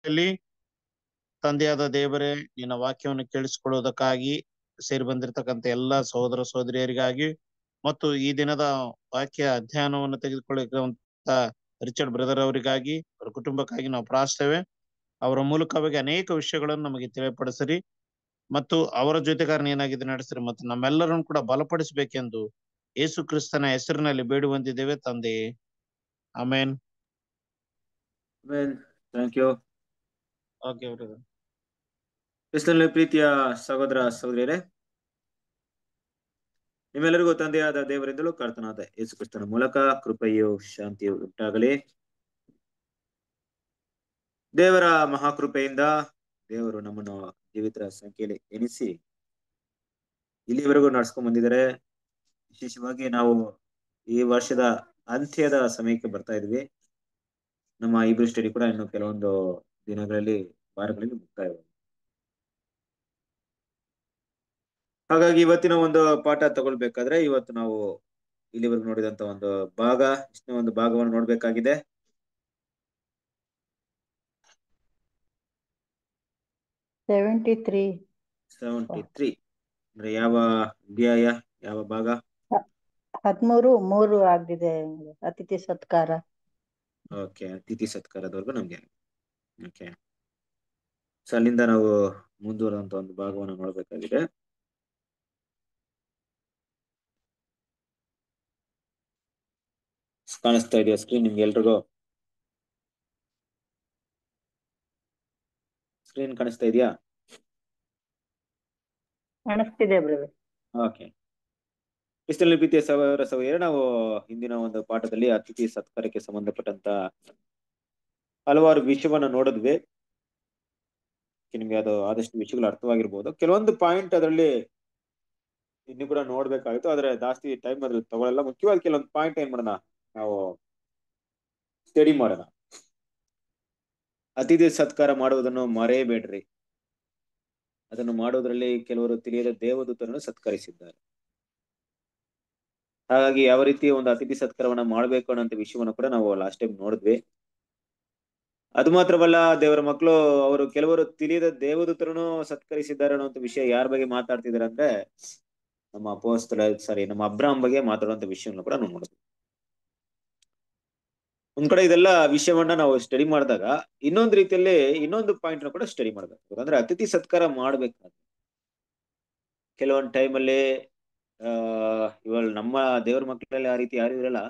ಸಮಯದಲ್ಲಿ ತಂದೆಯಾದ ದೇವರೇ, ನಿನ್ನ ವಾಕ್ಯವನ್ನು ಕೇಳಿಸಿಕೊಳ್ಳುವುದಕ್ಕಾಗಿ ಸೇರಿ ಬಂದಿರತಕ್ಕಂತ ಎಲ್ಲಾ ಸಹೋದರ ಸಹೋದರಿಯರಿಗಾಗಿ ಮತ್ತು ಈ ದಿನದ ವಾಕ್ಯ ಅಧ್ಯಯನವನ್ನು ತೆಗೆದುಕೊಳ್ಳುವಂತ ರಿಚರ್ಡ್ ಬ್ರದರ್ ಅವರಿಗಾಗಿ, ಅವರ ಕುಟುಂಬಕ್ಕಾಗಿ ನಾವು ಪ್ರಾರ್ಥಿಸ್ತೇವೆ ಅವರ ಮೂಲಕವಾಗಿ ಅನೇಕ ವಿಷಯಗಳನ್ನು ನಮಗೆ ತಿಳಿಯಪಡಿಸಿರಿ ಮತ್ತು ಅವರ ಜೊತೆಗಾರನ ಏನಾಗಿದೆ ನಡೆಸಿರಿ ಮತ್ತು ನಮ್ಮೆಲ್ಲರನ್ನು ಕೂಡ ಬಲಪಡಿಸಬೇಕೆಂದು ಯೇಸು ಕ್ರಿಸ್ತನ ಹೆಸರಿನಲ್ಲಿ ಬೇಡಿ ತಂದೆ. ಆಮೇನ್. Thank you. ಓಕೆ ಕ್ರಿಸ್ತನಲ್ಲಿ ಪ್ರೀತಿಯ ಸಹೋದರ ಸಹೋದರಿಯರೇ, ನಿಮ್ಮೆಲ್ಲರಿಗೂ ತಂದೆಯಾದ ದೇವರಿಂದಲೂ ಕರ್ತನಾದ ಯೇಸು ಕ್ರಿಸ್ತನ ಮೂಲಕ ಕೃಪೆಯು ಶಾಂತಿಯು ಉಂಟಾಗಲಿ. ದೇವರ ಮಹಾಕೃಪೆಯಿಂದ ದೇವರು ನಮ್ಮನ್ನು ಜೀವಿತರ ಸಂಖ್ಯೆಯಲ್ಲಿ ಎನಿಸಿ ಇಲ್ಲಿವರೆಗೂ ನಡ್ಸ್ಕೊಂಡ್ ಬಂದಿದ್ದಾರೆ. ವಿಶೇಷವಾಗಿ ನಾವು ಈ ವರ್ಷದ ಅಂತ್ಯದ ಸಮಯಕ್ಕೆ ಬರ್ತಾ ಇದ್ವಿ. ನಮ್ಮ ಇಬ್ರು ಸ್ಟಡಿ ಕೂಡ ಇನ್ನು ಕೆಲವೊಂದು ದಿನಗಳಲ್ಲಿ ವಾರಗಳಲ್ಲಿ ಮುಕ್ತಾಯವಾಗಿದೆ ಹಾಗಾಗಿ ಇವತ್ತಿನ ಒಂದು ಪಾಠ ತಗೊಳ್ಬೇಕಾದ್ರೆ ಇವತ್ತು ನಾವು ಇಲ್ಲಿವರೆಗೂ ನೋಡಿದಂತ ಒಂದು ಭಾಗ ಇಷ್ಟನೇ ಒಂದು ಭಾಗವನ್ನು ನೋಡ್ಬೇಕಾಗಿದೆ. ಸೆವೆಂಟಿ ತ್ರೀ ಸೆವೆಂಟಿ ತ್ರೀ ಅಂದ್ರೆ ಯಾವ ಅಧ್ಯಾಯ ಯಾವ ಭಾಗ? ಹದ್ಮೂರು ಮೂರು ಆಗಿದೆ ಅತಿಥಿ ಸತ್ಕಾರ. ಓಕೆ ಅತಿಥಿ ಸತ್ಕಾರದವರೆಗೂ ನಮ್ಗೆ. ಓಕೆ ಸೊ ಅಲ್ಲಿಂದ ನಾವು ಮುಂದುವರೆದಂತ ಒಂದು ಭಾಗವನ್ನು ನೋಡಬೇಕಾಗಿದೆ. ಕಾಣಿಸ್ತಾ ಇದೆಯಾ ಸ್ಕ್ರೀನ್ ನಿಮ್ಗೆ ಎಲ್ರಿಗೂ? ಸ್ಕ್ರೀನ್ ಕಾಣಿಸ್ತಾ ಇದೆಯಾ? ಕಾಣಿಸ್ತಿದೆ ಬ್ರದರ್. ಓಕೆ ಕ್ರಿಸ್ತನಲ್ಲಿ ಪ್ರೀತಿಯ ಸಹೋದರ ನಾವು ಹಿಂದಿನ ಒಂದು ಪಾಠದಲ್ಲಿ ಅತಿಥಿ ಸತ್ಕಾರಕ್ಕೆ ಸಂಬಂಧಪಟ್ಟಂತ ಹಲವಾರು ವಿಷಯವನ್ನ ನೋಡಿದ್ವಿ. ನಿಮ್ಗೆ ಅದು ಆದಷ್ಟು ವಿಷಯಗಳು ಅರ್ಥವಾಗಿರ್ಬೋದು. ಕೆಲವೊಂದು ಪಾಯಿಂಟ್ ಅದರಲ್ಲಿ ಇನ್ನು ಕೂಡ ನೋಡ್ಬೇಕಾಗಿತ್ತು. ಆದ್ರೆ ಜಾಸ್ತಿ ಟೈಮ್ ಅದ್ರಲ್ಲಿ ತಗೊಳ್ಳಲ್ಲ ಮುಖ್ಯವಾಗಿ ಕೆಲವೊಂದು ಪಾಯಿಂಟ್ ಏನ್ ಮಾಡೋಣ? ನಾವು ಸ್ಟಡಿ ಮಾಡೋಣ. ಅತಿಥಿ ಸತ್ಕಾರ ಮಾಡುವುದನ್ನು ಮರೆಯಬೇಡ್ರಿ. ಅದನ್ನು ಮಾಡುವುದರಲ್ಲಿ ಕೆಲವರು ತಿಳಿಯದ ದೇವದೂತರನ್ನು ಸತ್ಕರಿಸಿದ್ದಾರೆ. ಹಾಗಾಗಿ ಯಾವ ರೀತಿ ಒಂದು ಅತಿಥಿ ಸತ್ಕಾರವನ್ನ ಮಾಡಬೇಕು ಅನ್ನೋ ವಿಷಯವನ್ನು ಕೂಡ ನಾವು ಲಾಸ್ಟ್ ಟೈಮ್ ನೋಡಿದ್ವಿ. ಅದು ಮಾತ್ರವಲ್ಲ, ದೇವರ ಮಕ್ಕಳು, ಅವರು ಕೆಲವರು ತಿಳಿಯದ ದೇವದೂತರನ್ನು ಸತ್ಕರಿಸಿದ್ದಾರೆ ಅನ್ನೋ ವಿಷಯ ಯಾರ ಬಗ್ಗೆ ಮಾತಾಡ್ತಿದ್ದಾರೆ ಅಂದ್ರೆ, ನಮ್ಮ ಅಪೋಸ್ತಲ ಸಾರಿ ನಮ್ಮ ಅಬ್ರಾಮ್ ಬಗ್ಗೆ ಮಾತಾಡುವಂತ ವಿಷಯವನ್ನು ಕೂಡ ನಾವು ನೋಡ್ತೀವಿ. ಒಂದ್ ಕಡೆ ಇದೆಲ್ಲ ವಿಷಯವನ್ನ ನಾವು ಸ್ಟಡಿ ಮಾಡಿದಾಗ, ಇನ್ನೊಂದು ರೀತಿಯಲ್ಲಿ ಇನ್ನೊಂದು ಪಾಯಿಂಟ್ ಕೂಡ ಸ್ಟಡಿ ಮಾಡ್ಬೇಕು ಅಂದ್ರೆ ಅತಿಥಿ ಸತ್ಕಾರ ಮಾಡ್ಬೇಕಾದ್ರೆ, ಕೆಲವೊಂದು ಟೈಮಲ್ಲಿ ಆ, ಇವಾಗ ನಮ್ಮ ದೇವ್ರ ಮಕ್ಕಳಲ್ಲಿ ಆ ರೀತಿ ಯಾರು ಇರಲ್ಲ.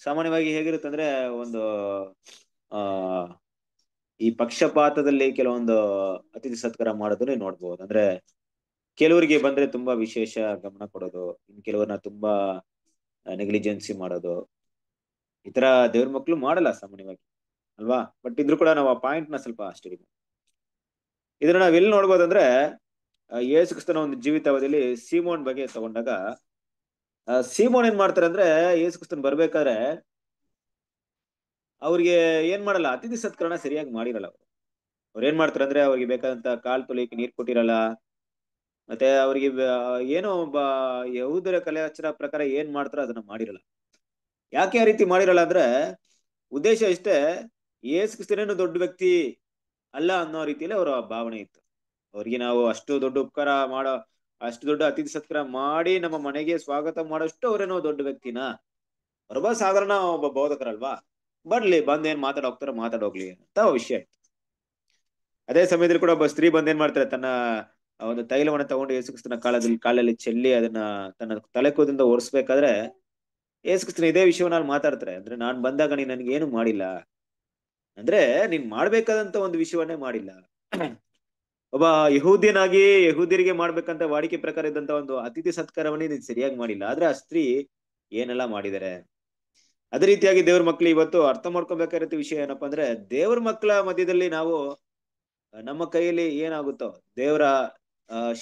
ಸಾಮಾನ್ಯವಾಗಿ ಹೇಗಿರುತ್ತೆ ಅಂದ್ರೆ ಒಂದು ಆ, ಈ ಪಕ್ಷಪಾತದಲ್ಲಿ ಕೆಲವೊಂದು ಅತಿಥಿ ಸತ್ಕಾರ ಮಾಡೋದನ್ನ ನೋಡ್ಬೋದು. ಅಂದ್ರೆ ಕೆಲವರಿಗೆ ಬಂದ್ರೆ ತುಂಬಾ ವಿಶೇಷ ಗಮನ ಕೊಡೋದು ಇನ್ ಕೆಲವರನ್ನ ತುಂಬಾ ನೆಗ್ಲಿಜೆನ್ಸಿ ಮಾಡೋದು. ಈ ತರ ದೇವ್ರ ಮಕ್ಕಳು ಮಾಡಲ್ಲ ಸಾಮಾನ್ಯವಾಗಿ, ಅಲ್ವಾ? ಬಟ್ ಇದ್ರು ಕೂಡ ನಾವು ಆ ಪಾಯಿಂಟ್ನ ಸ್ವಲ್ಪ ಸ್ಟಡಿ ಇದನ್ನ ನಾವ್ ಎಲ್ಲಿ ನೋಡ್ಬೋದಂದ್ರೆ ಯೇಸು ಕ್ರಿಸ್ತನ ಒಂದು ಜೀವಿತಾವಧಿಯಲ್ಲಿ ಸೀಮೋನ್ ಬಗ್ಗೆ ತಗೊಂಡಾಗ ಸೀಮೋನ್ ಏನ್ ಮಾಡ್ತಾರೆ ಅಂದ್ರೆ ಯೇಸು ಕ್ರಿಸ್ತನ್ ಬರ್ಬೇಕಾದ್ರೆ ಅವ್ರಿಗೆ ಏನ್ ಮಾಡಲ್ಲ, ಅತಿಥಿ ಸತ್ಕರಣ ಸರಿಯಾಗಿ ಮಾಡಿರಲ್ಲ ಅವರು. ಅವ್ರು ಏನ್ ಮಾಡ್ತಾರೆ ಅಂದ್ರೆ ಅವ್ರಿಗೆ ಬೇಕಾದಂತ ಕಾಲ್ ತೊಳಿಯಕ್ಕೆ ನೀರ್ ಕೊಟ್ಟಿರಲ್ಲ ಮತ್ತೆ ಅವ್ರಿಗೆ ಏನೋ ಒಬ್ಬ ಯಹೂದರ ಕಲೆಯಾಚರ ಪ್ರಕಾರ ಏನ್ ಮಾಡ್ತಾರೋ ಅದನ್ನ ಮಾಡಿರಲ್ಲ. ಯಾಕೆ ಆ ರೀತಿ ಮಾಡಿರಲ್ಲ ಅಂದ್ರೆ, ಉದ್ದೇಶ ಇಷ್ಟೇ ಏಸ್ ಕ್ರಿಸ್ತನೇನು ದೊಡ್ಡ ವ್ಯಕ್ತಿ ಅಲ್ಲ ಅನ್ನೋ ರೀತಿಯಲ್ಲಿ ಅವರ ಭಾವನೆ ಇತ್ತು. ಅವ್ರಿಗೆ ನಾವು ಅಷ್ಟು ದೊಡ್ಡ ಉಪಕಾರ ಮಾಡೋ, ಅಷ್ಟು ದೊಡ್ಡ ಅತಿಥಿ ಸತ್ಕಾರ ಮಾಡಿ ನಮ್ಮ ಮನೆಗೆ ಸ್ವಾಗತ ಮಾಡೋಷ್ಟು ಅವರೇನೋ ದೊಡ್ಡ ವ್ಯಕ್ತಿನ? ಅವ್ರೊಬ್ಬ ಸಾಧಾರಣ ಒಬ್ಬ ಬೋಧಕರಲ್ವಾ ಬರ್ಲಿ, ಬಂದ್ ಏನ್ ಮಾತಾಡ ಮಾತಾಡೋಗ್ಲಿ ಅಂತ ವಿಷಯ ಆಯ್ತು. ಅದೇ ಸಮಯದಲ್ಲಿ ಕೂಡ ಒಬ್ಬ ಸ್ತ್ರೀ ಬಂದ್ ಏನ್ ಮಾಡ್ತಾರೆ, ತನ್ನ ಒಂದು ತೈಲವನ್ನ ತಗೊಂಡು ಯೇಸುಕ್ರಿಸ್ತನ ಕಾಲದಲ್ಲಿ, ಕಾಲಲ್ಲಿ ಚೆಲ್ಲಿ ಅದನ್ನ ತನ್ನ ತಲೆ ಕೂದಿಂದ ಒರೆಸ್ಬೇಕಾದ್ರೆ ಯೇಸುಕ್ರಿಸ್ತನ ಇದೇ ವಿಷಯವನ್ನ ಮಾತಾಡ್ತಾರೆ. ಅಂದ್ರೆ ನಾನ್ ಬಂದಾಗ ನೀನ್ ನನ್ಗೆ ಏನು ಮಾಡಿಲ್ಲ? ಅಂದ್ರೆ ನೀನ್ ಮಾಡ್ಬೇಕಾದಂತ ಒಂದು ವಿಷಯವನ್ನೇ ಮಾಡಿಲ್ಲ. ಒಬ್ಬ ಯಹೂದ್ಯನಾಗಿ, ಯಹೂದ್ಯರಿಗೆ ಮಾಡ್ಬೇಕಂತ ವಾಡಿಕೆ ಪ್ರಕಾರ ಇದ್ದಂತ ಒಂದು ಅತಿಥಿ ಸತ್ಕಾರವನ್ನೇ ನೀನ್ ಸರಿಯಾಗಿ ಮಾಡಿಲ್ಲ. ಆದ್ರೆ ಆ ಸ್ತ್ರೀ ಏನೆಲ್ಲ ಮಾಡಿದ್ದಾರೆ? ಅದೇ ರೀತಿಯಾಗಿ ದೇವ್ರ ಮಕ್ಳು ಇವತ್ತು ಅರ್ಥ ಮಾಡ್ಕೋಬೇಕಾಗಿರೋ ವಿಷಯ ಏನಪ್ಪಾ ಅಂದ್ರೆ ದೇವ್ರ ಮಕ್ಕಳ ಮಧ್ಯದಲ್ಲಿ ನಾವು ನಮ್ಮ ಕೈಯಲ್ಲಿ ಏನಾಗುತ್ತೋ, ದೇವರ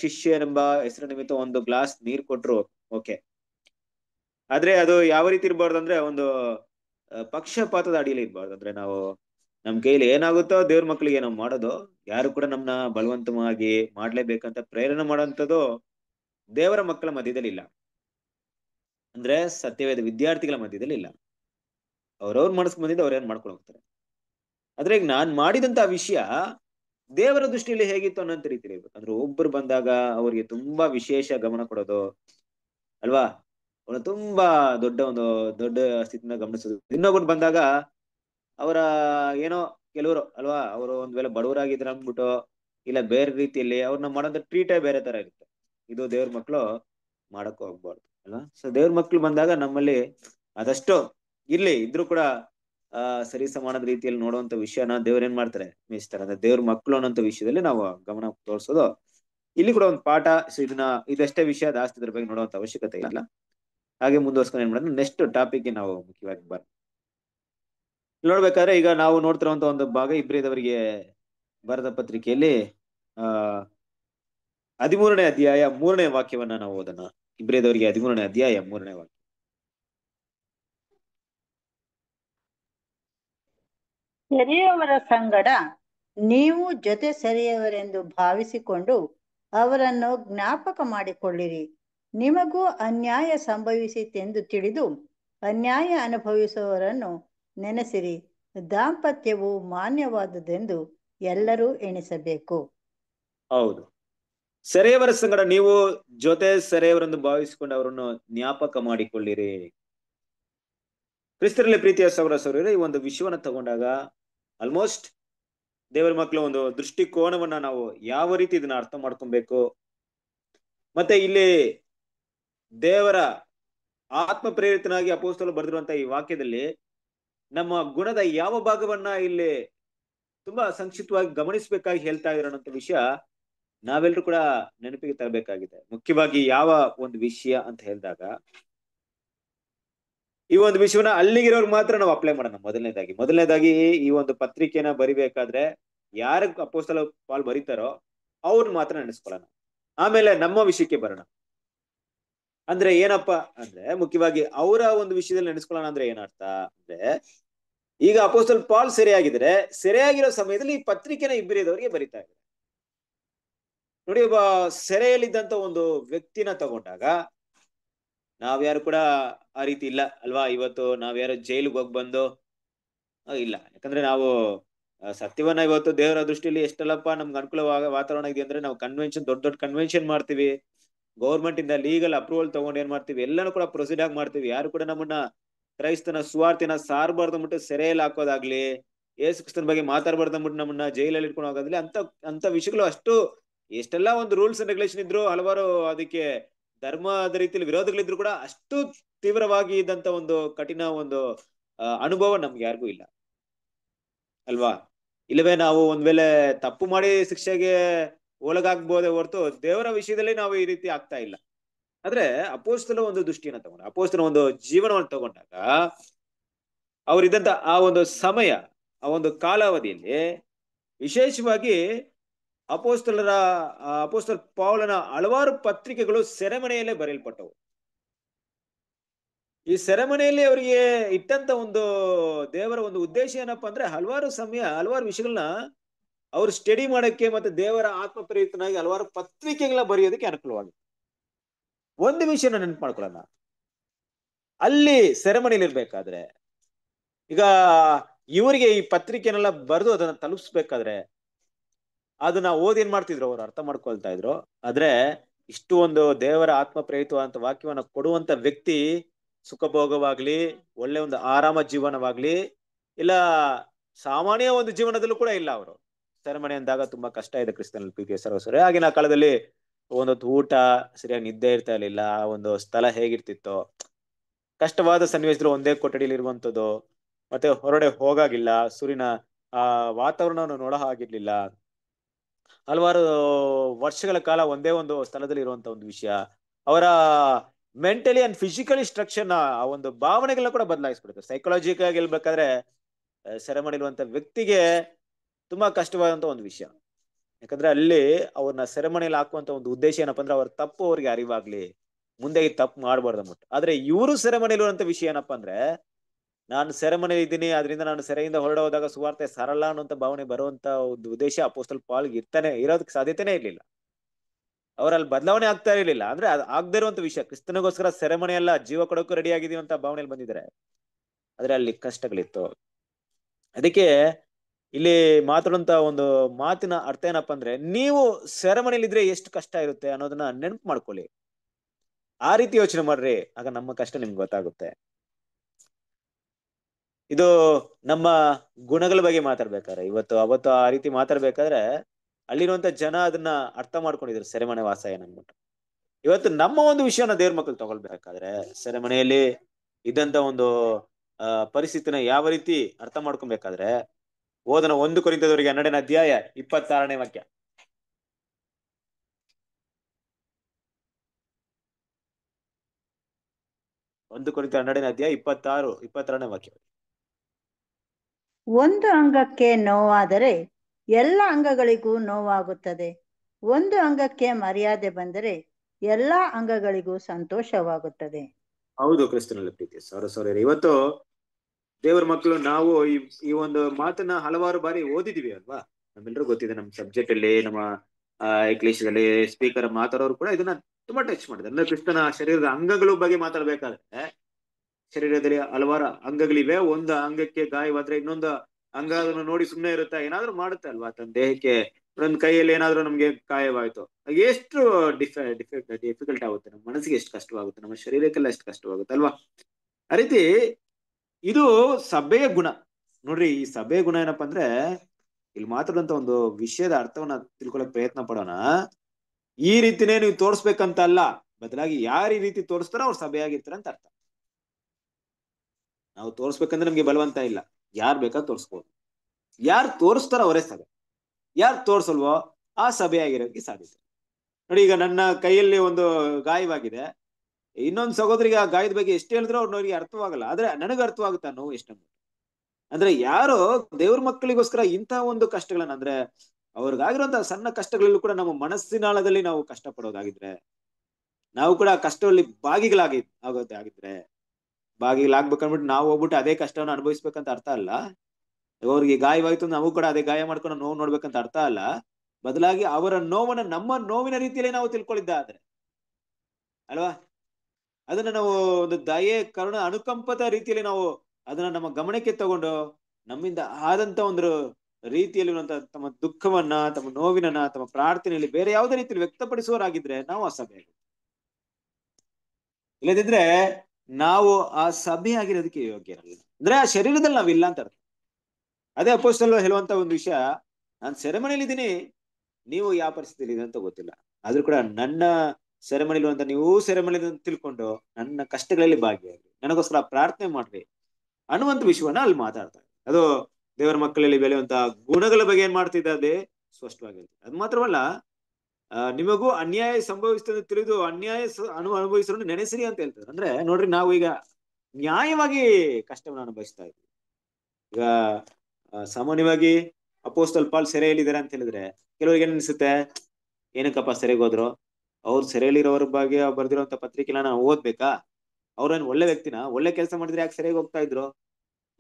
ಶಿಷ್ಯನೆಂಬ ಹೆಸರು ನಿಮಿತ್ತ ಒಂದು ಗ್ಲಾಸ್ ನೀರ್ ಕೊಟ್ರು, ಓಕೆ. ಆದ್ರೆ ಅದು ಯಾವ ರೀತಿ ಇರ್ಬಾರ್ದು ಅಂದ್ರೆ ಒಂದು ಪಕ್ಷಪಾತದ ಅಡಿಯಲ್ಲಿ ಇರ್ಬಾರ್ದು. ಅಂದ್ರೆ ನಾವು ನಮ್ ಕೈಯಲ್ಲಿ ಏನಾಗುತ್ತೋ, ದೇವ್ರ ಮಕ್ಳಿಗೆ ನಾವು ಮಾಡೋದು, ಯಾರು ಕೂಡ ನಮ್ನ ಬಲವಂತವಾಗಿ ಮಾಡ್ಲೇಬೇಕಂತ ಪ್ರೇರಣೆ ಮಾಡೋಂಥದ್ದು ದೇವರ ಮಕ್ಕಳ ಮಧ್ಯದಲ್ಲಿ ಇಲ್ಲ ಅಂದ್ರೆ ಸತ್ಯವೇದ ವಿದ್ಯಾರ್ಥಿಗಳ ಮಧ್ಯದಲ್ಲಿ ಇಲ್ಲ ಅವ್ರವ್ರ ಮನಸ್ಸಿಗೆ ಬಂದಿದ್ದು ಅವ್ರೇನ್ ಮಾಡ್ಕೊಂಡು ಹೋಗ್ತಾರೆ? ಆದ್ರೆ ಈಗ ನಾನ್ ಮಾಡಿದಂತ ವಿಷಯ ದೇವರ ದೃಷ್ಟಿಯಲ್ಲಿ ಹೇಗಿತ್ತು ಅನ್ನೋಂತ ರೀತಿ ಅಂದ್ರೆ ಒಬ್ರು ಬಂದಾಗ ಅವ್ರಿಗೆ ತುಂಬಾ ವಿಶೇಷ ಗಮನ ಕೊಡೋದು ಅಲ್ವಾ? ಅವನು ತುಂಬಾ ದೊಡ್ಡ ಒಂದು ದೊಡ್ಡ ಸ್ಥಿತಿನ ಗಮನಿಸೋದು. ಇನ್ನೊಬ್ರು ಬಂದಾಗ ಅವರ ಏನೋ ಕೆಲವರು ಅಲ್ವಾ? ಅವರು ಒಂದ್ ವೇಳೆ ಬಡವರಾಗಿದ್ರೆ ಅಂದ್ಬಿಟ್ಟು ಇಲ್ಲ ಬೇರೆ ರೀತಿಯಲ್ಲಿ ಅವ್ರನ್ನ ಮಾಡೋದ್ ಟ್ರೀಟೇ ಬೇರೆ ತರ ಇರುತ್ತೆ. ಇದು ದೇವ್ರ ಮಕ್ಳು ಮಾಡಕ್ ಹೋಗ್ಬಾರ್ದು ಅಲ್ವಾ? ಸೊ ದೇವ್ರ ಮಕ್ಳು ಬಂದಾಗ ನಮ್ಮಲ್ಲಿ ಅದಷ್ಟು ಇರ್ಲಿ, ಇದ್ರು ಕೂಡ, ಆ, ಸರಿ ಸಮಾನದ ರೀತಿಯಲ್ಲಿ ನೋಡುವಂತ ವಿಷಯನ ದೇವ್ರ ಏನ್ ಮಾಡ್ತಾರೆ, ಮೀಸ್ತಾರೆ, ಅಂದ್ರೆ ದೇವ್ರ ಮಕ್ಕಳು ಅನ್ನೋಂತ ವಿಷಯದಲ್ಲಿ ನಾವು ಗಮನ ತೋರಿಸೋದು. ಇಲ್ಲಿ ಕೂಡ ಒಂದು ಪಾಠ ಸೊ ಇದನ್ನ, ಇದಷ್ಟೇ ವಿಷಯ, ಜಾಸ್ತಿ ಇದ್ರ ಬಗ್ಗೆ ನೋಡುವಂತ ಅವಶ್ಯಕತೆ ಇಲ್ಲ. ಹಾಗೆ ಮುಂದುವರ್ಸ್ಕೊಂಡು ಏನ್ ಮಾಡೋದು ನೆಕ್ಸ್ಟ್ ಟಾಪಿಕ್ ನಾವು ಮುಖ್ಯವಾಗಿ ಬರ್, ನೋಡ್ಬೇಕಾದ್ರೆ ಈಗ ನಾವು ನೋಡ್ತಿರುವಂತ ಒಂದು ಭಾಗ ಇಬ್ರಿದವರಿಗೆ ಬರೆದ ಪತ್ರಿಕೆಯಲ್ಲಿ, ಆ, ಹದಿಮೂರನೇ ಅಧ್ಯಾಯ ಮೂರನೇ ವಾಕ್ಯವನ್ನ ನಾವು ಓದೋಣ. ಇಬ್ರಿದವರಿಗೆ ಹದಿಮೂರನೇ ಅಧ್ಯಾಯ ಮೂರನೇ ವಾಕ್ಯ. ಸೆರೆಯವರ ಸಂಗಡ ನೀವು ಜೊತೆ ಸೆರೆಯವರೆಂದು ಭಾವಿಸಿಕೊಂಡು ಅವರನ್ನು ಜ್ಞಾಪಕ ಮಾಡಿಕೊಳ್ಳಿರಿ. ನಿಮಗೂ ಅನ್ಯಾಯ ಸಂಭವಿಸಿತೆಂದು ತಿಳಿದು ಅನ್ಯಾಯ ಅನುಭವಿಸುವವರನ್ನು ನೆನೆಸಿರಿ. ದಾಂಪತ್ಯವು ಮಾನ್ಯವಾದುದೆಂದು ಎಲ್ಲರೂ ಎಣಿಸಬೇಕು. ಹೌದು. ಸೆರೆಯವರ ಸಂಗಡ ನೀವು ಜೊತೆ ಸೆರೆಯವರೆಂದು ಭಾವಿಸಿಕೊಂಡು ಅವರನ್ನು ಜ್ಞಾಪಕ ಮಾಡಿಕೊಳ್ಳಿರಿ. ಕ್ರಿಸ್ತರಲ್ಲಿ ಪ್ರೀತಿಯ ಸೌರ ಈ ಒಂದು ವಿಷಯವನ್ನು ತಗೊಂಡಾಗ ಆಲ್ಮೋಸ್ಟ್ ದೇವರ ಮಕ್ಕಳ ಒಂದು ದೃಷ್ಟಿಕೋನವನ್ನ ನಾವು ಯಾವ ರೀತಿ ಇದನ್ನ ಅರ್ಥ ಮಾಡ್ಕೊಬೇಕು? ಮತ್ತೆ ಇಲ್ಲಿ ದೇವರ ಆತ್ಮ ಪ್ರೇರಿತನಾಗಿ ಅಪೋಸ್ತಲು ಬರೆದಿರುವಂತ ಈ ವಾಕ್ಯದಲ್ಲಿ ನಮ್ಮ ಗುಣದ ಯಾವ ಭಾಗವನ್ನ ಇಲ್ಲಿ ತುಂಬಾ ಸಂಕ್ಷಿಪ್ತವಾಗಿ ಗಮನಿಸಬೇಕಾಗಿ ಹೇಳ್ತಾ ಇದ್ರಂತ ವಿಷಯ ನಾವೆಲ್ಲರೂ ಕೂಡ ನೆನಪಿಗೆ ತರಬೇಕಾಗಿದೆ. ಮುಖ್ಯವಾಗಿ ಯಾವ ಒಂದು ವಿಷಯ ಅಂತ ಹೇಳಿದಾಗ ಈ ಒಂದು ವಿಷಯವನ್ನ ಅಲ್ಲಿಗಿರೋರ್ಗೆ ಮಾತ್ರ ನಾವು ಅಪ್ಲೈ ಮಾಡೋಣ ಮೊದಲನೇದಾಗಿ. ಮೊದಲನೇದಾಗಿ ಈ ಒಂದು ಪತ್ರಿಕೆನ ಬರಿಬೇಕಾದ್ರೆ ಯಾರ ಅಪೋಸ್ತಲ ಪಾಲ್ ಬರೀತಾರೋ ಅವ್ರನ್ನ ಮಾತ್ರ ನೆನೆಸ್ಕೊಳ್ಳೋಣ. ಆಮೇಲೆ ನಮ್ಮ ವಿಷಯಕ್ಕೆ ಬರೋಣ. ಅಂದ್ರೆ ಏನಪ್ಪ ಅಂದ್ರೆ ಮುಖ್ಯವಾಗಿ ಅವರ ಒಂದು ವಿಷಯದಲ್ಲಿ ನೆನೆಸ್ಕೊಳ್ಳೋಣ ಅಂದ್ರೆ ಏನರ್ಥ ಅಂದ್ರೆ ಈಗ ಅಪೋಸ್ತಲ್ ಪಾಲ್ ಸೆರೆಯಾಗಿದ್ರೆ ಸೆರೆಯಾಗಿರೋ ಸಮಯದಲ್ಲಿ ಈ ಪತ್ರಿಕೆನ ಇಬ್ಬರಿದವರಿಗೆ ಬರಿತಾ ಇದ್ದಾರೆ. ನೋಡಿ ಒಬ್ಬ ಸೆರೆಯಲ್ಲಿದ್ದಂತ ಒಂದು ವ್ಯಕ್ತಿನ ತಗೊಂಡಾಗ ನಾವ್ಯಾರು ಕೂಡ ಆ ರೀತಿ ಇಲ್ಲ ಅಲ್ವಾ? ಇವತ್ತು ನಾವ್ಯಾರು ಜೈಲಿಗೆ ಹೋಗಿ ಬಂದು ಇಲ್ಲ. ಯಾಕಂದ್ರೆ ನಾವು ಸತ್ಯವನ್ನ ಇವತ್ತು ದೇವರ ದೃಷ್ಟಿಯಲ್ಲಿ ಎಷ್ಟೆಲ್ಲಪ್ಪ ನಮ್ಗೆ ಅನುಕೂಲವಾಗ ವಾತಾವರಣ ಇದೆ ಅಂದ್ರೆ ನಾವು ಕನ್ವೆನ್ಷನ್ ದೊಡ್ಡ ದೊಡ್ಡ ಕನ್ವೆನ್ಷನ್ ಮಾಡ್ತೀವಿ. ಗೌರ್ಮೆಂಟ್ ಇಂದ ಲೀಗಲ್ ಅಪ್ರೂವಲ್ ತಗೊಂಡು ಏನ್ ಮಾಡ್ತೀವಿ? ಎಲ್ಲಾನು ಕೂಡ ಪ್ರೊಸೀಡ್ ಆಗಿ ಮಾಡ್ತೀವಿ. ಯಾರು ಕೂಡ ನಮ್ಮನ್ನ ಕ್ರೈಸ್ತನ ಸುವಾರ್ತಿನ ಸಾರ್ಬಾರ್ದು ಅಂದ್ಬಿಟ್ಟು ಸೆರೆಯಲ್ಲಿ ಹಾಕೋದಾಗ್ಲಿ ಯೇಸು ಕ್ರಿಸ್ತನ ಬಗ್ಗೆ ಮಾತಾಡ್ಬಾರ್ದು ಅಂದ್ಬಿಟ್ಟು ನಮ್ಮನ್ನ ಜೈಲಲ್ಲಿ ಇಟ್ಕೊಂಡು ಹೋಗೋದಾಗ್ಲಿ, ಅಂತ ಅಂತ ವಿಷಯಗಳು ಅಷ್ಟು, ಎಷ್ಟೆಲ್ಲಾ ಒಂದು ರೂಲ್ಸ್ ಅಂಡ್ ರೆಗ್ಯುಲೇಷನ್ ಇದ್ರು ಹಲವಾರು ಅದಕ್ಕೆ ಧರ್ಮದ ರೀತಿಯಲ್ಲಿ ವಿರೋಧಗಳಿದ್ರು ಕೂಡ ಅಷ್ಟು ತೀವ್ರವಾಗಿ ಇದ್ದಂತ ಒಂದು ಕಠಿಣ ಒಂದು ಅನುಭವ ನಮ್ಗೆ ಯಾರಿಗೂ ಇಲ್ಲ. ಅಲ್ವಾ? ಇಲ್ಲವೇ ನಾವು ಒಂದ್ ವೇಳೆ ತಪ್ಪು ಮಾಡಿ ಶಿಕ್ಷೆಗೆ ಒಳಗಾಗ್ಬೋದೇ ಹೊರತು ದೇವರ ವಿಷಯದಲ್ಲಿ ನಾವು ಈ ರೀತಿ ಆಗ್ತಾ ಇಲ್ಲ. ಆದ್ರೆ ಅಪೋಸ್ತಲ ಒಂದು ದೃಷ್ಟಿಯನ್ನ ತಗೊಂಡ, ಅಪೋಸ್ತಲ ಒಂದು ಜೀವನವನ್ನು ತಗೊಂಡಾಗ ಅವರಿದ್ದಂತ ಆ ಒಂದು ಸಮಯ, ಆ ಒಂದು ಕಾಲಾವಧಿಯಲ್ಲಿ ವಿಶೇಷವಾಗಿ ಅಪೋಸ್ತಲರ ಅಪೋಸ್ತಲ್ ಪೌಲನ ಹಲವಾರು ಪತ್ರಿಕೆಗಳು ಸೆರೆಮನೆಯಲ್ಲೇ ಬರೆಯಲ್ಪಟ್ಟವು. ಈ ಸೆರೆಮನೆಯಲ್ಲಿ ಅವರಿಗೆ ಇಟ್ಟಂತ ಒಂದು ದೇವರ ಒಂದು ಉದ್ದೇಶ ಏನಪ್ಪಾ ಅಂದ್ರೆ ಹಲವಾರು ಸಮಯ, ಹಲವಾರು ವಿಷಯಗಳನ್ನ ಅವ್ರು ಸ್ಟಡಿ ಮಾಡಕ್ಕೆ ಮತ್ತೆ ದೇವರ ಆತ್ಮ ಪ್ರೇರಿತನಾಗಿ ಹಲವಾರು ಪತ್ರಿಕೆಗಳ ಬರೆಯೋದಕ್ಕೆ ಅನುಕೂಲವಾಗಿದೆ. ಒಂದು ವಿಷಯನ ನೆನ್ಪು ಮಾಡ್ಕೊಳ್ಳೋಣ. ಅಲ್ಲಿ ಸೆರೆಮನೆಯಲ್ಲಿ ಇರ್ಬೇಕಾದ್ರೆ, ಈಗ ಇವರಿಗೆ ಈ ಪತ್ರಿಕೆನೆಲ್ಲ ಬರೆದು ಅದನ್ನ ತಲುಪಿಸ್ಬೇಕಾದ್ರೆ ಅದನ್ನ ಓದಿ ಏನ್ ಮಾಡ್ತಿದ್ರು? ಅವ್ರು ಅರ್ಥ ಮಾಡ್ಕೊಳ್ತಾ ಇದ್ರು. ಆದ್ರೆ ಇಷ್ಟು ಒಂದು ದೇವರ ಆತ್ಮ ಪ್ರೇರಿತವಾದಂತ ವಾಕ್ಯವನ್ನ ಕೊಡುವಂತ ವ್ಯಕ್ತಿ ಸುಖಭೋಗವಾಗ್ಲಿ, ಒಳ್ಳೆ ಒಂದು ಆರಾಮ ಜೀವನವಾಗ್ಲಿ, ಇಲ್ಲ ಸಾಮಾನ್ಯ ಒಂದು ಜೀವನದಲ್ಲೂ ಕೂಡ ಇಲ್ಲ ಅವರು. ಸೆರೆಮನೆ ಅಂದಾಗ ತುಂಬಾ ಕಷ್ಟ ಇದೆ ಕ್ರಿಸ್ತನಲ್ಲಿ ಕೆ ಸರ್ವಸರ ಆಗಿನ ಕಾಲದಲ್ಲಿ ಒಂದೊತ್ತು ಊಟ, ಸರಿಯಾಗಿ ನಿದ್ದೆ ಇರ್ತಾ ಇರ್ಲಿಲ್ಲ, ಆ ಒಂದು ಸ್ಥಳ ಹೇಗಿರ್ತಿತ್ತೋ, ಕಷ್ಟವಾದ ಸನ್ನಿವೇಶದಲ್ಲಿ ಒಂದೇ ಕೊಠಡಿಯಲ್ಲಿ ಇರುವಂತದ್ದು, ಮತ್ತೆ ಹೊರಡೆ ಹೋಗಾಗಿಲ್ಲ, ಸೂರ್ಯನ ಆ ವಾತಾವರಣವನ್ನು ನೋಡೋ ಹಾಗಿರ್ಲಿಲ್ಲ ಹಲವಾರು ವರ್ಷಗಳ ಕಾಲ ಒಂದೇ ಒಂದು ಸ್ಥಳದಲ್ಲಿ ಇರುವಂತ ಒಂದು ವಿಷಯ. ಅವರ ಮೆಂಟಲಿ ಅಂಡ್ ಫಿಸಿಕಲಿ ಸ್ಟ್ರಕ್ಚರ್ ಆ ಒಂದು ಭಾವನೆಗಳನ್ನ ಕೂಡ ಬದಲಾಯಿಸ್ಬಿಡುತ್ತೆ. ಸೈಕಲಾಜಿಕಲ್ ಹೇಳ್ಬೇಕಾದ್ರೆ ಸೆರೆಮನೆ ಇರುವಂತ ವ್ಯಕ್ತಿಗೆ ತುಂಬಾ ಕಷ್ಟವಾದಂತ ಒಂದು ವಿಷಯ. ಯಾಕಂದ್ರೆ ಅಲ್ಲಿ ಅವ್ರನ್ನ ಸೆರೆಮನೆಯಲ್ಲಿ ಹಾಕುವಂತ ಒಂದು ಉದ್ದೇಶ ಏನಪ್ಪ ಅಂದ್ರೆ ಅವ್ರ ತಪ್ಪು ಅವ್ರಿಗೆ ಅರಿವಾಗ್ಲಿ, ಮುಂದೆ ಈ ತಪ್ಪು ಮಾಡಬಾರ್ದು ಅಂದ್ಬಿಟ್ಟು. ಆದ್ರೆ ಇವರು ಸೆರೆಮನೆಯಲ್ಲಿರುವಂತ ವಿಷಯ ಏನಪ್ಪಾ ಅಂದ್ರೆ ನಾನು ಸೆರೆಮನೆ ಇದ್ದೀನಿ ಅದರಿಂದ ನಾನು ಸೆರೆಯಿಂದ ಹೊರಡ ಹೋದಾಗ ಸುವಾರ್ತೆ ಸರಳ ಅನ್ನುವಂತ ಭಾವನೆ ಬರುವಂತ ಒಂದು ಉದ್ದೇಶ ಅಪೋಸ್ತಲ್ ಪಾಲ್ಗೆ ಇರ್ತಾನೆ, ಇರೋದಕ್ಕೆ ಸಾಧ್ಯತೆನೇ ಇರ್ಲಿಲ್ಲ. ಅವರಲ್ಲಿ ಬದಲಾವಣೆ ಆಗ್ತಾ ಇರಲಿಲ್ಲ. ಅಂದ್ರೆ ಅದು ಆಗದೇ ಇರುವಂತ ವಿಷಯ, ಕ್ರಿಸ್ತನಿಗೋಸ್ಕರ ಸೆರೆಮನೆ ಎಲ್ಲ ಜೀವ ಕೊಡೋಕ್ಕೂ ರೆಡಿ ಆಗಿದೀವಿ ಅಂತ ಭಾವನೆಯಲ್ಲಿ ಬಂದಿದ್ದಾರೆ. ಆದ್ರೆ ಅಲ್ಲಿ ಕಷ್ಟಗಳಿತ್ತು. ಅದಕ್ಕೆ ಇಲ್ಲಿ ಮಾತಾಡುವಂತ ಒಂದು ಮಾತಿನ ಅರ್ಥ ಏನಪ್ಪಾ ಅಂದ್ರೆ, ನೀವು ಸೆರೆಮನೆಯಲ್ಲಿದ್ರೆ ಎಷ್ಟು ಕಷ್ಟ ಇರುತ್ತೆ ಅನ್ನೋದನ್ನ ನೆನಪು ಮಾಡ್ಕೊಳ್ಳಿ. ಆ ರೀತಿ ಯೋಚನೆ ಮಾಡ್ರಿ, ಆಗ ನಮ್ಮ ಕಷ್ಟ ನಿಮ್ಗೆ ಗೊತ್ತಾಗುತ್ತೆ. ಇದು ನಮ್ಮ ಗುಣಗಳ ಬಗ್ಗೆ ಮಾತಾಡ್ಬೇಕಾದ್ರೆ, ಇವತ್ತು, ಅವತ್ತು ಆ ರೀತಿ ಮಾತಾಡ್ಬೇಕಾದ್ರೆ ಅಲ್ಲಿರುವಂತ ಜನ ಅದನ್ನ ಅರ್ಥ ಮಾಡ್ಕೊಂಡಿದ್ರು, ಸೆರೆಮನೆ ವಾಸ ಏನನ್ಬಿಟ್ಟು ಇವತ್ತು ನಮ್ಮ ಒಂದು ವಿಷಯನ ದೇವ್ರ ಮಕ್ಕಳು ತಗೊಳ್ಬೇಕಾದ್ರೆ, ಸೆರೆಮನೆಯಲ್ಲಿ ಇದ್ದಂತ ಒಂದು ಅಹ್ ಪರಿಸ್ಥಿತಿನ ಯಾವ ರೀತಿ ಅರ್ಥ ಮಾಡ್ಕೊಬೇಕಾದ್ರೆ, ಓದನ ಒಂದು ಕುರಿತದವರಿಗೆ ಹನ್ನೆರಡನೇ ಅಧ್ಯಾಯ ಇಪ್ಪತ್ತಾರನೇ ವಾಕ್ಯ. ಒಂದು ಕುರಿತ ಹನ್ನೆರಡನೇ ಅಧ್ಯಾಯ ಇಪ್ಪತ್ತಾರು, ಇಪ್ಪತ್ತಾರನೇ ವಾಕ್ಯ. ಒಂದು ಅಂಗಕ್ಕೆ ನೋವಾದರೆ ಎಲ್ಲ ಅಂಗಗಳಿಗೂ ನೋವಾಗುತ್ತದೆ. ಒಂದು ಅಂಗಕ್ಕೆ ಮರ್ಯಾದೆ ಬಂದರೆ ಎಲ್ಲ ಅಂಗಗಳಿಗೂ ಸಂತೋಷವಾಗುತ್ತದೆ. ಹೌದು, ಕ್ರಿಸ್ತನಲ್ಲಿ ಪ್ರೀತಿ. ಸೌರ ಸೌರ್ಯರು ಇವತ್ತು ದೇವರ ಮಕ್ಕಳು, ನಾವು ಈ ಒಂದು ಮಾತನ್ನ ಹಲವಾರು ಬಾರಿ ಓದಿದೀವಿ ಅಲ್ವಾ? ನಮ್ಮೆಲ್ಲರೂ ಗೊತ್ತಿದೆ, ನಮ್ಮ ಸಬ್ಜೆಕ್ಟ್ ಅಲ್ಲಿ, ನಮ್ಮ ಇಂಗ್ಲಿಷ್ದಲ್ಲಿ ಸ್ಪೀಕರ್ ಮಾತಾಡೋರು ಕೂಡ ಇದನ್ನ ತುಂಬಾ ಟಚ್ ಮಾಡಿದೆ ಅಂದ್ರೆ ಕ್ರಿಸ್ತನ ಶರೀರದ ಅಂಗಗಳ ಬಗ್ಗೆ ಮಾತಾಡ್ಬೇಕಾದ್ರೆ ಶರೀರದಲ್ಲಿ ಹಲವಾರು ಅಂಗಗಳಿವೆ. ಒಂದು ಅಂಗಕ್ಕೆ ಗಾಯವಾದ್ರೆ ಇನ್ನೊಂದು ಅಂಗ ಅದನ್ನು ನೋಡಿ ಸುಮ್ಮನೆ ಇರುತ್ತಾ? ಏನಾದ್ರೂ ಮಾಡುತ್ತೆ ಅಲ್ವಾ ತನ್ನ ದೇಹಕ್ಕೆ? ಒಂದ್ ಕೈಯಲ್ಲಿ ಏನಾದ್ರೂ ನಮ್ಗೆ ಗಾಯವಾಯ್ತು? ಎಷ್ಟು ಡಿಫ ಡಿಫಿಕಲ್ಟ್ ಆಗುತ್ತೆ? ನಮ್ಮ ಮನಸ್ಸಿಗೆ ಎಷ್ಟು ಕಷ್ಟವಾಗುತ್ತೆ? ನಮ್ಮ ಶರೀರಕ್ಕೆಲ್ಲ ಎಷ್ಟು ಕಷ್ಟವಾಗುತ್ತೆ ಅಲ್ವಾ? ಆ ರೀತಿ ಇದು ಸಭೆಯ ಗುಣ. ನೋಡ್ರಿ, ಈ ಸಭೆಯ ಗುಣ ಏನಪ್ಪಾ ಅಂದ್ರೆ, ಇಲ್ಲಿ ಮಾತಾಡುವಂತ ಒಂದು ವಿಷಯದ ಅರ್ಥವನ್ನ ತಿಳ್ಕೊಳಕ್ ಪ್ರಯತ್ನ ಪಡೋಣ. ಈ ರೀತಿನೇ ನೀವು ತೋರ್ಸ್ಬೇಕಂತ ಅಲ್ಲ. ಬದಲಾಗಿ ಯಾರು ಈ ರೀತಿ ತೋರಿಸ್ತಾರೋ ಅವ್ರು ಸಭೆಯಾಗಿರ್ತಾರೆ ಅಂತ ಅರ್ಥ. ನಾವು ತೋರಿಸ್ಬೇಕಂದ್ರೆ ನಮ್ಗೆ ಬಲವಂತ ಇಲ್ಲ. ಯಾರು ಬೇಕಾ ತೋರಿಸ್ಬೋದು. ಯಾರು ತೋರಿಸ್ತಾರ ಅವರೇ ಸಭೆ. ಯಾರು ತೋರಿಸಲ್ವೋ ಆ ಸಭೆ ಆಗಿರೋಕೆ ಸಾಧ್ಯತೆ. ನೋಡಿ, ಈಗ ನನ್ನ ಕೈಯಲ್ಲಿ ಒಂದು ಗಾಯವಾಗಿದೆ. ಇನ್ನೊಂದು ಸಹೋದರಿಗೆ ಆ ಗಾಯದ ಬಗ್ಗೆ ಎಷ್ಟು ಹೇಳಿದ್ರು ಅವ್ರಿಗೆ ಅರ್ಥವಾಗಲ್ಲ. ಆದ್ರೆ ನನಗೆ ಅರ್ಥವಾಗುತ್ತೆ ನೋವು ಎಷ್ಟೊಂದು ಅಂದ್ರೆ ಯಾರು ದೇವ್ರ ಮಕ್ಕಳಿಗೋಸ್ಕರ ಇಂತಹ ಒಂದು ಕಷ್ಟಗಳನ್ನ, ಅಂದ್ರೆ ಅವ್ರಿಗಾಗಿರುವಂತಹ ಸಣ್ಣ ಕಷ್ಟಗಳಲ್ಲೂ ಕೂಡ ನಮ್ಮ ಮನಸ್ಸಿನಾಳದಲ್ಲಿ ನಾವು ಕಷ್ಟ ಪಡೋದಾಗಿದ್ರೆ ನಾವು ಕೂಡ ಕಷ್ಟದಲ್ಲಿ ಭಾಗಿಗಳಾಗಿ ಆಗೋದೇ ಆಗಿದ್ರೆ ಭಾಗಿಗಳಾಗ್ಬೇಕಂದ್ಬಿಟ್ಟು ನಾವು ಹೋಗ್ಬಿಟ್ಟು ಅದೇ ಕಷ್ಟವನ್ನು ಅನುಭವಿಸ್ಬೇಕಂತ ಅರ್ಥ ಅಲ್ಲ? ಅವ್ರಿಗೆ ಗಾಯವಾಯ್ತು ನಾವು ಕೂಡ ಅದೇ ಗಾಯ ಮಾಡ್ಕೊಂಡು ನೋವು ನೋಡ್ಬೇಕಂತ ಅರ್ಥ ಅಲ್ಲ? ಬದಲಾಗಿ ಅವರ ನೋವನ್ನ ನಮ್ಮ ನೋವಿನ ರೀತಿಯಲ್ಲಿ ನಾವು ತಿಳ್ಕೊಳ್ಳಿದ್ದಾದ್ರೆ ಅಲ್ವಾ? ಅದನ್ನ ನಾವು ಒಂದು ದಯೆ, ಕರುಣ, ಅನುಕಂಪದ ರೀತಿಯಲ್ಲಿ ನಾವು ಅದನ್ನ ನಮ್ಮ ಗಮನಕ್ಕೆ ತಗೊಂಡು ನಮ್ಮಿಂದ ಆದಂತ ಒಂದು ರೀತಿಯಲ್ಲಿ ತಮ್ಮ ದುಃಖವನ್ನ, ತಮ್ಮ ನೋವಿನ ತಮ್ಮ ಪ್ರಾರ್ಥನೆಯಲ್ಲಿ ಬೇರೆ ಯಾವುದೇ ರೀತಿಯಲ್ಲಿ ವ್ಯಕ್ತಪಡಿಸುವವರಾಗಿದ್ರೆ ನಾವು ಅಸಭೆ ಸಭೆ ಇಲ್ಲದಿದ್ರೆ ನಾವು ಆ ಸಭೆ ಆಗಿರೋದಕ್ಕೆ ಅಂದ್ರೆ ಆ ಶರೀರದಲ್ಲಿ ನಾವಿಲ್ಲ ಅಂತ ಅರ್ಥ. ಅದೇ ಅಪೋಸ್ಟಲ್ ಹೇಳುವಂತ ಒಂದು ವಿಷಯ, ನಾನು ಸೆರೆಮನೆಯಲ್ಲಿ ಇದ್ದೀನಿ, ನೀವು ಯಾವ ಪರಿಸ್ಥಿತಿಯಲ್ಲಿ ಇದೆ ಅಂತ ಗೊತ್ತಿಲ್ಲ. ಆದ್ರೂ ಕೂಡ ನನ್ನ ಸೆರೆಮನೆಯಲ್ಲಿ ಅಂತ ನೀವು ಸೆರೆಮನೆ ತಿಳ್ಕೊಂಡು ನನ್ನ ಕಷ್ಟಗಳಲ್ಲಿ ಭಾಗಿಯಾಗಿ ನನಗೋಸ್ಕರ ಪ್ರಾರ್ಥನೆ ಮಾಡ್ರಿ. ಅನ್ನುವಂತ ವಿಷಯವನ್ನ ಅಲ್ಲಿ ಮಾತಾಡ್ತಾರೆ. ಅದು ದೇವರ ಮಕ್ಕಳಲ್ಲಿ ಬೆಳೆಯುವಂತ ಗುಣಗಳ ಬಗ್ಗೆ ಏನ್ ಮಾಡ್ತಿದ್ದಾರೆ? ಸ್ಪಷ್ಟವಾಗಿರುತ್ತೆ ಅದು ಮಾತ್ರವಲ್ಲ ನಿಮಗೂ ಅನ್ಯಾಯ ಸಂಭವಿಸ್ತದೆ ತಿಳಿದು ಅನ್ಯಾಯ ಅನು ಅನುಭವಿಸಲು ನೆನೆಸಿರಿ ಅಂತ ಹೇಳ್ತಾರೆ. ಅಂದ್ರೆ ನೋಡ್ರಿ, ನಾವು ಈಗ ನ್ಯಾಯವಾಗಿ ಕಷ್ಟವನ್ನು ಅನುಭವಿಸ್ತಾ ಇದ್ವಿ. ಈಗ ಸಾಮಾನ್ಯವಾಗಿ ಅಪೋಸ್ಟಲ್ ಪಾಲ್ ಸೆರೆಯಲ್ಲಿದ್ದಾರೆ ಅಂತ ಹೇಳಿದ್ರೆ, ಕೆಲವರಿಗೆ ಏನ್ ಅನ್ಸುತ್ತೆ? ಏನಕ್ಕಪ್ಪ ಸೆರೆಗೆ ಹೋದ್ರು? ಅವ್ರು ಸೆರೆಯಲ್ಲಿರೋರ ಬಗ್ಗೆ ಬರ್ದಿರೋಂತ ಪತ್ರಿಕೆನ ನಾವು ಓದ್ಬೇಕಾ? ಅವ್ರೇನು ಒಳ್ಳೆ ವ್ಯಕ್ತಿನ? ಒಳ್ಳೆ ಕೆಲಸ ಮಾಡಿದ್ರೆ ಯಾಕೆ ಸೆರೆಗೆ ಹೋಗ್ತಾ ಇದ್ರು?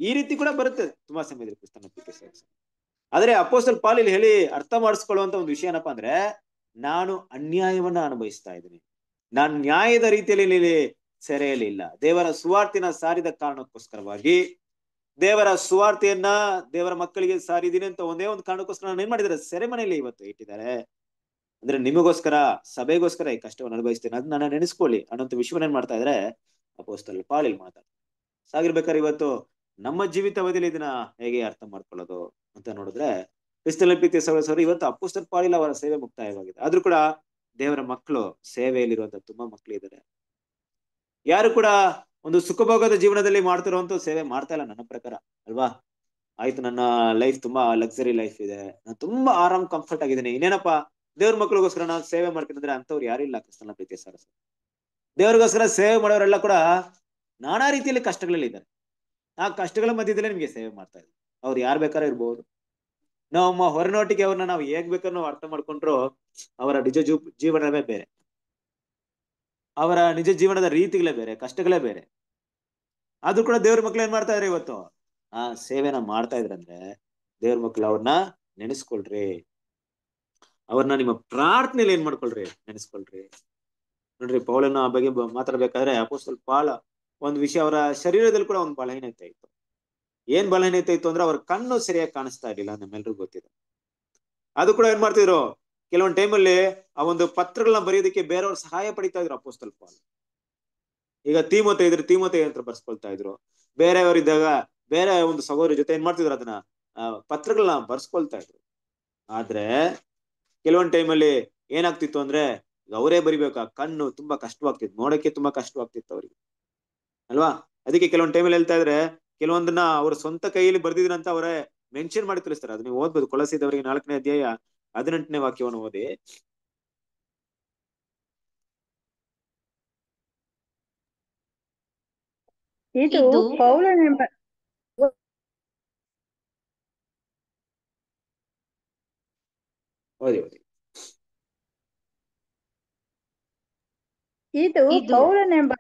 ಈ ರೀತಿ ಕೂಡ ಬರುತ್ತೆ ತುಂಬಾ ಸಮಯದಲ್ಲಿ ಕ್ರಿಸ್ತನ ಆದ್ರೆ ಅಪೋಸ್ಟಲ್ ಪಾಲ್ ಇಲ್ಲಿ ಹೇಳಿ ಅರ್ಥ ಮಾಡಿಸ್ಕೊಳ್ಳುವಂತ ಒಂದು ವಿಷಯ ಏನಪ್ಪಾ ಅಂದ್ರೆ ನಾನು ಅನ್ಯಾಯವನ್ನ ಅನುಭವಿಸ್ತಾ ಇದ್ದೀನಿ. ನಾನು ನ್ಯಾಯದ ರೀತಿಯಲ್ಲಿ ಸೆರೆಯಲಿಲ್ಲ ದೇವರ ಸುವಾರ್ತಿನ ಸಾರಿದ ಕಾರಣಕ್ಕೋಸ್ಕರವಾಗಿ ದೇವರ ಸುವಾರ್ತೆಯನ್ನ ದೇವರ ಮಕ್ಕಳಿಗೆ ಸಾರಿದೀನಿ ಅಂತ ಒಂದೇ ಒಂದು ಕಾರಣಕ್ಕೋಸ್ಕರ ನಾನು ಏನ್ ಮಾಡಿದ್ದಾರೆ? ಸೆರೆಮನೆಯಲ್ಲಿ ಇವತ್ತು ಇಟ್ಟಿದ್ದಾರೆ. ಅಂದ್ರೆ ನಿಮಗೋಸ್ಕರ, ಸಭೆಗೋಸ್ಕರ ಈ ಕಷ್ಟವನ್ನು ಅನುಭವಿಸ್ತೇನೆ ಅದನ್ನ ನೆನೆಸ್ಕೊಳ್ಳಿ. ಅನ್ನೋಂಥ ವಿಷಯವನ್ನ ಏನ್ ಮಾಡ್ತಾ ಇದ್ರೆ ಅಪೋಸ್ತಲ್ ಪಾಳಿಲ್ ಮಾತಾಡ್ತಾರೆ ಸಾಗಿರ್ಬೇಕಾದ್ರೆ ಇವತ್ತು ನಮ್ಮ ಜೀವಿತಾವಧಿಯಲ್ಲಿ ಇದನ್ನ ಹೇಗೆ ಅರ್ಥ ಮಾಡ್ಕೊಳ್ಳೋದು ಅಂತ ನೋಡಿದ್ರೆ ಕ್ರಿಸ್ತನ ಪ್ರೀತಿ ಸಹೋದರ ಇವತ್ತು ಅಪ್ಪುಸ್ತನ ಪಾಳಿಲ್ ಅವರ ಸೇವೆ ಮುಕ್ತಾಯವಾಗಿದೆ. ಆದ್ರೂ ಕೂಡ ದೇವರ ಮಕ್ಕಳು ಸೇವೆಯಲ್ಲಿರುವಂತ ತುಂಬಾ ಮಕ್ಕಳು ಇದ್ದಾರೆ. ಯಾರು ಕೂಡ ಒಂದು ಸುಖಭೋಗದ ಜೀವನದಲ್ಲಿ ಮಾಡ್ತಿರುವಂತ ಸೇವೆ ಮಾಡ್ತಾ ಇಲ್ಲ ನನ್ನ ಪ್ರಕಾರ, ಅಲ್ವಾ? ಆಯ್ತು, ನನ್ನ ಲೈಫ್ ತುಂಬಾ ಲಕ್ಸರಿ ಲೈಫ್ ಇದೆ. ನಾನು ತುಂಬಾ ಆರಾಮ್ ಕಂಫರ್ಟ್ ಆಗಿದ್ದೀನಿ. ಇನ್ನೇನಪ್ಪ? ದೇವ್ರ ಮಕ್ಕಳಿಗೋಸ್ಕರ ನಾನು ಸೇವೆ ಮಾಡ್ತೀನಿ ಅಂದ್ರೆ ಅಂತವ್ರು ಇಲ್ಲ ಕ್ರಿಸ್ತನ ಪ್ರೀತಿ ಸರಸ ದೇವ್ರಿಗೋಸ್ಕರ ಸೇವೆ ಮಾಡೋರೆಲ್ಲ ಕೂಡ ನಾನಾ ರೀತಿಯಲ್ಲಿ ಕಷ್ಟಗಳಲ್ಲಿ ಇದ್ದಾರೆ. ಆ ಕಷ್ಟಗಳ ಮಧ್ಯದಲ್ಲೇ ನಿಮ್ಗೆ ಸೇವೆ ಮಾಡ್ತಾ ಇದ್ದಾರೆ. ಅವ್ರು ಯಾರು ಬೇಕಾದ್ರೂ ಇರ್ಬೋದು. ನಮ್ಮ ಹೊರನೋಟಿಗೆ ಅವ್ರನ್ನ ನಾವು ಹೇಗ್ ಬೇಕಾದ್ರೂ ಅರ್ಥ ಮಾಡ್ಕೊಂಡ್ರು ಅವರ ನಿಜ ಜೀವನವೇ ಬೇರೆ. ಅವರ ನಿಜ ಜೀವನದ ರೀತಿಗಳೇ ಬೇರೆ, ಕಷ್ಟಗಳೇ ಬೇರೆ. ಆದ್ರೂ ಕೂಡ ದೇವ್ರ ಮಕ್ಳು ಏನ್ ಮಾಡ್ತಾ ಇದಾರೆ ಇವತ್ತು? ಆ ಸೇವೆನ ಮಾಡ್ತಾ ಇದ್ರಂದ್ರೆ ದೇವ್ರ ಮಕ್ಳು ಅವ್ರನ್ನ ನೆನೆಸ್ಕೊಳ್ರಿ. ಅವ್ರನ್ನ ನಿಮ್ಮ ಪ್ರಾರ್ಥನೆಯಲ್ಲಿ ಏನ್ ಮಾಡ್ಕೊಳ್ರಿ? ನೆನೆಸ್ಕೊಳ್ರಿ. ನೋಡ್ರಿ, ಪೌಲನ ಆ ಬಗ್ಗೆ ಮಾತಾಡ್ಬೇಕಾದ್ರೆ ಅಪೋಸ್ತಲ್ ಪಾಳ ಒಂದ್ ವಿಷಯ ಅವರ ಶರೀರದಲ್ಲಿ ಕೂಡ ಒಂದು ಬಲಹೀನತೆ ಇತ್ತು. ಏನ್ ಬಲಹೀನತೆ ಇತ್ತು ಅಂದ್ರೆ ಅವ್ರ ಕಣ್ಣು ಸರಿಯಾಗಿ ಕಾಣಿಸ್ತಾ ಇರ್ಲಿಲ್ಲ ನಮ್ಮೆಲ್ರಿಗೂ ಗೊತ್ತಿದೆ. ಅದು ಕೂಡ ಏನ್ ಮಾಡ್ತಿದ್ರು? ಕೆಲವೊಂದು ಟೈಮಲ್ಲಿ ಆ ಒಂದು ಪತ್ರಗಳನ್ನ ಬರೆಯೋದಕ್ಕೆ ಬೇರೆಯವ್ರ ಸಹಾಯ ಪಡಿತಾ ಇದ್ರು ಅಪೋಸ್ತಲ್ ಪಾಲ್. ಈಗ ತೀಮತೆ ಇದ್ರೆ ತೀಮತೆ ಅಂತ ಬರ್ಸ್ಕೊಳ್ತಾ ಇದ್ರು. ಬೇರೆಯವರಿದ್ದಾಗ ಬೇರೆ ಒಂದು ಸಹೋದರ ಜೊತೆ ಏನ್ ಮಾಡ್ತಿದ್ರು ಅದನ್ನ? ಪತ್ರಗಳನ್ನ ಬರ್ಸ್ಕೊಳ್ತಾ ಇದ್ರು. ಆದ್ರೆ ಕೆಲವೊಂದ್ ಟೈಮಲ್ಲಿ ಏನಾಗ್ತಿತ್ತು ಅಂದ್ರೆ ಅವರೇ ಬರಿಬೇಕಾ? ಕಣ್ಣು ತುಂಬಾ ಕಷ್ಟವಾಗ್ತಿತ್ತು. ನೋಡಕ್ಕೆ ತುಂಬಾ ಕಷ್ಟವಾಗ್ತಿತ್ತು ಅವ್ರಿಗೆ. ಅಲ್ವಾ? ಅದಕ್ಕೆ ಕೆಲವೊಂದ್ ಟೈಮಲ್ಲಿ ಹೇಳ್ತಾ ಇದ್ರೆ ಕೆಲವೊಂದನ್ನ ಅವ್ರ ಸ್ವಂತ ಕೈಯಲ್ಲಿ ಬರ್ದಿದ್ರಂತ ಅವರೇ ಮೆನ್ಷನ್ ಮಾಡಿ ತಿಳಿಸ್ತಾರೆ. ಅದು ನೀವು ಓದ್ಬೋದು. ಕೊಲಸಿದವರಿಗೆ ನಾಲ್ಕನೇ ಅಧ್ಯಾಯ ಹದಿನೆಂಟನೇ ವಾಕ್ಯವನ್ನು ಓದಿ. ಇದು ಪೌಲನೆಂಬ ಓದಿ ಓದಿ. ಇದು ಇದು ಪೌಲನೆಂಬ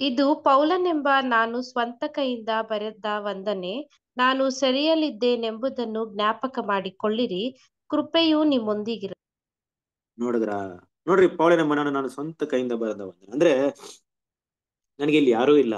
ಇದು ಪೌಲನೆಂಬ ನಾನು ಸ್ವಂತ ಕೈಯಿಂದ ಬರೆದ ವಂದನೆ. ನಾನು ಸೆರೆಯಲ್ಲಿದ್ದೇನೆಂಬುದನ್ನು ಜ್ಞಾಪಕ ಮಾಡಿಕೊಳ್ಳಿರಿ. ಕೃಪೆಯು ನಿಮ್ಮೊಂದಿಗಿರ ನೋಡಿದ್ರ? ನೋಡ್ರಿ, ಪೌಲನೆಂಬ ನಾನು ನಾನು ಸ್ವಂತ ಕೈಯಿಂದ ಬರೆದ ವಂದನೆ. ಅಂದ್ರೆ, ನನಗೆ ಇಲ್ಲಿ ಯಾರೂ ಇಲ್ಲ.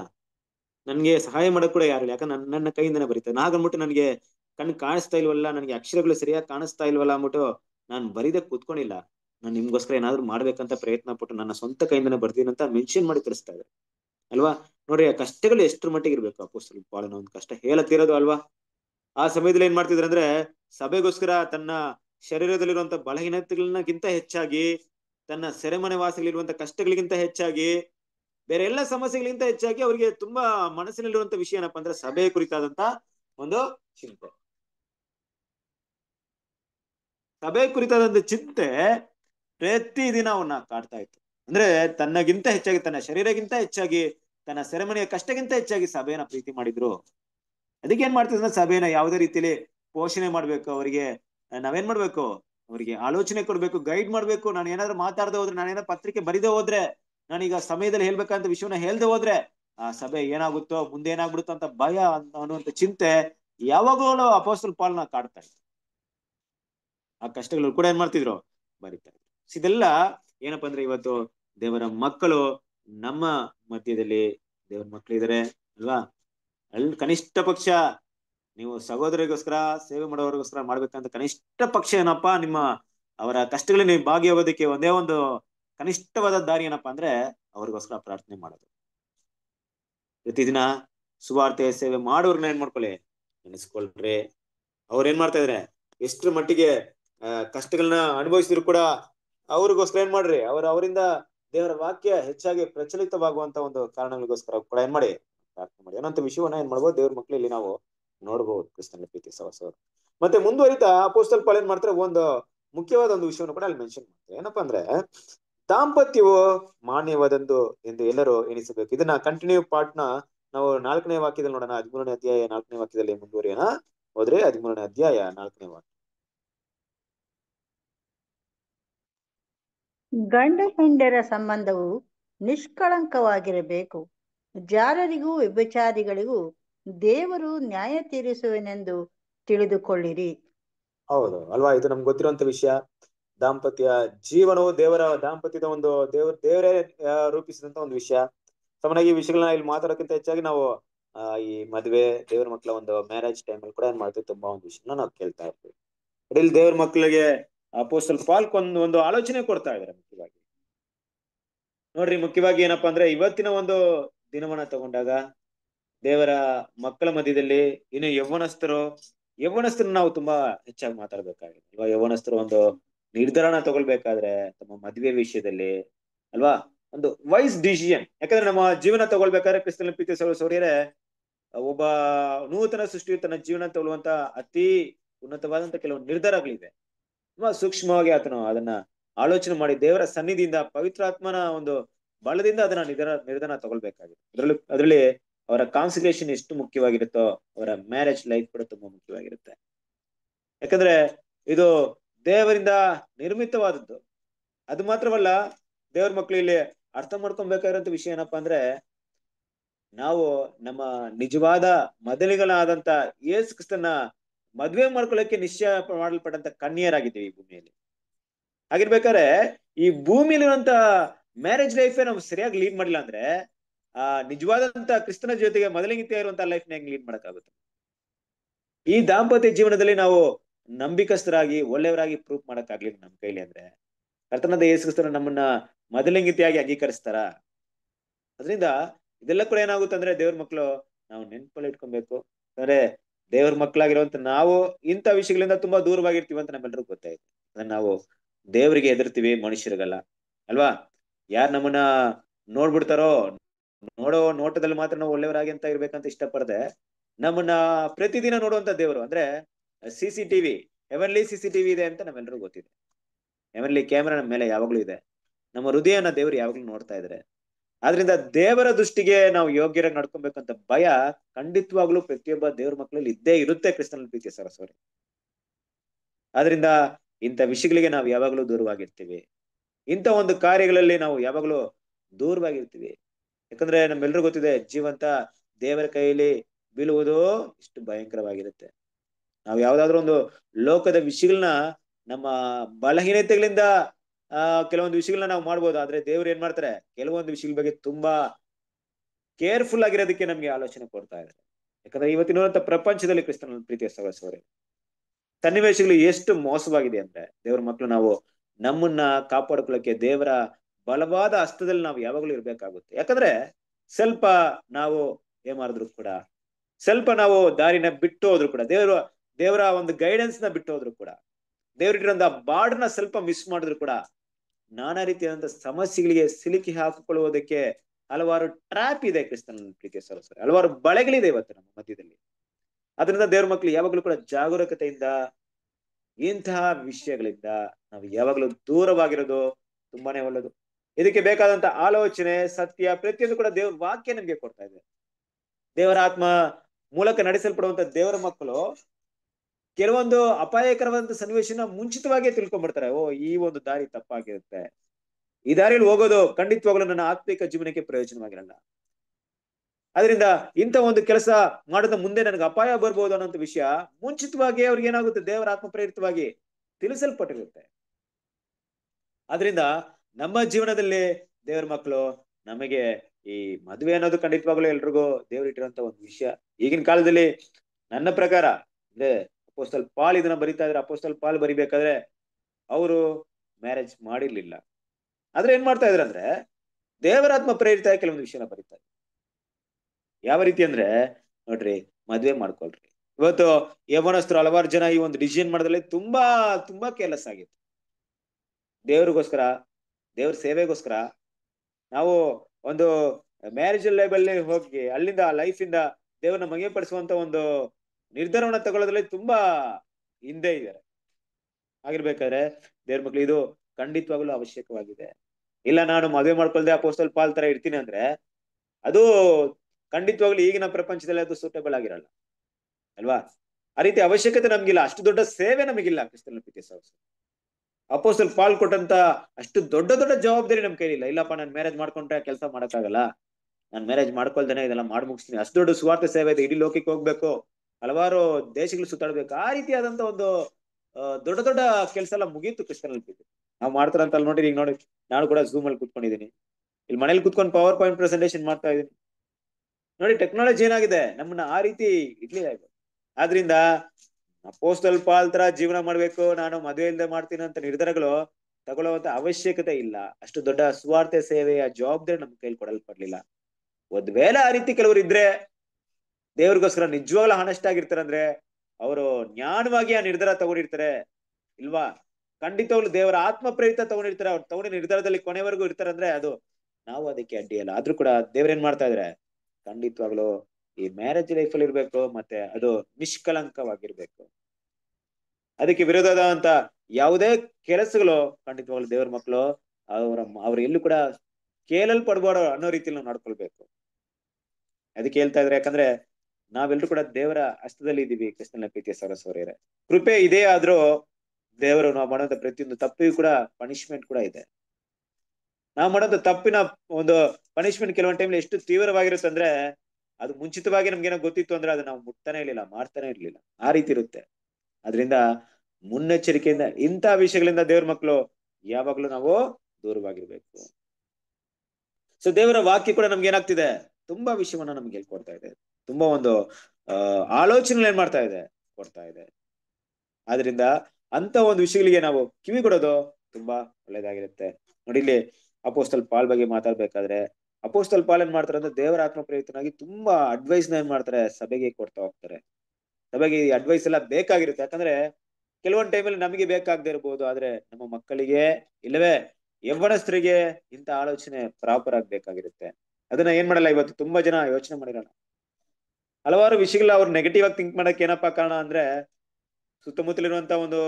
ನನ್ಗೆ ಸಹಾಯ ಮಾಡಕ್ ಕೂಡ ಯಾರು ಇಲ್ಲ. ಯಾಕಂದ್ರೆ ನನ್ನ ನನ್ನ ಕೈಯಿಂದನೇ ಬರೀತಾರೆ ನಾಗನ್ಬಿಟ್ಟು ನನಗೆ ಕಣ್ಣು ಕಾಣಿಸ್ತಾ ಇಲ್ವಲ್ಲ? ನನಗೆ ಅಕ್ಷರಗಳು ಸರಿಯಾಗಿ ಕಾಣಿಸ್ತಾ ಇಲ್ವಲ್ಲ ಅಂದ್ಬಿಟ್ಟು ನಾನು ಬರೀದೆ ಕೂತ್ಕೊಂಡಿಲ್ಲ. ನಾನು ನಿಮ್ಗೋಸ್ಕರ ಏನಾದ್ರು ಮಾಡ್ಬೇಕಂತ ಪ್ರಯತ್ನ ಪಟ್ಟು ನನ್ನ ಸ್ವಂತ ಬರ್ತೀನಿ ಅಂತ ಮೆನ್ಷನ್ ಮಾಡಿ ತಿಳಿಸ್ತಾ ಇದ್ದಾರೆ. ಅಲ್ವಾ? ನೋಡ್ರಿ, ಆ ಕಷ್ಟಗಳು ಎಷ್ಟು ಮಟ್ಟಿಗೆ ಇರ್ಬೇಕು ಅಪೋಸ್ತಲ ಬಾಳ ಒಂದು ಕಷ್ಟ ಹೇಳತ್ತಿರೋದು ಅಲ್ವಾ? ಆ ಸಮಯದಲ್ಲಿ ಏನ್ ಮಾಡ್ತಿದ್ರು ಅಂದ್ರೆ, ಸಭೆಗೋಸ್ಕರ ತನ್ನ ಶರೀರದಲ್ಲಿರುವಂತ ಬಲಹೀನತೆಗಳನ್ನಗಿಂತ ಹೆಚ್ಚಾಗಿ, ತನ್ನ ಸೆರೆಮನೆ ವಾಸಗಳಿರುವಂತ ಕಷ್ಟಗಳಿಗಿಂತ ಹೆಚ್ಚಾಗಿ, ಬೇರೆ ಎಲ್ಲ ಸಮಸ್ಯೆಗಳಿಗಿಂತ ಹೆಚ್ಚಾಗಿ ಅವರಿಗೆ ತುಂಬಾ ಮನಸ್ಸಿನಲ್ಲಿರುವಂತ ವಿಷಯ ಏನಪ್ಪಾ ಅಂದ್ರೆ ಸಭೆ ಕುರಿತಾದಂತ ಒಂದು ಚಿಂತೆ. ಸಭೆ ಕುರಿತಾದಂತ ಚಿಂತೆ ಪ್ರತಿದಿನ ಅವನ್ನ ಕಾಡ್ತಾ ಇತ್ತು. ಅಂದ್ರೆ ತನ್ನಗಿಂತ ಹೆಚ್ಚಾಗಿ, ತನ್ನ ಶರೀರಗಿಂತ ಹೆಚ್ಚಾಗಿ, ತನ್ನ ಸೆರೆಮನೆಯ ಕಷ್ಟಗಿಂತ ಹೆಚ್ಚಾಗಿ ಸಭೆಯನ್ನ ಪ್ರೀತಿ ಮಾಡಿದ್ರು. ಅದಕ್ಕೆ ಏನ್ ಮಾಡ್ತಿದ್ರು ಸಭೆಯನ್ನ ಯಾವುದೇ ರೀತಿಲಿ ಪೋಷಣೆ ಮಾಡ್ಬೇಕು, ಅವರಿಗೆ ನಾವೇನ್ ಮಾಡ್ಬೇಕು? ಅವರಿಗೆ ಆಲೋಚನೆ ಕೊಡ್ಬೇಕು ಗೈಡ್ ಮಾಡ್ಬೇಕು. ನಾನು ಏನಾದ್ರು ಮಾತಾಡದೆ ಹೋದ್ರೆ ನಾನೇನಾದ್ರು ಪತ್ರಿಕೆ ಬರಿದೆ ಹೋದ್ರೆ, ನಾನೀಗ ಸಮಯದಲ್ಲಿ ಹೇಳ್ಬೇಕಂತ ವಿಷಯವನ್ನ ಹೇಳ್ದೆ ಹೋದ್ರೆ, ಆ ಸಭೆ ಏನಾಗುತ್ತೋ, ಮುಂದೆ ಏನಾಗ್ಬಿಡುತ್ತೋ ಅಂತ ಭಯ ಅನ್ನುವಂತ ಚಿಂತೆ ಯಾವಾಗಲೂ ಅಪೋಸ್ತಲ್ ಪಾಲ್ನ ಕಾಡ್ತಾ ಇತ್ತು. ಆ ಕಷ್ಟಗಳು ಕೂಡ ಏನ್ ಮಾಡ್ತಿದ್ರು? ಬರಿತಾ ಇದ್ರು. So ಇದೆಲ್ಲ ಏನಪ್ಪಾ ಅಂದ್ರೆ ಇವತ್ತು ದೇವರ ಮಕ್ಕಳು ನಮ್ಮ ಮಧ್ಯದಲ್ಲಿ ದೇವರ ಮಕ್ಕಳು ಇದಾರೆ, ಅಲ್ವಾ? ಅಲ್ಲಿ ಕನಿಷ್ಠ ಪಕ್ಷ ನೀವು ಸಹೋದರಿಗೋಸ್ಕರ ಸೇವೆ ಮಾಡೋರಿಗೋಸ್ಕರ ಮಾಡ್ಬೇಕಂತ ಕನಿಷ್ಠ ಪಕ್ಷ ಏನಪ್ಪಾ, ನಿಮ್ಮ ಅವರ ಕಷ್ಟಗಳಲ್ಲಿ ನೀವು ಭಾಗಿಯಾಗೋದಕ್ಕೆ ಒಂದೇ ಒಂದು ಕನಿಷ್ಠವಾದ ದಾರಿ ಏನಪ್ಪಾ ಅಂದ್ರೆ ಅವ್ರಿಗೋಸ್ಕರ ಪ್ರಾರ್ಥನೆ ಮಾಡೋದು. ಪ್ರತಿದಿನ ಸುವಾರ್ತೆ ಸೇವೆ ಮಾಡೋರ್ನ ಏನ್ ಮಾಡ್ಕೊಳ್ಳಿ? ನೆನೆಸ್ಕೊಳ್ರಿ. ಅವ್ರ ಏನ್ ಮಾಡ್ತಾ ಇದಾರೆ? ಎಷ್ಟ್ರ ಮಟ್ಟಿಗೆ ಕಷ್ಟಗಳನ್ನ ಅನುಭವಿಸಿದ್ರು ಕೂಡ ಅವ್ರಿಗೋಸ್ಕರ ಏನ್ ಮಾಡ್ರಿ? ಅವ್ರ ಅವರಿಂದ ದೇವರ ವಾಕ್ಯ ಹೆಚ್ಚಾಗಿ ಪ್ರಚಲಿತವಾಗುವಂತ ಒಂದು ಕಾರಣಗಳಿಗೋಸ್ಕರ ಕೂಡ ಏನ್ ಮಾಡಿ? ಪ್ರಾರ್ಥನೆ ಮಾಡಿ. ಏನಂತ ವಿಷಯವನ್ನ ಏನ್ ಮಾಡ್ಬೋದು? ದೇವ್ರ ಮಕ್ಕಳಲ್ಲಿ ನಾವು ನೋಡ್ಬೋದು ಕ್ರಿಸ್ತನ ಪ್ರೀತಿ ಸಹಸವರು ಮತ್ತೆ ಮುಂದುವರಿತಾ ಅಪೋಸ್ತಲ್ ಪಾಲ್ ಏನ್ ಮಾಡ್ತಾರೆ? ಒಂದು ಮುಖ್ಯವಾದ ಒಂದು ವಿಷಯವನ್ನು ಕೂಡ ಅಲ್ಲಿ ಮೆನ್ಷನ್ ಮಾಡ್ತಾರೆ. ಏನಪ್ಪಾ ಅಂದ್ರೆ, ದಾಂಪತ್ಯವು ಮಾನ್ಯವಾದಂದು ಎಂದು ಎಲ್ಲರೂ ಎಣಿಸಬೇಕು. ಇದನ್ನ ಕಂಟಿನ್ಯೂ ಪಾರ್ಟ್ನ ನಾವು ನಾಲ್ಕನೇ ವಾಕ್ಯದಲ್ಲಿ ನೋಡೋಣ. ಹದಿಮೂರನೇ ಅಧ್ಯಾಯ ನಾಲ್ಕನೇ ವಾಕ್ಯದಲ್ಲಿ ಮುಂದುವರಿಯೋಣ. ಹೋದ್ರೆ ಹದಿಮೂರನೇ ಅಧ್ಯಾಯ ನಾಲ್ಕನೇ ವಾಕ್ಯ. ಗಂಡ ಹೆಂಡರ ಸಂಬಂಧವು ನಿಷ್ಕಳಂಕವಾಗಿರಬೇಕು. ಜಾರರಿಗೂ ವ್ಯಭಿಚಾರಿಗಳಿಗೂ ದೇವರು ನ್ಯಾಯ ತೀರಿಸುವೆನೆಂದು ತಿಳಿದುಕೊಳ್ಳಿರಿ. ಹೌದು. ಅಲ್ವಾ? ಇದು ನಮ್ಗೆ ಗೊತ್ತಿರುವಂತ ವಿಷಯ. ದಾಂಪತ್ಯ ಜೀವನವು ದೇವರ ದಾಂಪತ್ಯದ ಒಂದು ದೇವರ ದೇವರೇ ರೂಪಿಸಿದಂತ ಒಂದು ವಿಷಯ. ಸಾಮಾನ್ಯವಾಗಿ ಈ ವಿಷಯಗಳನ್ನ ಇಲ್ಲಿ ಮಾತಾಡೋಕ್ಕಿಂತ ಹೆಚ್ಚಾಗಿ ನಾವು ಈ ಮದುವೆ, ದೇವರ ಮಕ್ಕಳ ಒಂದು ಮ್ಯಾರೇಜ್ ಟೈಮಲ್ಲಿ ಕೂಡ ಏನ್ ಮಾಡ್ತೀವಿ? ತುಂಬಾ ಒಂದು ವಿಷಯನ ನಾವು ಕೇಳ್ತಾ ಇರ್ತೀವಿ. ಇಲ್ಲಿ ದೇವರ ಮಕ್ಕಳಿಗೆ ಅಪೋಸ್ಟಲ್ ಪಾಲ್ ಒಂದು ಒಂದು ಆಲೋಚನೆ ಕೊಡ್ತಾ ಇದ್ದಾರೆ ಮುಖ್ಯವಾಗಿ. ನೋಡ್ರಿ, ಮುಖ್ಯವಾಗಿ ಏನಪ್ಪಾ ಅಂದ್ರೆ ಇವತ್ತಿನ ಒಂದು ದಿನವನ್ನ ತಗೊಂಡಾಗ ದೇವರ ಮಕ್ಕಳ ಮಧ್ಯದಲ್ಲಿ ಇನ್ನು ಯೌವನಸ್ಥರು ಯೌವನಸ್ಥರು ನಾವು ತುಂಬಾ ಹೆಚ್ಚಾಗಿ ಮಾತಾಡ್ಬೇಕಾಗಿದೆ. ಇವಾಗ ಯೌವನಸ್ಥರು ಒಂದು ನಿರ್ಧಾರನ ತಗೊಳ್ಬೇಕಾದ್ರೆ ತಮ್ಮ ಮದುವೆ ವಿಷಯದಲ್ಲಿ ಅಲ್ವಾ? ಒಂದು ವೈಸ್ ಡಿಸಿಷನ್ ಯಾಕಂದ್ರೆ ನಮ್ಮ ಜೀವನ ತಗೊಳ್ಬೇಕಾದ್ರೆ ಕ್ರಿಸ್ತನ ಪ್ರೀತಿ ಸೌರ್ಯರೇ ಒಬ್ಬ ನೂತನ ಸೃಷ್ಟಿಯು ತನ್ನ ಜೀವನ ತಗೊಳ್ಳುವಂತ ಅತಿ ಉನ್ನತವಾದಂತ ಕೆಲವು ನಿರ್ಧಾರಗಳಿವೆ ತುಂಬಾ ಸೂಕ್ಷ್ಮವಾಗಿ ಆತನು ಅದನ್ನ ಆಲೋಚನೆ ಮಾಡಿ ದೇವರ ಸನ್ನಿಧಿಯಿಂದ ಪವಿತ್ರಾತ್ಮನ ಒಂದು ಬಲದಿಂದ ಅದನ್ನ ನಿಧನ ನಿರ್ಧಾರ ತಗೊಳ್ಬೇಕಾಗಿದೆ. ಅದರಲ್ಲೂ, ಅದರಲ್ಲಿ ಅವರ ಕಾನ್ಸಂಟ್ರೇಷನ್ ಎಷ್ಟು ಮುಖ್ಯವಾಗಿರುತ್ತೋ, ಅವರ ಮ್ಯಾರೇಜ್ ಲೈಫ್ ಕೂಡ ತುಂಬಾ ಮುಖ್ಯವಾಗಿರುತ್ತೆ. ಯಾಕಂದ್ರೆ ಇದು ದೇವರಿಂದ ನಿರ್ಮಿತವಾದದ್ದು. ಅದು ಮಾತ್ರವಲ್ಲ, ದೇವ್ರ ಮಕ್ಕಳು ಇಲ್ಲಿ ಅರ್ಥ ಮಾಡ್ಕೊಬೇಕಾಗಿರೋಂಥ ವಿಷಯ ಏನಪ್ಪಾ ಅಂದ್ರೆ, ನಾವು ನಮ್ಮ ನಿಜವಾದ ಮೊದಲಿಗಳಾದಂತ ಯೇಸು ಕ್ರಿಸ್ತನ ಮದ್ವೆ ಮಾಡ್ಕೊಳ್ಳೋಕೆ ನಿಶ್ಚಯ ಮಾಡಲ್ಪಟ್ಟಂತ ಕನ್ಯರಾಗಿದ್ದೀವಿ ಈ ಭೂಮಿಯಲ್ಲಿ. ಹಾಗಿರ್ಬೇಕಾದ್ರೆ ಈ ಭೂಮಿಯಲ್ಲಿರುವಂತ ಮ್ಯಾರೇಜ್ ಲೈಫ್ ನಾವು ಸರಿಯಾಗಿ ಲೀಡ್ ಮಾಡಿಲ್ಲ ಅಂದ್ರೆ, ಆ, ನಿಜವಾದಂತ ಕ್ರಿಸ್ತನ ಜೊತೆಗೆ ಮೊದಲಿಗಿಂತ ಇರುವಂತ ಲೈಫ್ ಹೆಂಗ್ ಲೀಡ್ ಮಾಡಕ್ಕಾಗುತ್ತೆ? ಈ ದಾಂಪತ್ಯ ಜೀವನದಲ್ಲಿ ನಾವು ನಂಬಿಕಸ್ಥರಾಗಿ, ಒಳ್ಳೆಯವರಾಗಿ ಪ್ರೂಫ್ ಮಾಡಕ್ಕಾಗ್ಲಿ ನಮ್ಮ ಕೈಲಿ ಅಂದ್ರೆ. ಕರ್ತನದ ಯೇಸು ಕ್ರಿಸ್ತನ ನಮ್ಮನ್ನ ಮೊದಲಿಂಗಿತಿಯಾಗಿ ಅಂಗೀಕರಿಸ್ತಾರ? ಅದರಿಂದ ಇದೆಲ್ಲ ಕೂಡ ಏನಾಗುತ್ತೆ ಅಂದ್ರೆ ದೇವ್ರ ಮಕ್ಕಳು ನಾವು ನೆನ್ಪಲ್ಲಿ ಇಟ್ಕೊಬೇಕು. ಅಂದ್ರೆ ದೇವ್ರ ಮಕ್ಕಳಾಗಿರುವಂತ ನಾವು ಇಂಥ ವಿಷಯಗಳಿಂದ ತುಂಬಾ ದೂರವಾಗಿರ್ತೀವಿ ಅಂತ ನಮ್ಮೆಲ್ಲರಿಗೂ ಗೊತ್ತಾಯ್ತು. ಅಂದ್ರೆ ನಾವು ದೇವರಿಗೆ ಎದುರ್ತೀವಿ ಮನುಷ್ಯರಿಗಲ್ಲ. ಅಲ್ವಾ? ಯಾರು ನಮ್ಮನ್ನ ನೋಡ್ಬಿಡ್ತಾರೋ, ನೋಡೋ ನೋಟದಲ್ಲಿ ಮಾತ್ರ ನಾವು ಒಳ್ಳೆಯವರಾಗಿ ಅಂತ ಇರ್ಬೇಕಂತ ಇಷ್ಟಪಡದೆ ನಮ್ಮನ್ನ ಪ್ರತಿದಿನ ನೋಡುವಂತ ದೇವರು ಅಂದ್ರೆ C C TV evenly C C TV ಇದೆ ಅಂತ ನಮ್ಮೆಲ್ಲರಿಗೂ ಗೊತ್ತಿದೆ. ಎವನ್ಲಿ ಕ್ಯಾಮೆರಾ ನಮ್ಮ ಮೇಲೆ ಯಾವಾಗ್ಲೂ ಇದೆ. ನಮ್ಮ ಹೃದಯನ ದೇವರು ಯಾವಾಗ್ಲೂ ನೋಡ್ತಾ ಇದ್ದಾರೆ. ಆದ್ರಿಂದ ದೇವರ ದೃಷ್ಟಿಗೆ ನಾವು ಯೋಗ್ಯರಾಗಿ ನಡ್ಕೊಬೇಕಂತ ಭಯ ಖಂಡಿತವಾಗ್ಲೂ ಪ್ರತಿಯೊಬ್ಬ ದೇವ್ರ ಮಕ್ಕಳಲ್ಲಿ ಇದ್ದೇ ಇರುತ್ತೆ ಕೃಷ್ಣನ ಪ್ರೀತಿಯ ಸರಸ್ವರಿ. ಆದ್ರಿಂದ ಇಂಥ ವಿಷಯಗಳಿಗೆ ನಾವು ಯಾವಾಗಲೂ ದೂರವಾಗಿರ್ತೀವಿ. ಇಂಥ ಒಂದು ಕಾರ್ಯಗಳಲ್ಲಿ ನಾವು ಯಾವಾಗಲೂ ದೂರವಾಗಿರ್ತೀವಿ. ಯಾಕಂದ್ರೆ ನಮ್ಮೆಲ್ರಿಗೂ ಗೊತ್ತಿದೆ, ಜೀವಂತ ದೇವರ ಕೈಯಲ್ಲಿ ಬೀಳುವುದು ಇಷ್ಟು ಭಯಂಕರವಾಗಿರುತ್ತೆ. ನಾವು ಯಾವ್ದಾದ್ರು ಒಂದು ಲೋಕದ ವಿಷಯಗಳನ್ನ ನಮ್ಮ ಬಲಹೀನತೆಗಳಿಂದ ಆ, ಕೆಲವೊಂದು ವಿಷಯಗಳನ್ನ ನಾವು ಮಾಡ್ಬೋದು. ಆದ್ರೆ ದೇವ್ರು ಏನ್ ಮಾಡ್ತಾರೆ? ಕೆಲವೊಂದು ವಿಷಯಗಳ ಬಗ್ಗೆ ತುಂಬಾ ಕೇರ್ಫುಲ್ ಆಗಿರೋದಕ್ಕೆ ನಮ್ಗೆ ಆಲೋಚನೆ ಕೊಡ್ತಾ ಇದ್ದಾರೆ. ಯಾಕಂದ್ರೆ ಇವತ್ತಿನ ಪ್ರಪಂಚದಲ್ಲಿ ಕ್ರಿಸ್ತನ ಪ್ರೀತಿಯ ಸಹಸವರೇ ಸನ್ನಿವೇಶಗಳು ಎಷ್ಟು ಮೋಸವಾಗಿದೆ ಅಂದ್ರೆ ದೇವ್ರ ಮಕ್ಕಳು ನಾವು ನಮ್ಮನ್ನ ಕಾಪಾಡ್ಕೊಳ್ಳಕ್ಕೆ ದೇವರ ಬಲವಾದ ಹಸ್ತದಲ್ಲಿ ನಾವು ಯಾವಾಗಲೂ ಇರ್ಬೇಕಾಗುತ್ತೆ. ಯಾಕಂದ್ರೆ ಸ್ವಲ್ಪ ನಾವು ಏನ್ ಕೂಡ, ಸ್ವಲ್ಪ ನಾವು ದಾರಿನ ಬಿಟ್ಟು ಹೋದ್ರು ಕೂಡ, ದೇವರ ದೇವರ ಒಂದು ಗೈಡೆನ್ಸ್ನ ಬಿಟ್ಟು ಹೋದ್ರು ಕೂಡ ದೇವ್ರಿಟ್ಟಿರೋ ನ ಸ್ವಲ್ಪ ಮಿಸ್ ಮಾಡಿದ್ರು ಕೂಡ ನಾನಾ ರೀತಿಯಾದಂತಹ ಸಮಸ್ಯೆಗಳಿಗೆ ಸಿಲುಕಿ ಹಾಕಿಕೊಳ್ಳುವುದಕ್ಕೆ ಹಲವಾರು ಟ್ರ್ಯಾಪ್ ಇದೆ ಕ್ರಿಸ್ತನ ಪ್ರೀತಿಯ ಸರಸ್ವರಿ ಹಲವಾರು ಬಳೆಗಳಿದೆ ಇವತ್ತು ನಮ್ಮ ಮಧ್ಯದಲ್ಲಿ. ಅದರಿಂದ ದೇವ್ರ ಮಕ್ಕಳು ಯಾವಾಗಲೂ ಕೂಡ ಜಾಗರೂಕತೆಯಿಂದ ಇಂತಹ ವಿಷಯಗಳಿಂದ ನಾವು ಯಾವಾಗಲೂ ದೂರವಾಗಿರೋದು ತುಂಬಾನೇ ಒಳ್ಳೇದು. ಇದಕ್ಕೆ ಬೇಕಾದಂತ ಆಲೋಚನೆ, ಸತ್ಯ ಪ್ರತಿಯೊಂದು ಕೂಡ ದೇವ್ರ ವಾಕ್ಯ ನಮ್ಗೆ ಕೊಡ್ತಾ ಇದೆ. ದೇವರ ಆತ್ಮ ಮೂಲಕ ನಡೆಸಲ್ಪಡುವಂತ ದೇವರ ಮಕ್ಕಳು ಕೆಲವೊಂದು ಅಪಾಯಕರವಾದಂತ ಸನ್ನಿವೇಶನ ಮುಂಚಿತವಾಗೇ ತಿಳ್ಕೊಂಡ್ಬಿಡ್ತಾರೆ. ಓ, ಈ ಒಂದು ದಾರಿ ತಪ್ಪಾಗಿರುತ್ತೆ. ಈ ದಾರಿಯಲ್ಲಿ ಹೋಗೋದು ಖಂಡಿತವಾಗ್ಲೂ ನನ್ನ ಆತ್ಮಿಕ ಜೀವನಕ್ಕೆ ಪ್ರಯೋಜನವಾಗಿರಲ್ಲ. ಅದರಿಂದ ಇಂಥ ಒಂದು ಕೆಲಸ ಮಾಡೋದ ಮುಂದೆ ನನಗೆ ಅಪಾಯ ಬರ್ಬೋದು ಅನ್ನೋಂಥ ವಿಷಯ ಮುಂಚಿತವಾಗಿ ಅವ್ರಿಗೆ ಏನಾಗುತ್ತೆ? ದೇವರ ಆತ್ಮ ಪ್ರೇರಿತವಾಗಿ ತಿಳಿಸಲ್ಪಟ್ಟಿರುತ್ತೆ. ಅದರಿಂದ ನಮ್ಮ ಜೀವನದಲ್ಲಿ ದೇವರ ಮಕ್ಕಳು ನಮಗೆ ಈ ಮದುವೆ ಅನ್ನೋದು ಖಂಡಿತವಾಗ್ಲೂ ಎಲ್ರಿಗೂ ದೇವ್ರು ಇಟ್ಟಿರುವಂತ ಒಂದು ವಿಷಯ. ಈಗಿನ ಕಾಲದಲ್ಲಿ ನನ್ನ ಪ್ರಕಾರ ಅಂದ್ರೆ ಅಪೋಸ್ತಲ್ ಪಾಲ್ ಇದನ್ನ ಬರಿತಾ ಇದ್ರೆ ಅಪೋಸ್ತಲ್ ಪಾಲ್ ಬರಿಬೇಕಾದ್ರೆ ಅವರು ಮ್ಯಾರೇಜ್ ಮಾಡಿರ್ಲಿಲ್ಲ. ಆದ್ರೆ ಏನ್ ಮಾಡ್ತಾ ಇದ್ರ ಅಂದ್ರೆ ದೇವರಾತ್ಮ ಪ್ರೇರಿತ ಕೆಲವೊಂದು ವಿಷಯನ ಬರಿತಾ ಯಾವ ರೀತಿ ಅಂದ್ರೆ ನೋಡ್ರಿ ಮದ್ವೆ ಮಾಡ್ಕೊಳ್ರಿ. ಇವತ್ತು ಯವನಸ್ಥರು ಹಲವಾರು ಜನ ಈ ಒಂದು ಡಿಸಿಷನ್ ಮಾಡೋದ್ರಲ್ಲಿ ತುಂಬಾ ತುಂಬಾ ಕೇರ್ಲೆಸ್ ಆಗಿತ್ತು ದೇವ್ರಿಗೋಸ್ಕರ, ದೇವ್ರ ಸೇವೆಗೋಸ್ಕರ ನಾವು ಒಂದು ಮ್ಯಾರೇಜ್ ಲೈಬಲ್ ಹೋಗಿ ಅಲ್ಲಿಂದ ಲೈಫ್ ಇಂದ ದೇವ್ರನ್ನ ಮಗೆ ಪಡಿಸುವಂತ ಒಂದು ನಿರ್ಧಾರವನ್ನ ತಗೊಳ್ಳೋದ್ರಲ್ಲಿ ತುಂಬಾ ಹಿಂದೆ ಇದ್ದಾರೆ. ಆಗಿರ್ಬೇಕಾದ್ರೆ ದೇವ್ರ ಮಕ್ಳು, ಇದು ಖಂಡಿತವಾಗ್ಲೂ ಅವಶ್ಯಕವಾಗಿದೆ. ಇಲ್ಲ, ನಾನು ಮದುವೆ ಮಾಡ್ಕೊಳ್ದೆ ಅಪೋಸ್ಟಲ್ ಪಾಲ್ ತರ ಇರ್ತೀನಿ ಅಂದ್ರೆ, ಅದು ಖಂಡಿತವಾಗ್ಲೂ ಈಗಿನ ಪ್ರಪಂಚದಲ್ಲಿ ಅದು ಸೂಟಬಲ್ ಆಗಿರಲ್ಲ. ಅಲ್ವಾ? ಆ ರೀತಿ ಅವಶ್ಯಕತೆ ನಮ್ಗಿಲ್ಲ. ಅಷ್ಟು ದೊಡ್ಡ ಸೇವೆ ನಮಗಿಲ್ಲ ಕ್ರಿಸ್ತನ ಸಹೋದರ ಅಪೋಸ್ಟಲ್ ಪಾಲ್ ಕೊಟ್ಟಂತ ಅಷ್ಟು ದೊಡ್ಡ ದೊಡ್ಡ ಜವಾಬ್ದಾರಿ ನಮ್ ಕೈಲಿಲ್ಲ. ಇಲ್ಲಪ್ಪ, ನಾನು ಮ್ಯಾರೇಜ್ ಮಾಡ್ಕೊಂಡ್ರೆ ಕೆಲಸ ಮಾಡಕ್ಕಾಗಲ್ಲ. ನಾನು ಮ್ಯಾರೇಜ್ ಮಾಡ್ಕೊಳ್ದೇನೆ, ಇದೆಲ್ಲ ಮಾಡಿ ಮುಗಿಸ್ತೀನಿ ಅಷ್ಟು ದೊಡ್ಡ ಸ್ವಾರ್ಥ ಸೇವೆ ಇದೆ. ಇಡೀ ಲೋಕಕ್ಕೆ ಹೋಗ್ಬೇಕು. ಹಲವಾರು ದೇಶಗಳು ಸುತ್ತಾಡ್ಬೇಕು. ಆ ರೀತಿಯಾದಂತ ಒಂದು ದೊಡ್ಡ ದೊಡ್ಡ ಕೆಲಸ ಎಲ್ಲ ಮುಗೀತು ಪ್ರೀತಿ. ನಾವು ಮಾಡ್ತಾರಂತ ಅಲ್ಲಿ ನೋಡಿ ಈಗ ನೋಡಿ, ನಾನು ಕೂಡ ಝೂಮ್ ಅಲ್ಲಿ ಕುತ್ಕೊಂಡಿದ್ದೀನಿ. ಇಲ್ಲಿ ಮನೇಲಿ ಕುತ್ಕೊಂಡು ಪವರ್ ಪಾಯಿಂಟ್ ಪ್ರೆಸೆಂಟೇಶನ್ ಮಾಡ್ತಾ ಇದ್ದೀನಿ. ನೋಡಿ ಟೆಕ್ನಾಲಜಿ ಏನಾಗಿದೆ? ನಮ್ಮನ್ನ ಆ ರೀತಿ ಇಡ್ಲಿಲ್ಲ ಆದ್ರಿಂದ ಪೋಸ್ಟಲ್ ಪಾಲ್ ತರ ಜೀವನ ಮಾಡ್ಬೇಕು, ನಾನು ಮದುವೆ ಇಲ್ಲದೆ ಮಾಡ್ತೀನಿ ಅಂತ ನಿರ್ಧಾರಗಳು ತಗೊಳ್ಳುವಂತ ಅವಶ್ಯಕತೆ ಇಲ್ಲ. ಅಷ್ಟು ದೊಡ್ಡ ಸ್ವಾರ್ಥ ಸೇವೆಯ ಜವಾಬ್ದಾರಿ ನಮ್ ಕೈಲಿ ಕೊಡಲ್ಪಡ್ಲಿಲ್ಲ. ಒಂದ್ ವೇಳೆ ಆ ರೀತಿ ಕೆಲವರು ಇದ್ರೆ ದೇವ್ರಿಗೋಸ್ಕರ ನಿಜವಾಗ್ಲೂ ಹಾನೆಸ್ಟ್ ಆಗಿರ್ತಾರೆ ಅಂದ್ರೆ ಅವರು ಜ್ಞಾನವಾಗಿ ಆ ನಿರ್ಧಾರ ತಗೊಂಡಿರ್ತಾರೆ. ಇಲ್ವಾ? ಖಂಡಿತವಾಗ್ಲು ದೇವರ ಆತ್ಮ ಪ್ರೇರಿತ ತಗೊಂಡಿರ್ತಾರೆ. ಅವ್ರು ತಗೊಂಡಿ ನಿರ್ಧಾರದಲ್ಲಿ ಕೊನೆವರೆಗೂ ಇರ್ತಾರೆ ಅಂದ್ರೆ ಅದು ನಾವು ಅದಕ್ಕೆ ಅಡ್ಡಿ ಅಲ್ಲ ಆದ್ರೂ ಕೂಡ ದೇವ್ರೇನ್ ಮಾಡ್ತಾ ಇದ್ರೆ? ಖಂಡಿತವಾಗ್ಲು ಈ ಮ್ಯಾರೇಜ್ ಲೈಫ್ ಅಲ್ಲಿ ಇರ್ಬೇಕು ಮತ್ತೆ ಅದು ನಿಷ್ಕಲಂಕವಾಗಿರ್ಬೇಕು ಅದಕ್ಕೆ ವಿರೋಧದಂತ ಯಾವುದೇ ಕೆಲಸಗಳು ಖಂಡಿತವಾಗ್ಲು ದೇವ್ರ ಮಕ್ಕಳು, ಅವರ ಅವ್ರ ಎಲ್ಲೂ ಕೂಡ ಕೇಳಲ್ಪಡ್ಬಾರ್ದು ಅನ್ನೋ ರೀತಿಯಲ್ಲಿ ನಾವು ನಡ್ಕೊಳ್ಬೇಕು. ಅದಕ್ಕೆ ಹೇಳ್ತಾ ಇದ್ರೆ ಯಾಕಂದ್ರೆ ನಾವೆಲ್ಲರೂ ಕೂಡ ದೇವರ ಹಸ್ತದಲ್ಲಿ ಇದ್ದೀವಿ ಕೃಷ್ಣನ ಪ್ರೀತಿಯ ಸರಸ್ವರಿಯರೇ ಕೃಪೆ ಇದೇ ಆದ್ರೂ ದೇವರು ನಾವು ಮಾಡೋಂಥ ಪ್ರತಿಯೊಂದು ತಪ್ಪಿಗೂ ಕೂಡ ಪನಿಷ್ಮೆಂಟ್ ಕೂಡ ಇದೆ. ನಾವು ಮಾಡೋಂಥ ತಪ್ಪಿನ ಒಂದು ಪನಿಷ್ಮೆಂಟ್ ಕೆಲವೊಂದು ಟೈಮ್ ಎಷ್ಟು ತೀವ್ರವಾಗಿರುತ್ತೆ ಅಂದ್ರೆ ಅದು ಮುಂಚಿತವಾಗಿ ನಮ್ಗೇನೋ ಗೊತ್ತಿತ್ತು ಅಂದ್ರೆ ಅದು ನಾವು ಮುಟ್ತಾನೆ ಇರ್ಲಿಲ್ಲ ಮಾಡ್ತಾನೆ ಇರ್ಲಿಲ್ಲ. ಆ ರೀತಿ ಇರುತ್ತೆ. ಅದರಿಂದ ಮುನ್ನೆಚ್ಚರಿಕೆಯಿಂದ ಇಂಥ ವಿಷಯಗಳಿಂದ ದೇವ್ರ ಮಕ್ಕಳು ಯಾವಾಗ್ಲೂ ನಾವು ದೂರವಾಗಿರ್ಬೇಕು. ಸೊ ದೇವರ ವಾಕ್ಯ ಕೂಡ ನಮ್ಗೆ ಏನಾಗ್ತಿದೆ? ತುಂಬಾ ವಿಷಯವನ್ನ ನಮ್ಗೆ ಹೇಳ್ಕೊಡ್ತಾ ಇದೆ. ತುಂಬಾ ಒಂದು ಅಹ್ ಆಲೋಚನೆ ಏನ್ ಮಾಡ್ತಾ ಇದೆ, ಕೊಡ್ತಾ ಇದೆ. ಆದ್ರಿಂದ ಅಂತ ಒಂದು ವಿಷಯಗಳಿಗೆ ನಾವು ಕಿವಿ ಕೊಡೋದು ತುಂಬಾ ಒಳ್ಳೇದಾಗಿರುತ್ತೆ. ನೋಡಿ ಇಲ್ಲಿ ಅಪೋಸ್ತಲ್ ಪಾಲ್ ಬಗ್ಗೆ ಮಾತಾಡ್ಬೇಕಾದ್ರೆ, ಅಪೋಸ್ತಲ್ ಪಾಲ್ ಏನ್ ಮಾಡ್ತಾರೆ ಅಂದ್ರೆ ದೇವರ ಆತ್ಮ ಪ್ರಯುಕ್ತನಾಗಿ ತುಂಬಾ ಅಡ್ವೈಸ್ನ ಏನ್ ಮಾಡ್ತಾರೆ, ಸಭೆಗೆ ಕೊಡ್ತಾ ಹೋಗ್ತಾರೆ. ಸಭೆಗೆ ಈ ಅಡ್ವೈಸ್ ಎಲ್ಲ ಬೇಕಾಗಿರುತ್ತೆ. ಯಾಕಂದ್ರೆ ಕೆಲವೊಂದು ಟೈಮಲ್ಲಿ ನಮಗೆ ಬೇಕಾಗದೆ ಇರ್ಬೋದು, ಆದ್ರೆ ನಮ್ಮ ಮಕ್ಕಳಿಗೆ ಇಲ್ಲವೇ ಯವ್ವನಸ್ಥರಿಗೆ ಇಂಥ ಆಲೋಚನೆ ಪ್ರಾಪರ್ ಆಗ್ಬೇಕಾಗಿರುತ್ತೆ ಅದನ್ನ ಏನ್ ಮಾಡಲ್ಲ ಇವತ್ತು, ತುಂಬಾ ಜನ ಯೋಚನೆ ಮಾಡಿರೋಣ. ಹಲವಾರು ವಿಷಯಗಳ ಅವ್ರು ನೆಗೆಟಿವ್ ಆಗಿ ಥಿಂಕ್ ಮಾಡಕ್ ಏನಪ್ಪಾ ಕಾರಣ ಅಂದ್ರೆ ಸುತ್ತಮುತ್ತಲಿರುವಂತ ಒಂದು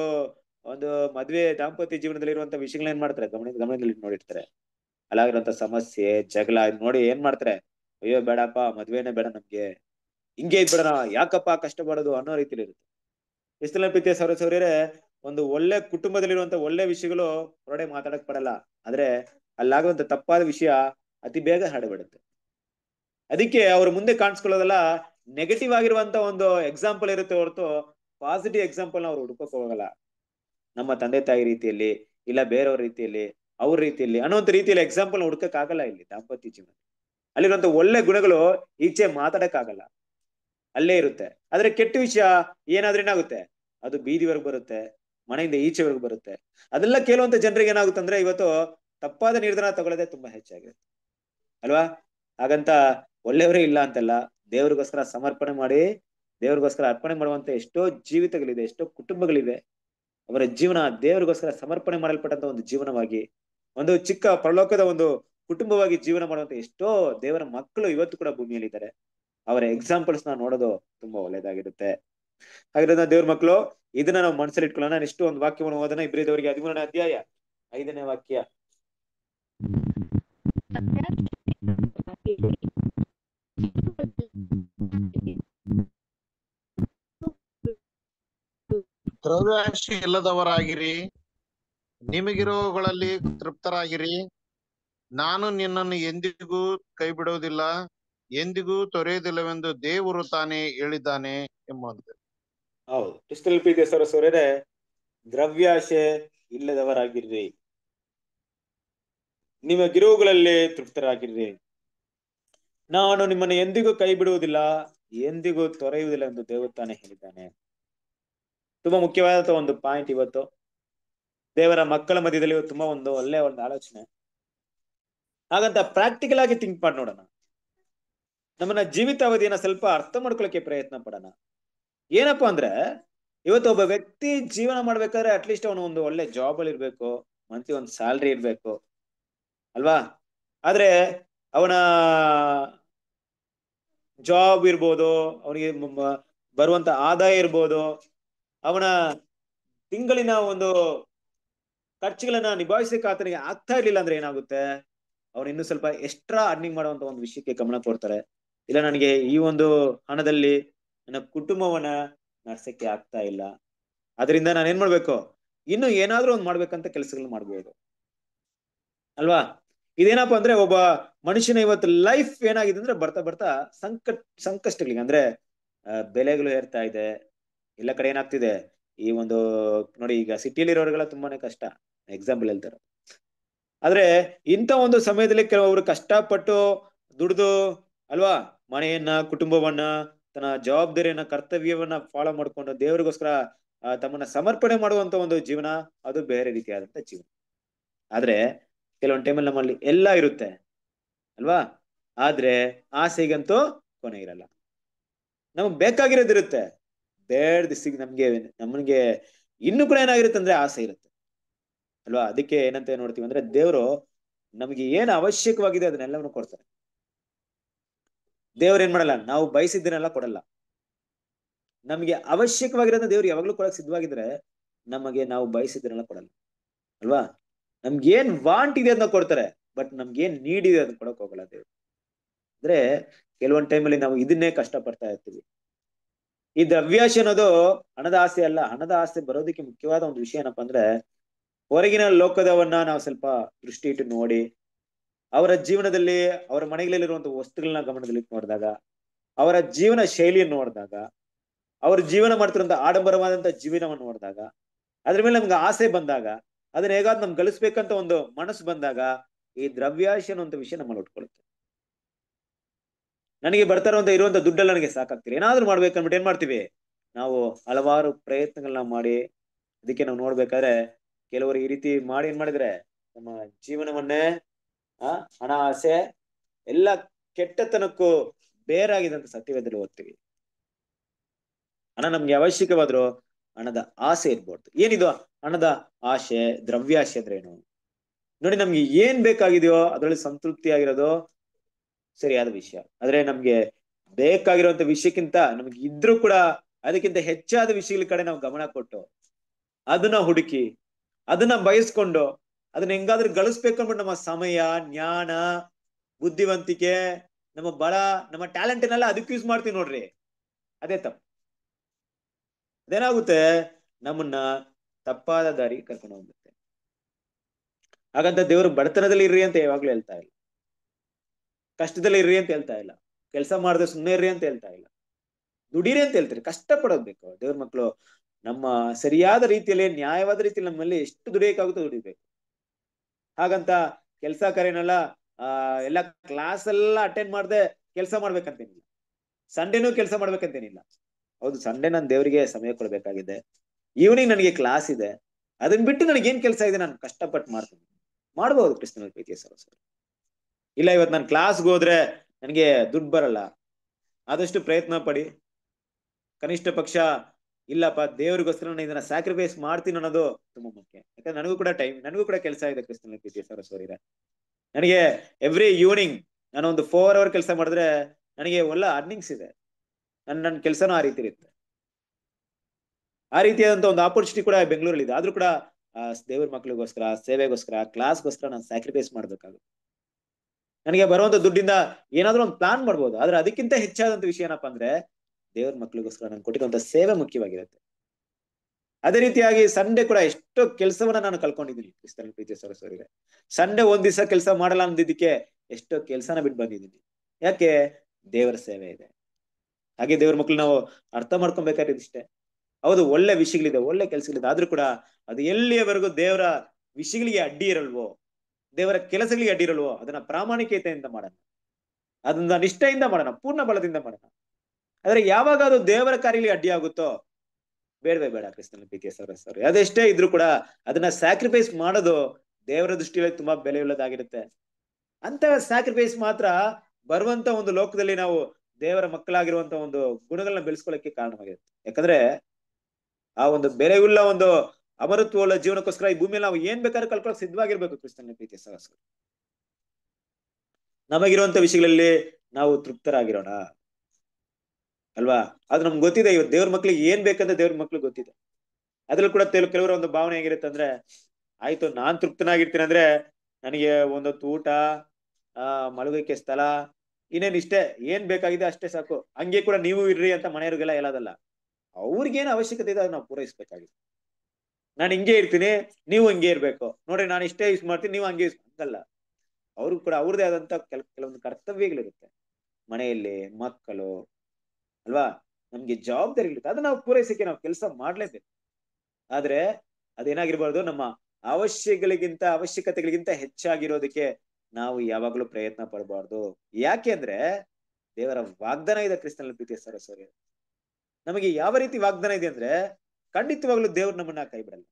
ಒಂದು ಮದ್ವೆ ದಾಂಪತ್ಯ ಜೀವನದಲ್ಲಿ ಇರುವಂತ ವಿಷಯಗಳನ್ನ ಏನ್ ಮಾಡ್ತಾರೆ? ಗಮನ, ಗಮನದಲ್ಲಿ ನೋಡಿರ್ತಾರೆ. ಅಲ್ಲಾಗಿರುವಂತ ಸಮಸ್ಯೆ, ಜಗಳ ನೋಡಿ ಏನ್ ಮಾಡ್ತಾರೆ? ಅಯ್ಯೋ ಬೇಡಪ್ಪ, ಮದ್ವೆನೇ ಬೇಡ ನಮ್ಗೆ. ಹಿಂಗೆ ಇದ್ಬೇಡ ಯಾಕಪ್ಪ ಕಷ್ಟ ಪಡೋದು ಅನ್ನೋ ರೀತಿಲಿ ಇರುತ್ತೆ. ಇಷ್ಟೆಲ್ಲ ಪ್ರೀತಿಯ ಸೌರ ಸೌರ್ಯರೇ ಒಂದು ಒಳ್ಳೆ ಕುಟುಂಬದಲ್ಲಿರುವಂತ ಒಳ್ಳೆ ವಿಷಯಗಳು ಹೊರಡೆ ಮಾತಾಡಕ್ ಪಡಲ್ಲ. ಆದ್ರೆ ಅಲ್ಲಾಗುವಂತ ತಪ್ಪಾದ ವಿಷಯ ಅತಿ ಬೇಗ ಹರಡಬಿಡುತ್ತೆ ಅದಕ್ಕೆ ಅವ್ರ ಮುಂದೆ ಕಾಣಿಸ್ಕೊಳ್ಳೋದೆಲ್ಲ ನೆಗೆಟಿವ್ ಆಗಿರುವಂತ ಒಂದು ಎಕ್ಸಾಂಪಲ್ ಇರುತ್ತೆ ಹೊರತು ಪಾಸಿಟಿವ್ ಎಕ್ಸಾಂಪಲ್ ಅವ್ರು ಹುಡ್ಕೋಕ್ ಹೋಗಲ್ಲ. ನಮ್ಮ ತಂದೆ ತಾಯಿ ರೀತಿಯಲ್ಲಿ ಇಲ್ಲ ಬೇರೆಯವ್ರ ರೀತಿಯಲ್ಲಿ, ಅವ್ರ ರೀತಿಯಲ್ಲಿ ಅನ್ನೋಂಥ ರೀತಿಯಲ್ಲಿ ಎಕ್ಸಾಂಪಲ್ ಹುಡ್ಕಕ್ ಆಗಲ್ಲ ಇಲ್ಲಿ ದಾಂಪತ್ಯ ಜೀವನ ಅಲ್ಲಿರುವಂತ ಒಳ್ಳೆ ಗುಣಗಳು ಈಚೆ ಮಾತಾಡಕ್ ಆಗಲ್ಲ ಅಲ್ಲೇ ಇರುತ್ತೆ. ಆದ್ರೆ ಕೆಟ್ಟ ವಿಷಯ ಏನಾದ್ರೂ ಏನಾಗುತ್ತೆ? ಅದು ಬೀದಿವರೆಗೆ ಬರುತ್ತೆ, ಮನೆಯಿಂದ ಈಚೆವರೆಗೂ ಬರುತ್ತೆ. ಅದೆಲ್ಲ ಕೇಳುವಂತ ಜನರಿಗೆ ಏನಾಗುತ್ತೆ ಅಂದ್ರೆ ಇವತ್ತು ತಪ್ಪಾದ ನಿರ್ಧಾರ ತಗೊಳ್ಳೋದೇ ತುಂಬಾ ಹೆಚ್ಚಾಗಿರುತ್ತೆ. ಅಲ್ವಾ? ಹಾಗಂತ ಒಳ್ಳೆಯವರೇ ಇಲ್ಲ ಅಂತಲ್ಲ. ದೇವ್ರಿಗೋಸ್ಕರ ಸಮರ್ಪಣೆ ಮಾಡಿ, ದೇವ್ರಿಗೋಸ್ಕರ ಅರ್ಪಣೆ ಮಾಡುವಂತ ಎಷ್ಟೋ ಜೀವಿತಗಳಿದೆ, ಎಷ್ಟೋ ಕುಟುಂಬಗಳಿವೆ. ಅವರ ಜೀವನ ದೇವರಿಗೋಸ್ಕರ ಸಮರ್ಪಣೆ ಮಾಡಲ್ಪಟ್ಟಂತ ಒಂದು ಜೀವನವಾಗಿ, ಒಂದು ಚಿಕ್ಕ ಪ್ರಲೋಕದ ಒಂದು ಕುಟುಂಬವಾಗಿ ಜೀವನ ಮಾಡುವಂತ ಎಷ್ಟೋ ದೇವರ ಮಕ್ಕಳು ಇವತ್ತು ಕೂಡ ಭೂಮಿಯಲ್ಲಿ ಇದ್ದಾರೆ ಅವರ ಎಕ್ಸಾಂಪಲ್ಸ್ನ ನೋಡೋದು ತುಂಬಾ ಒಳ್ಳೇದಾಗಿರುತ್ತೆ ಹಾಗಿರೋದ್ರಿಂದ ದೇವ್ರ ಮಕ್ಕಳು, ಇದನ್ನ ನಾವು ಮನಸ್ಸಲ್ಲಿ ಇಟ್ಕೊಳ್ಳೋಣ. ಒಂದು ವಾಕ್ಯವನ್ನು ಓದೋಣ. ಇಬ್ಬರಿದವರಿಗೆ ಹದಿಮೂರನೇ ಅಧ್ಯಾಯ ಐದನೇ ವಾಕ್ಯ. ದ್ರವ್ಯಾಶಿ ಇಲ್ಲದವರಾಗಿರಿ. ನಿಮಗಿರುವವುಗಳಲ್ಲಿ ತೃಪ್ತರಾಗಿರಿ. ನಾನು ನಿನ್ನನ್ನು ಎಂದಿಗೂ ಕೈ ಬಿಡುವುದಿಲ್ಲ ಎಂದಿಗೂ ತೊರೆಯುವುದಿಲ್ಲವೆಂದು ದೇವರು ತಾನೇ ಹೇಳಿದ್ದಾನೆ ಎಂಬಂತೆ. ಹೌದು. ಕ್ರಿಸ್ತಲ್ ದ್ರವ್ಯಾಶೆ ಇಲ್ಲದವರಾಗಿರ್ರಿ ನಿಮಗಿರುವುಗಳಲ್ಲಿ ತೃಪ್ತರಾಗಿರ್ರಿ ನಾನು ನಿಮ್ಮನ್ನು ಎಂದಿಗೂ ಕೈ ಬಿಡುವುದಿಲ್ಲ ಎಂದಿಗೂ ತೊರೆಯುವುದಿಲ್ಲ ಎಂದು ದೇವರು ತಾನೇ ಹೇಳಿದ್ದಾನೆ. ತುಂಬಾ ಮುಖ್ಯವಾದಂತ ಒಂದು ಪಾಯಿಂಟ್ ಇವತ್ತು. ದೇವರ ಮಕ್ಕಳ ಮಧ್ಯದಲ್ಲಿ ತುಂಬಾ ಒಂದು ಒಳ್ಳೆಯ ಒಂದು ಆಲೋಚನೆ. ಹಾಗಂತ ಪ್ರಾಕ್ಟಿಕಲ್ ಆಗಿ ಥಿಂಕ್ ಮಾಡಿ ನೋಡೋಣ. ನಮ್ಮನ್ನ ಜೀವಿತಾವಧಿಯನ್ನ ಸ್ವಲ್ಪ ಅರ್ಥ ಮಾಡ್ಕೊಳಕ್ಕೆ ಪ್ರಯತ್ನ ಪಡೋಣ. ಏನಪ್ಪಾ ಅಂದ್ರೆ, ಇವತ್ತು ಒಬ್ಬ ವ್ಯಕ್ತಿ ಜೀವನ ಮಾಡ್ಬೇಕಾದ್ರೆ ಅಟ್ಲೀಸ್ಟ್ ಅವನು ಒಂದು ಒಳ್ಳೆ ಜಾಬ್ ಅಲ್ಲಿ ಇರ್ಬೇಕು ಮಂತ್ಲಿ ಒಂದು ಸ್ಯಾಲ್ರಿ ಇರ್ಬೇಕು, ಅಲ್ವಾ? ಆದ್ರೆ ಅವನ ಜಾಬ್ ಇರ್ಬೋದು, ಅವನಿಗೆ ಬರುವಂತ ಆದಾಯ ಇರ್ಬೋದು ಅವನ ತಿಂಗಳಿನ ಒಂದು ಖರ್ಚುಗಳನ್ನ ನಿಭಾಯಿಸಕ್ಕೆ ಆತನಿಗೆ ಆಗ್ತಾ ಇರ್ಲಿಲ್ಲ ಅಂದ್ರೆ ಏನಾಗುತ್ತೆ? ಅವನು ಇನ್ನು ಸ್ವಲ್ಪ ಎಕ್ಸ್ಟ್ರಾ ಅರ್ನಿಂಗ್ ಮಾಡುವಂತ ಒಂದು ವಿಷಯಕ್ಕೆ ಗಮನ ಕೊಡ್ತಾರೆ. ಇಲ್ಲ, ನನಗೆ ಈ ಒಂದು ಹಣದಲ್ಲಿ ನನ್ನ ಕುಟುಂಬವನ್ನ ನಡ್ಸಕ್ಕೆ ಆಗ್ತಾ ಇಲ್ಲ. ಅದರಿಂದ ನಾನು ಏನ್ ಮಾಡ್ಬೇಕು? ಇನ್ನು ಏನಾದ್ರೂ ಒಂದು ಮಾಡ್ಬೇಕಂತ ಕೆಲಸಗಳನ್ನ ಮಾಡ್ಬೋದು. ಅಲ್ವಾ? ಇದೇನಪ್ಪ ಅಂದ್ರೆ ಒಬ್ಬ ಮನುಷ್ಯನ ಇವತ್ತು ಲೈಫ್ ಏನಾಗಿದೆ ಅಂದ್ರೆ ಬರ್ತಾ ಬರ್ತಾ ಸಂಕಟ್, ಸಂಕಷ್ಟಗಳಿಗೆ, ಅಂದ್ರೆ ಬೆಲೆಗಳು ಏರ್ತಾ ಇದೆ. ಎಲ್ಲ ಕಡೆ ಏನಾಗ್ತಿದೆ? ಈ ಒಂದು, ನೋಡಿ ಈಗ ಸಿಟಿಯಲ್ಲಿ ಇರೋರಿಗೆಲ್ಲ ತುಂಬಾನೇ ಕಷ್ಟ ಎಕ್ಸಾಂಪಲ್ ಹೇಳ್ತಾರೆ. ಆದ್ರೆ ಇಂಥ ಒಂದು ಸಮಯದಲ್ಲಿ ಕೆಲವರು ಕಷ್ಟಪಟ್ಟು ದುಡ್ದು, ಅಲ್ವಾ? ಮನೆಯನ್ನ, ಕುಟುಂಬವನ್ನ, ತನ್ನ ಜವಾಬ್ದಾರಿಯನ್ನ, ಕರ್ತವ್ಯವನ್ನ ಫಾಲೋ ಮಾಡ್ಕೊಂಡು ದೇವರಿಗೋಸ್ಕರ ತಮ್ಮನ್ನ ಸಮರ್ಪಣೆ ಮಾಡುವಂತ ಒಂದು ಜೀವನ, ಅದು ಬೇರೆ ರೀತಿಯಾದಂತ ಜೀವನ. ಆದ್ರೆ ಕೆಲವೊಂದು ಟೈಮಲ್ಲಿ ನಮ್ಮಲ್ಲಿ ಎಲ್ಲ ಇರುತ್ತೆ, ಅಲ್ವಾ? ಆದ್ರೆ ಆಸೆಗಂತೂ ಕೊನೆ ಇರಲ್ಲ. ನಮಗ್ ಬೇಕಾಗಿರೋದಿರುತ್ತೆ. ಬೇಡ ದಿಸ್ತಿಗೆ ನಮ್ಗೆ ನಮ್ಗೆ ಇನ್ನು ಕೂಡ ಏನಾಗಿರುತ್ತೆ ಅಂದ್ರೆ ಆಸೆ ಇರುತ್ತೆ. ಅಲ್ವಾ? ಅದಕ್ಕೆ ಏನಂತ ನೋಡ್ತೀವಿ ಅಂದ್ರೆ ದೇವರು ನಮಗೆ ಏನ್ ಅವಶ್ಯಕವಾಗಿದೆ ಅದನ್ನೆಲ್ಲವನ್ನು ಕೊಡ್ತಾರೆ. ದೇವ್ರ ಏನ್ ಮಾಡಲ್ಲ, ನಾವು ಬಯಸಿದ್ದನ್ನೆಲ್ಲ ಕೊಡಲ್ಲ. ನಮಗೆ ಅವಶ್ಯಕವಾಗಿರೋದನ್ನ ದೇವ್ರು ಯಾವಾಗ್ಲೂ ಕೊಡಕ್ ಸಿದ್ಧವಾಗಿದ್ರೆ ನಮಗೆ ನಾವು ಬಯಸಿದ್ದನ್ನೆಲ್ಲ ಕೊಡಲ್ಲ. ಅಲ್ವಾ? ನಮ್ಗೆ ಏನ್ ವಾಂಟ್ ಇದೆ ಅದನ್ನ ಕೊಡ್ತಾರೆ ಬಟ್ ನಮ್ಗೆ ಏನ್ ನೀಡಿದೆ ಇದೆ ಅದನ್ನ ಕೊಡಕ್ ಹೋಗಲ್ಲ ದೇವ್ರು. ಅಂದ್ರೆ ಕೆಲವೊಂದ್ ಟೈಮಲ್ಲಿ ನಾವು ಇದನ್ನೇ ಕಷ್ಟ ಪಡ್ತಾ ಇರ್ತೀವಿ. ಈ ದ್ರವ್ಯಾಶ ಅನ್ನೋದು ಹಣದ ಆಸೆ ಅಲ್ಲ, ಹಣದ ಆಸೆ ಬರೋದಕ್ಕೆ ಮುಖ್ಯವಾದ ಒಂದು ವಿಷಯ ಏನಪ್ಪಾ ಅಂದ್ರೆ ಹೊರಗಿನ ಲೋಕದವನ್ನ ನಾವು ಸ್ವಲ್ಪ ದೃಷ್ಟಿ ಇಟ್ಟು ನೋಡಿ, ಅವರ ಜೀವನದಲ್ಲಿ ಅವರ ಮನೆಗಳಲ್ಲಿರುವಂತಹ ವಸ್ತುಗಳನ್ನ ಗಮನದಲ್ಲಿ ನೋಡಿದಾಗ, ಅವರ ಜೀವನ ಶೈಲಿಯನ್ನು ನೋಡಿದಾಗ, ಅವ್ರ ಜೀವನ ಮಾಡ್ತಿರುವಂತ ಆಡಂಬರವಾದಂತಹ ಜೀವನವನ್ನು ನೋಡಿದಾಗ, ಅದ್ರ ಮೇಲೆ ನಮ್ಗೆ ಆಸೆ ಬಂದಾಗ, ಅದನ್ನ ಹೇಗಾದ್ ನಮ್ಗೆ ಗಳಿಸ್ಬೇಕಂತ ಒಂದು ಮನಸ್ಸು ಬಂದಾಗ ಈ ದ್ರವ್ಯಾಶೆ ಅನ್ನುವಂಥ ವಿಷಯ ನಮ್ಮಲ್ಲಿ ಉಟ್ಕೊಳ್ಳುತ್ತೆ. ನನಗೆ ಬರ್ತಾ ಇರುವಂತ ಇರುವಂತ ದುಡ್ಡಲ್ಲ ನನಗೆ ಸಾಕಾಗ್ತಿಲ್ಲ. ಏನಾದ್ರೂ ಮಾಡ್ಬೇಕನ್ಬಿಟ್ಟು ಏನ್ ಮಾಡ್ತೀವಿ? ನಾವು ಹಲವಾರು ಪ್ರಯತ್ನಗಳನ್ನ ಮಾಡಿ, ಅದಕ್ಕೆ ನಾವು ನೋಡ್ಬೇಕಾದ್ರೆ ಕೆಲವರು ಈ ರೀತಿ ಮಾಡಿ ಏನ್ ಮಾಡಿದ್ರೆ, ನಮ್ಮ ಜೀವನವನ್ನೇ, ಆ, ಹಣ, ಆಸೆ ಎಲ್ಲ ಕೆಟ್ಟತನಕ್ಕೂ ಬೇರಾಗಿದೆ ಅಂತ ಸತ್ಯವೇದಲ್ಲಿ ಓದ್ತೀವಿ. ಹಣ ನಮ್ಗೆ ಅವಶ್ಯಕವಾದ್ರು ಹಣದ ಆಸೆ ಇರ್ಬಾರ್ದು ಏನಿದು? ಹಣದ ಆಸೆ ದ್ರವ್ಯಾಶೆ ಅಂದ್ರೆ ಏನು? ನೋಡಿ ನಮ್ಗೆ ಏನ್ ಬೇಕಾಗಿದೆಯೋ ಅದರಲ್ಲಿ ಸಂತೃಪ್ತಿ ಆಗಿರೋದು ಸರಿಯಾದ ವಿಷಯ. ಆದ್ರೆ ನಮ್ಗೆ ಬೇಕಾಗಿರುವಂತ ವಿಷಯಕ್ಕಿಂತ ನಮ್ಗೆ ಇದ್ರೂ ಕೂಡ ಅದಕ್ಕಿಂತ ಹೆಚ್ಚಾದ ವಿಷಯಗಳ ಕಡೆ ನಾವು ಗಮನ ಕೊಟ್ಟು ಅದನ್ನ ಹುಡುಕಿ, ಅದನ್ನ ಬಯಸ್ಕೊಂಡು, ಅದನ್ನ ಹೆಂಗಾದ್ರೂ ಗಳಿಸ್ಬೇಕು ಅಂದ್ಬಿಟ್ಟು ನಮ್ಮ ಸಮಯ, ಜ್ಞಾನ, ಬುದ್ಧಿವಂತಿಕೆ, ನಮ್ಮ ಬಲ, ನಮ್ಮ ಟ್ಯಾಲೆಂಟ್ ಏನೆಲ್ಲ ಅದಕ್ಕೆ ಯೂಸ್ ಮಾಡ್ತೀವಿ ನೋಡ್ರಿ. ಅದೇ ತಪ್ಪು. ಅದೇನಾಗುತ್ತೆ? ನಮ್ಮನ್ನ ತಪ್ಪಾದ ದಾರಿ ಕರ್ಕೊಂಡು ಹೋಗುತ್ತೆ ಹಾಗಂತ ದೇವರು ಬಡತನದಲ್ಲಿ ಇರ್ರಿ ಅಂತ ಯಾವಾಗ್ಲೂ ಹೇಳ್ತಾ ಇಲ್ಲ. ಕಷ್ಟದಲ್ಲಿ ಇರ್ರಿ ಅಂತ ಹೇಳ್ತಾ ಇಲ್ಲ. ಕೆಲಸ ಮಾಡದೆ ಸುಮ್ಮನೆ ಇರ್ರಿ ಅಂತ ಹೇಳ್ತಾ ಇಲ್ಲ. ದುಡೀರಿ ಅಂತ ಹೇಳ್ತಾರೆ. ಕಷ್ಟ ಪಡೋದ್ ಬೇಕು. ದೇವ್ರ ಮಕ್ಕಳು ನಮ್ಮ ಸರಿಯಾದ ರೀತಿಯಲ್ಲಿ, ನ್ಯಾಯವಾದ ರೀತಿಯಲ್ಲಿ ನಮ್ಮಲ್ಲಿ ಎಷ್ಟು ದುಡಿಯಕ್ಕಾಗುತ್ತೋ ದುಡಿಬೇಕು. ಹಾಗಂತ ಕೆಲಸ ಕರೆನಲ್ಲ, ಆ, ಎಲ್ಲ ಕ್ಲಾಸ್ ಎಲ್ಲ ಅಟೆಂಡ್ ಮಾಡದೆ ಕೆಲಸ ಮಾಡ್ಬೇಕಂತೇನಿಲ್ಲ. ಸಂಡೇನೂ ಕೆಲಸ ಮಾಡ್ಬೇಕಂತೇನಿಲ್ಲ. ಹೌದು ಸಂಡೇ ನಾನು ದೇವರಿಗೆ ಸಮಯ ಕೊಡ್ಬೇಕಾಗಿದೆ. ಈವ್ನಿಂಗ್ ನನಗೆ ಕ್ಲಾಸ್ ಇದೆ. ಅದನ್ನ ಬಿಟ್ಟು ನನಗೆ ಏನ್ ಕೆಲಸ ಇದೆ? ನಾನು ಕಷ್ಟಪಟ್ಟು ಮಾಡ್ತೀನಿ. ಮಾಡ್ಬೋದು ಕ್ರಿಸ್ತನ ಪ್ರೀತಿಯ ಸರಸ್ವರಿ ಇಲ್ಲ ಇವತ್ತು ನಾನು ಕ್ಲಾಸ್ಗೆ ಹೋದ್ರೆ ನನಗೆ ದುಡ್ಡು ಬರಲ್ಲ. ಆದಷ್ಟು ಪ್ರಯತ್ನ ಪಡಿ. ಕನಿಷ್ಠ ಪಕ್ಷ, ಇಲ್ಲಪ್ಪ, ದೇವ್ರಿಗೋಸ್ಕರ ನಾನು ಇದನ್ನ ಸ್ಯಾಕ್ರಿಫೈಸ್ ಮಾಡ್ತೀನಿ ಅನ್ನೋದು ತುಂಬಾ ಮುಖ್ಯ. ಯಾಕಂದ್ರೆ ನನಗೂ ಕೂಡ ಟೈಮ್ ನನಗೂ ಕೂಡ ಕೆಲಸ ಇದೆ ಸರ್ ಸರಸ್ವರಿ ನನಗೆ ಎವ್ರಿ ಈವ್ನಿಂಗ್ ನಾನು ಒಂದು ಫೋರ್ ಅವರ್ ಕೆಲಸ ಮಾಡಿದ್ರೆ ನನಗೆ ಒಳ್ಳೆ ಅರ್ನಿಂಗ್ಸ್ ಇದೆ. ನನ್ನ ನನ್ನ ಕೆಲಸನೂ ಆ ರೀತಿ ಇರುತ್ತೆ. ಆ ರೀತಿಯಾದಂತ ಒಂದು ಆಪರ್ಚುನಿಟಿ ಕೂಡ ಬೆಂಗಳೂರಲ್ಲಿ ಇದೆ ಆದ್ರೂ ಕೂಡ ದೇವ್ರ ಮಕ್ಳಿಗೋಸ್ಕರ, ಸೇವೆಗೋಸ್ಕರ ಕ್ಲಾಸ್ಗೋಸ್ಕರ ನಾನು ಸ್ಯಾಕ್ರಿಫೈಸ್ ಮಾಡ್ಬೇಕಾಗುತ್ತೆ. ನನಗೆ ಬರುವಂತ ದುಡ್ಡಿಂದ ಏನಾದ್ರೂ ಒಂದು ಪ್ಲಾನ್ ಮಾಡ್ಬೋದು. ಆದ್ರೆ ಅದಕ್ಕಿಂತ ಹೆಚ್ಚಾದಂತ ವಿಷಯ ಏನಪ್ಪಾ ಅಂದ್ರೆ ದೇವ್ರ ಮಕ್ಳಿಗೋಸ್ಕರ ನಾನು ಕೊಟ್ಟಿರುವಂತ ಸೇವೆ ಮುಖ್ಯವಾಗಿರುತ್ತೆ. ಅದೇ ರೀತಿಯಾಗಿ ಸಂಡೆ ಕೂಡ ಎಷ್ಟೋ ಕೆಲಸವನ್ನ ನಾನು ಕಲ್ಕೊಂಡಿದ್ದೀನಿ ಕ್ರಿಸ್ತನ ಪ್ರೀತಿಯ ಸರಸ್ವರಿಗೆ ಸಂಡೆ ಒಂದ್ ದಿವಸ ಕೆಲಸ ಮಾಡಲ್ಲ ಅಂದಿದ್ದಕ್ಕೆ ಎಷ್ಟೋ ಕೆಲಸನ ಬಿಟ್ಟು ಬಂದಿದ್ದೀನಿ. ಯಾಕೆ? ದೇವರ ಸೇವೆ ಇದೆ. ಹಾಗೆ ದೇವ್ರ ಮಕ್ಳು ನಾವು ಅರ್ಥ ಮಾಡ್ಕೊಬೇಕಾದ್ರೆ ಇಷ್ಟೇ. ಹೌದು, ಒಳ್ಳೆ ವಿಷಯಗಳಿದೆ, ಒಳ್ಳೆ ಕೆಲಸಗಳಿದೆ. ಆದ್ರೂ ಕೂಡ ಅದು ಎಲ್ಲಿಯವರೆಗೂ ದೇವರ ವಿಷಯಗಳಿಗೆ ಅಡ್ಡಿ ಇರಲ್ವೋ? ದೇವರ ಕೆಲಸಗಳಿಗೆ ಅಡ್ಡಿರಲ್ವೋ ಅದನ್ನ ಪ್ರಾಮಾಣಿಕತೆಯಿಂದ ಮಾಡೋಣ. ಅದನ್ನ ನಿಷ್ಠೆಯಿಂದ ಮಾಡೋಣ, ಪೂರ್ಣ ಬಲದಿಂದ ಮಾಡೋಣ. ಆದ್ರೆ ಯಾವಾಗ ಅದು ದೇವರ ಕಾರ್ಯಗಳಿಗೆ ಅಡ್ಡಿ ಆಗುತ್ತೋ ಬೇಡವೇ ಬೇಡ ಕ್ರಿಸ್ತನ ಕೆ ಸರ್ ಅದೆಷ್ಟೇ ಇದ್ರೂ ಕೂಡ ಅದನ್ನ ಸ್ಯಾಕ್ರಿಫೈಸ್ ಮಾಡೋದು ದೇವರ ದೃಷ್ಟಿಯಲ್ಲಿ ತುಂಬಾ ಬೆಲೆ ಉಳ್ಳದಾಗಿರುತ್ತೆ ಅಂತ ಸ್ಯಾಕ್ರಿಫೈಸ್ ಮಾತ್ರ ಬರುವಂತ ಒಂದು ಲೋಕದಲ್ಲಿ ನಾವು ದೇವರ ಮಕ್ಕಳಾಗಿರುವಂತ ಒಂದು ಗುಣಗಳನ್ನ ಬೆಳೆಸ್ಕೊಳ್ಳಕ್ಕೆ ಕಾರಣವಾಗಿರುತ್ತೆ. ಯಾಕಂದ್ರೆ ಆ ಒಂದು ಬೆಲೆಯುಳ್ಳ ಒಂದು ಅಮರತ್ವವುಳ್ಳ ಜೀವನಕ್ಕೋಸ್ಕರ ಈ ಭೂಮಿಯಲ್ಲಿ ನಾವು ಏನ್ ಬೇಕಾದ್ರೂ ಕಲ್ಕೊಳಕ್ ಸಿದ್ಧವಾಗಿರ್ಬೇಕು ಕ್ರಿಸ್ತನ ಪ್ರೀತಿಯ ಸಹಸ್ರ ನಮಗಿರುವಂತ ವಿಷಯಗಳಲ್ಲಿ ನಾವು ತೃಪ್ತರಾಗಿರೋಣ. ಅಲ್ವಾ? ಅದು ನಮ್ಗೆ ಗೊತ್ತಿದೆ ಇವತ್ತು ದೇವ್ರ ಮಕ್ಳಿಗೆ ಏನ್ ಬೇಕಂತ ದೇವ್ರ ಮಕ್ಳಿಗೆ ಗೊತ್ತಿದೆ. ಅದ್ರಲ್ಲಿ ಕೂಡ ಕೆಲವರ ಒಂದು ಭಾವನೆ ಹೇಗಿರುತ್ತೆ ಅಂದ್ರೆ, ಆಯ್ತು, ನಾನ್ ತೃಪ್ತನಾಗಿರ್ತೀನಿ ಅಂದ್ರೆ ನನಗೆ ಒಂದೊತ್ತು ಊಟ, ಆ, ಮಲಗೋಕೆ ಸ್ಥಳ, ಇನ್ನೇನ್ ಇಷ್ಟೇ, ಏನ್ ಬೇಕಾಗಿದೆ ಅಷ್ಟೇ ಸಾಕು. ಹಂಗೆ ಕೂಡ ನೀವು ಇರ್ರಿ ಅಂತ ಮನೆಯವ್ರಿಗೆಲ್ಲ ಹೇಳೋದಲ್ಲ. ಅವ್ರಿಗೇನು ಅವಶ್ಯಕತೆ ಇದೆ, ಅದನ್ನ ನಾವು ಪೂರೈಸ್ಬೇಕಾಗಿದೆ. ನಾನು ಹಿಂಗೆ ಇರ್ತೀನಿ, ನೀವು ಹಂಗೆ ಇರ್ಬೇಕು. ನೋಡ್ರಿ, ನಾನು ಇಷ್ಟೇ ಯೂಸ್ ಮಾಡ್ತೀನಿ, ನೀವು ಹಂಗೆ ಯೂಸ್ ಅಂತಲ್ಲ ಅವ್ರಿಗೂ ಕೂಡ ಅವ್ರದೇ ಆದಂತ ಕೆಲ, ಕೆಲವೊಂದು ಕರ್ತವ್ಯಗಳಿರುತ್ತೆ. ಮನೆಯಲ್ಲಿ, ಮಕ್ಕಳು, ಅಲ್ವಾ? ನಮ್ಗೆ ಜವಾಬ್ದಾರಿಗಳಿರುತ್ತೆ ಅದನ್ನ ನಾವು ಪೂರೈಸಕ್ಕೆ ನಾವು ಕೆಲಸ ಮಾಡ್ಲೇಬೇಕು. ಆದ್ರೆ ಅದೇನಾಗಿರ್ಬಾರ್ದು, ನಮ್ಮ ಅವಶ್ಯಗಳಿಗಿಂತ, ಅವಶ್ಯಕತೆಗಳಿಗಿಂತ ಹೆಚ್ಚಾಗಿರೋದಕ್ಕೆ ನಾವು ಯಾವಾಗ್ಲೂ ಪ್ರಯತ್ನ ಪಡಬಾರ್ದು. ಯಾಕೆ ಅಂದ್ರೆ ದೇವರ ವಾಗ್ದಾನ ಇದೆ ಕ್ರಿಸ್ತನ ಪ್ರೀತಿಯ ಸರಸ್ವರಿ. ನಮಗೆ ಯಾವ ರೀತಿ ವಾಗ್ದಾನ ಇದೆ ಅಂದ್ರೆ ಖಂಡಿತವಾಗ್ಲೂ ದೇವ್ರು ನಮ್ಮನ್ನ ಕೈ ಬಿಡಲ್ಲ